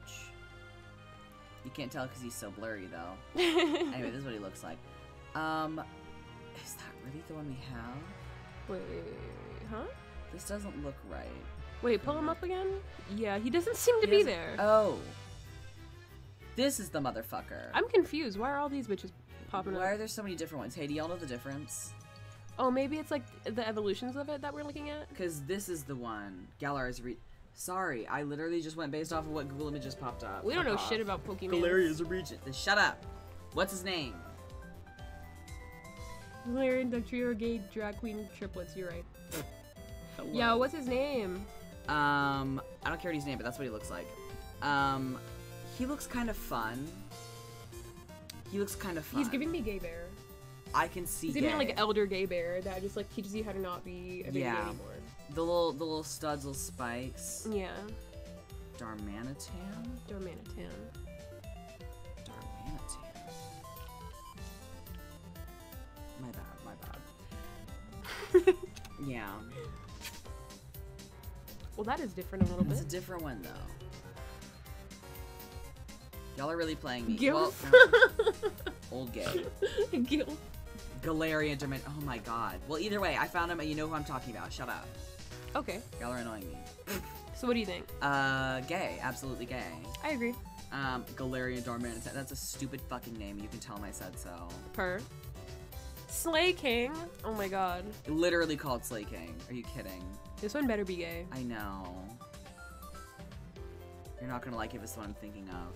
You can't tell because he's so blurry, though. (laughs) anyway, this is what he looks like. Um, is that really the one we have? Wait, huh? This doesn't look right. Wait, pull him up again? Yeah, he doesn't seem to He be doesn't- there. Oh. This is the motherfucker. I'm confused. Why are all these bitches popping Why up? Why are there so many different ones? Hey, do y'all know the difference? Oh, maybe it's like the evolutions of it that we're looking at. Because this is the one. Galar is re- Sorry, I literally just went based off of what Google Images popped up. We don't know off. shit about Pokemon. Galarian is a regent. Then shut up. What's his name? Galarian, Dugtrio, are gay drag queen triplets. You're right. (laughs) Hello. Yeah, what's his name? Um, I don't care what his name, but that's what he looks like. Um, he looks kind of fun. He looks kind of fun. He's giving me gay bear. I can see. He's giving me like elder gay bear that just like teaches you how to not be a baby Yeah. anymore. the little the little studs, little spikes. Yeah, Darmanitan. Darmanitan. Darmanitan. My bad. My bad. (laughs) yeah, Well, that is different a little bit. it's a different one though. Y'all are really playing me. Gil. Well, (laughs) no. old gay. Gil. Galarian Darman. Oh my god. Well, either way, I found him, and you know who I'm talking about. Shut up. Okay, Y'all are annoying me. so what do you think? Uh, gay. Absolutely gay. I agree. Um, Galarian Darmanitan. That's a stupid fucking name. You can tell him I said so. Per. Slaking. Oh my god. Literally called Slaking. Are you kidding? This one better be gay. I know. You're not gonna like it if it's the one I'm thinking of.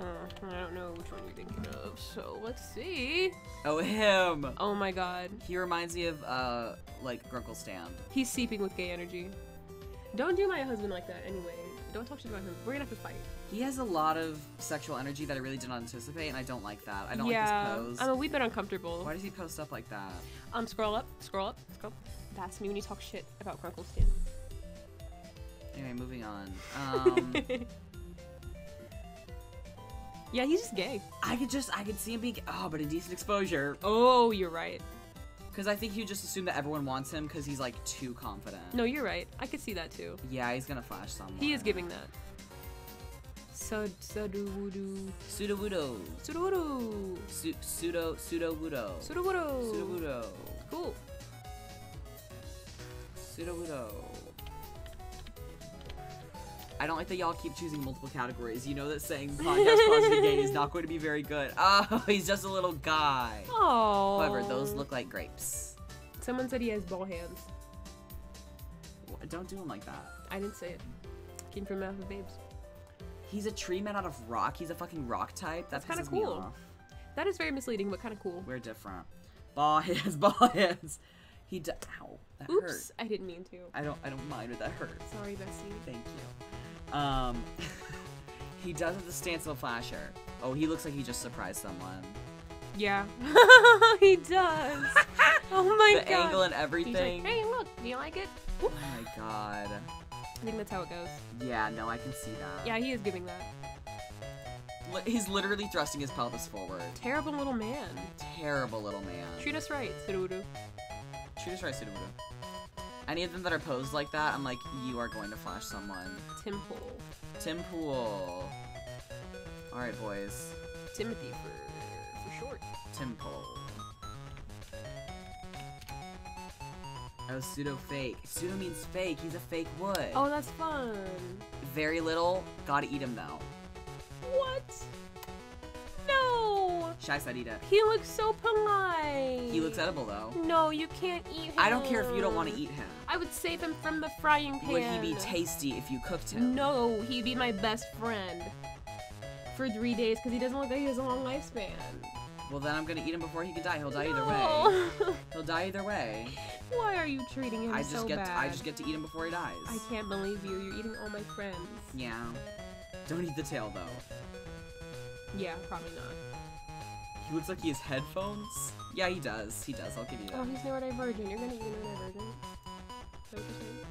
Uh, I don't know which one you're thinking of, so let's see. Oh, him! Oh my god. He reminds me of, uh, like, Grunkle Stan. He's seeping with gay energy. Don't do my husband like that anyway. Don't talk shit about him. We're gonna have to fight. He has a lot of sexual energy that I really did not anticipate, and I don't like that. I don't yeah, like his I'm a wee bit uncomfortable. Why does he post up like that? Um, scroll up, scroll up, scroll. up. That's me when you talk shit about Stan. Anyway, moving on. (laughs) Um, yeah, he's just gay. I could just, I could see him being, oh, but a decent exposure. Oh, you're right. Because I think he would just assume that everyone wants him because he's, like, too confident. No, you're right. I could see that too. Yeah, he's gonna flash somewhere. He is giving that. Sud Sudowoodo. Sudowoodo. Sudowoodo. Su- Pseudo, pseudo-woodo. Sudowoodo. Pseudo-woodo. Cool. Pseudo-woodo. I don't like that y'all keep choosing multiple categories. You know that saying podcast positive gay is not going to be very good. (laughs) Oh, he's just a little guy. Oh. However, those look like grapes. Someone said he has ball hands. Don't do him like that. I didn't say it. Came from Mouth of Babes. He's a tree man out of rock. He's a fucking rock type. That That's pisses me cool. That is very misleading, but kind of cool. We're different. Ball (laughs) hits, ball hits. He d- Ow, that Oops, hurt. I didn't mean to. I don't. I don't mind it. That hurt. Sorry, Bessie. Thank you. Um, (laughs) he does have the stance of a flasher. Oh, he looks like he just surprised someone. Yeah, (laughs) he does. (laughs) oh my the god. The angle and everything. like, hey, look, do you like it? Oh my god. I think that's how it goes. Yeah, no, I can see that. Yeah, he is giving that. Li- He's literally thrusting his pelvis forward. Terrible little man. Terrible little man. Treat us right. Us right, Sudoku. Any of them that are posed like that, I'm like, you are going to flash someone. Tim Pool. Tim Pool. Alright, boys. Timothy for, for short. Tim Pool. Oh, pseudo fake. Pseudo means fake. He's a fake wood. Oh, that's fun. Very little. Gotta eat him though. What? No! Shy it. He looks so polite. He looks edible though. No, you can't eat him. I don't care if you don't want to eat him. I would save him from the frying pan. Would he be tasty if you cooked him? No, he'd be my best friend. For three days, because he doesn't look like he has a long lifespan. Well, then I'm gonna eat him before he can die. He'll die either way. (laughs) He'll die either way. Why are you treating him I just so get bad? I just get to eat him before he dies. I can't believe you. You're eating all my friends. Yeah. Don't eat the tail though. Yeah, probably not. He looks like he has headphones. Yeah, he does. He does. I'll give you that. Oh, he's neurodivergent. You're gonna eat neurodivergent. Is that what you're saying? (laughs)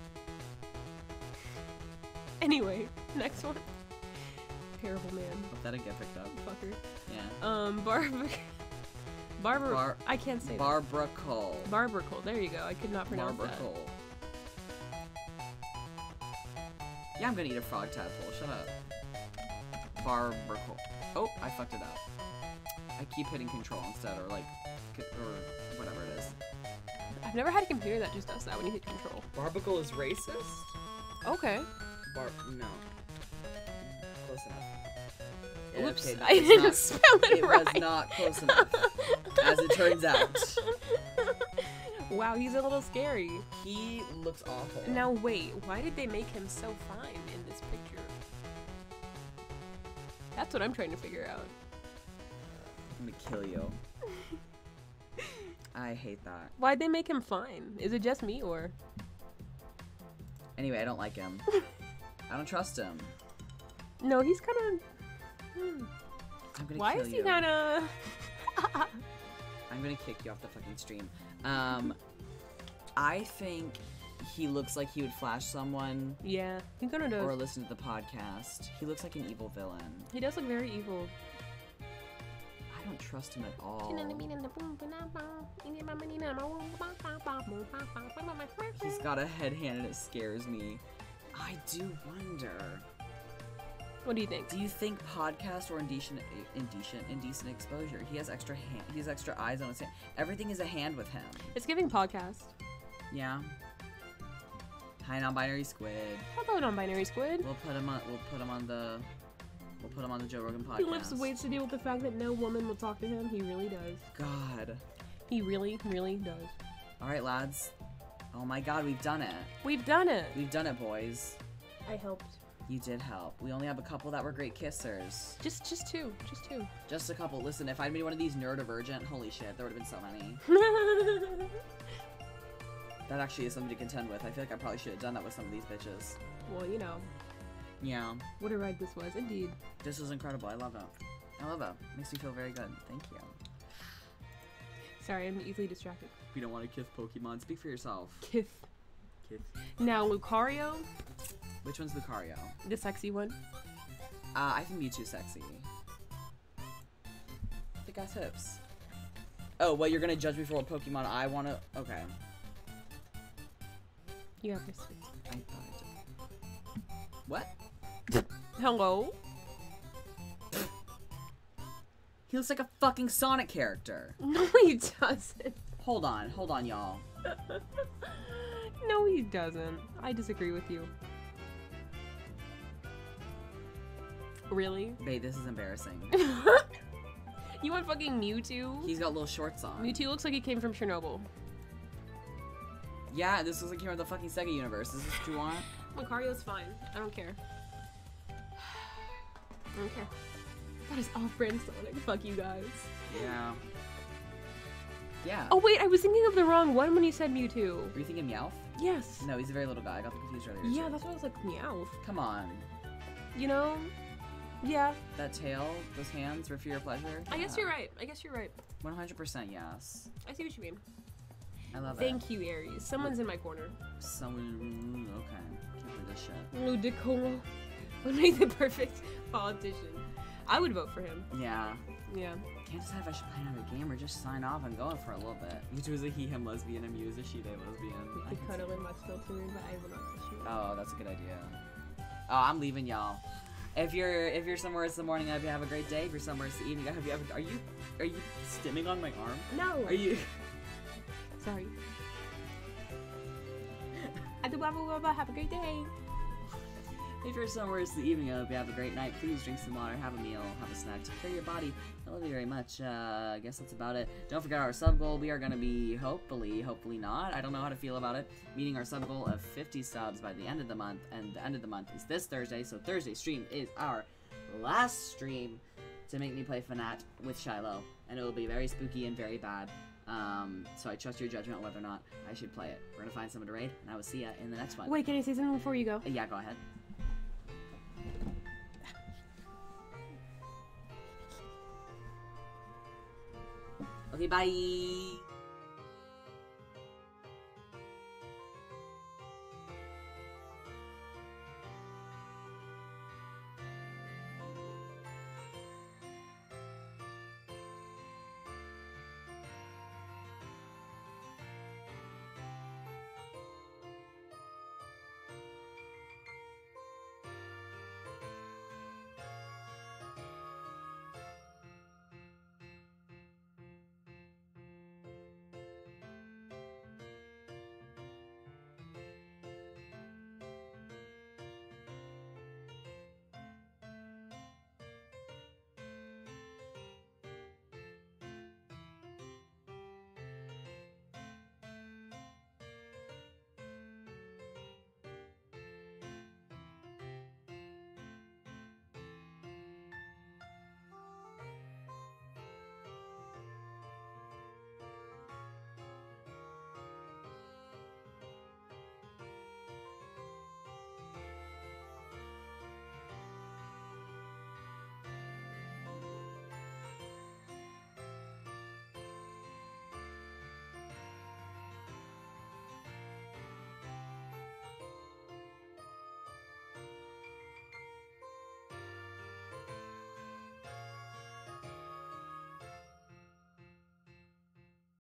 Anyway, (laughs) next one. Terrible man. Hope that didn't get picked up. Fucker. Yeah. Um, Barbara. (laughs) Barbara. Bar- I can't say Barbara Cole. Barbara Cole. There you go. I could not pronounce Barbara that. Cole. Yeah, I'm gonna eat a frog tadpole. Shut up. Barbara Cole. Oh, I fucked it up. I keep hitting control instead, or like, or whatever it is. I've never had a computer that just does that when you hit control. Barbacle is racist? Okay. Bar no. Close enough. Oops. okay, I didn't not- (laughs) spell it, It right. was not close enough, as it turns out. (laughs) wow, he's a little scary. He looks awful. Now wait, why did they make him so fine in this picture? That's what I'm trying to figure out. I'm gonna kill you. (laughs) I hate that. Why'd they make him fine? Is it just me or? Anyway, I don't like him. (laughs) I don't trust him. No, he's kind of. Hmm. I'm gonna Why is he you. kind of? (laughs) I'm gonna kick you off the fucking stream. Um, I think he looks like he would flash someone yeah, he kind of does. or listen to the podcast. He looks like an evil villain. He does look very evil. I don't trust him at all. He's got a head hand and it scares me. I do wonder. What do you think? Do you think podcast or indecent, indecent, indecent exposure? He has extra hand. He has extra eyes on his hand. Everything is a hand with him. It's giving podcast. Yeah. Hi, non-binary squid. Hello, non-binary squid. We'll put him on. We'll put him on the. We'll put him on the Joe Rogan podcast. He lifts weights to deal with the fact that no woman will talk to him. He really does. God. He really, really does. All right, lads. Oh my God, we've done it. We've done it. We've done it, boys. I helped. You did help. We only have a couple that were great kissers. Just, just two. Just two. Just a couple. Listen, if I'd been one of these neurodivergent, holy shit, there would have been so many. (laughs) That actually is something to contend with. I feel like I probably should have done that with some of these bitches. well, you know, Yeah. what a ride this was. Indeed. This was incredible. I love it. I love it. Makes me feel very good. Thank you. Sorry, I'm easily distracted. If you don't want to kiss Pokemon, speak for yourself. Kith. Kiss. Now, Lucario, Which one's Lucario? the sexy one. Uh, I think Mewtwo's sexy. The guy's hips. Oh, well, you're gonna judge me for what Pokemon I wanna. Okay. You have this. I thought. What? Hello? He looks like a fucking Sonic character. (laughs) No, he doesn't. Hold on, hold on, y'all. (laughs) No, he doesn't. I disagree with you. Really? Babe, this is embarrassing. (laughs) you want fucking Mewtwo? He's got little shorts on. Mewtwo looks like he came from Chernobyl. Yeah, this was like here in the fucking Sega universe. Is this what you want? (sighs) Lucario's fine. I don't care. (sighs) I don't care. That is off-brand Sonic. Fuck you guys. Yeah. Yeah. Oh wait, I was thinking of the wrong one when you said Mewtwo. Were you thinking Meowth? Yes. No, he's a very little guy. I got the confused earlier. Yeah, too. that's why I was like Meowth. Come on. You know? Yeah. That tail, those hands were for your pleasure. I guess you're right. I guess you're right. One hundred percent yes. I see what you mean. I love it. Thank you, Aries. Someone's in my corner. Someone. Okay. Can't believe this shit. Ludicolo (laughs) would make the perfect politician. I would vote for him. Yeah. Yeah. Can't decide if I should play another game or just sign off and go in for a little bit. Which was a he him lesbian and me was a she they lesbian. I The can see- cuddle and watch filtering, but I will not touch you. Oh, that's a good idea. Oh, I'm leaving y'all. If you're if you're somewhere it's the morning, I hope you have a great day. If you're somewhere it's the evening, I hope you have. A, are you are you stimming on my arm? No. Are you? Sorry. I do blah blah. Have a great day. If you're somewhere it's the evening, I hope you have a great night. Please drink some water, have a meal, have a snack, take care of your body. I love you very much. Uh, I guess that's about it. Don't forget our sub goal. We are going to be, hopefully, hopefully not. I don't know how to feel about it. Meeting our sub goal of 50 subs by the end of the month. And the end of the month is this Thursday. So Thursday stream is our last stream to make me play FNAF with Shiloh. And it will be very spooky and very bad. Um, so I trust your judgment whether or not I should play it. We're to find someone to raid, and I will see ya in the next one. Wait, can I say something before you go? Uh, Yeah, go ahead. (sighs) Okay, bye.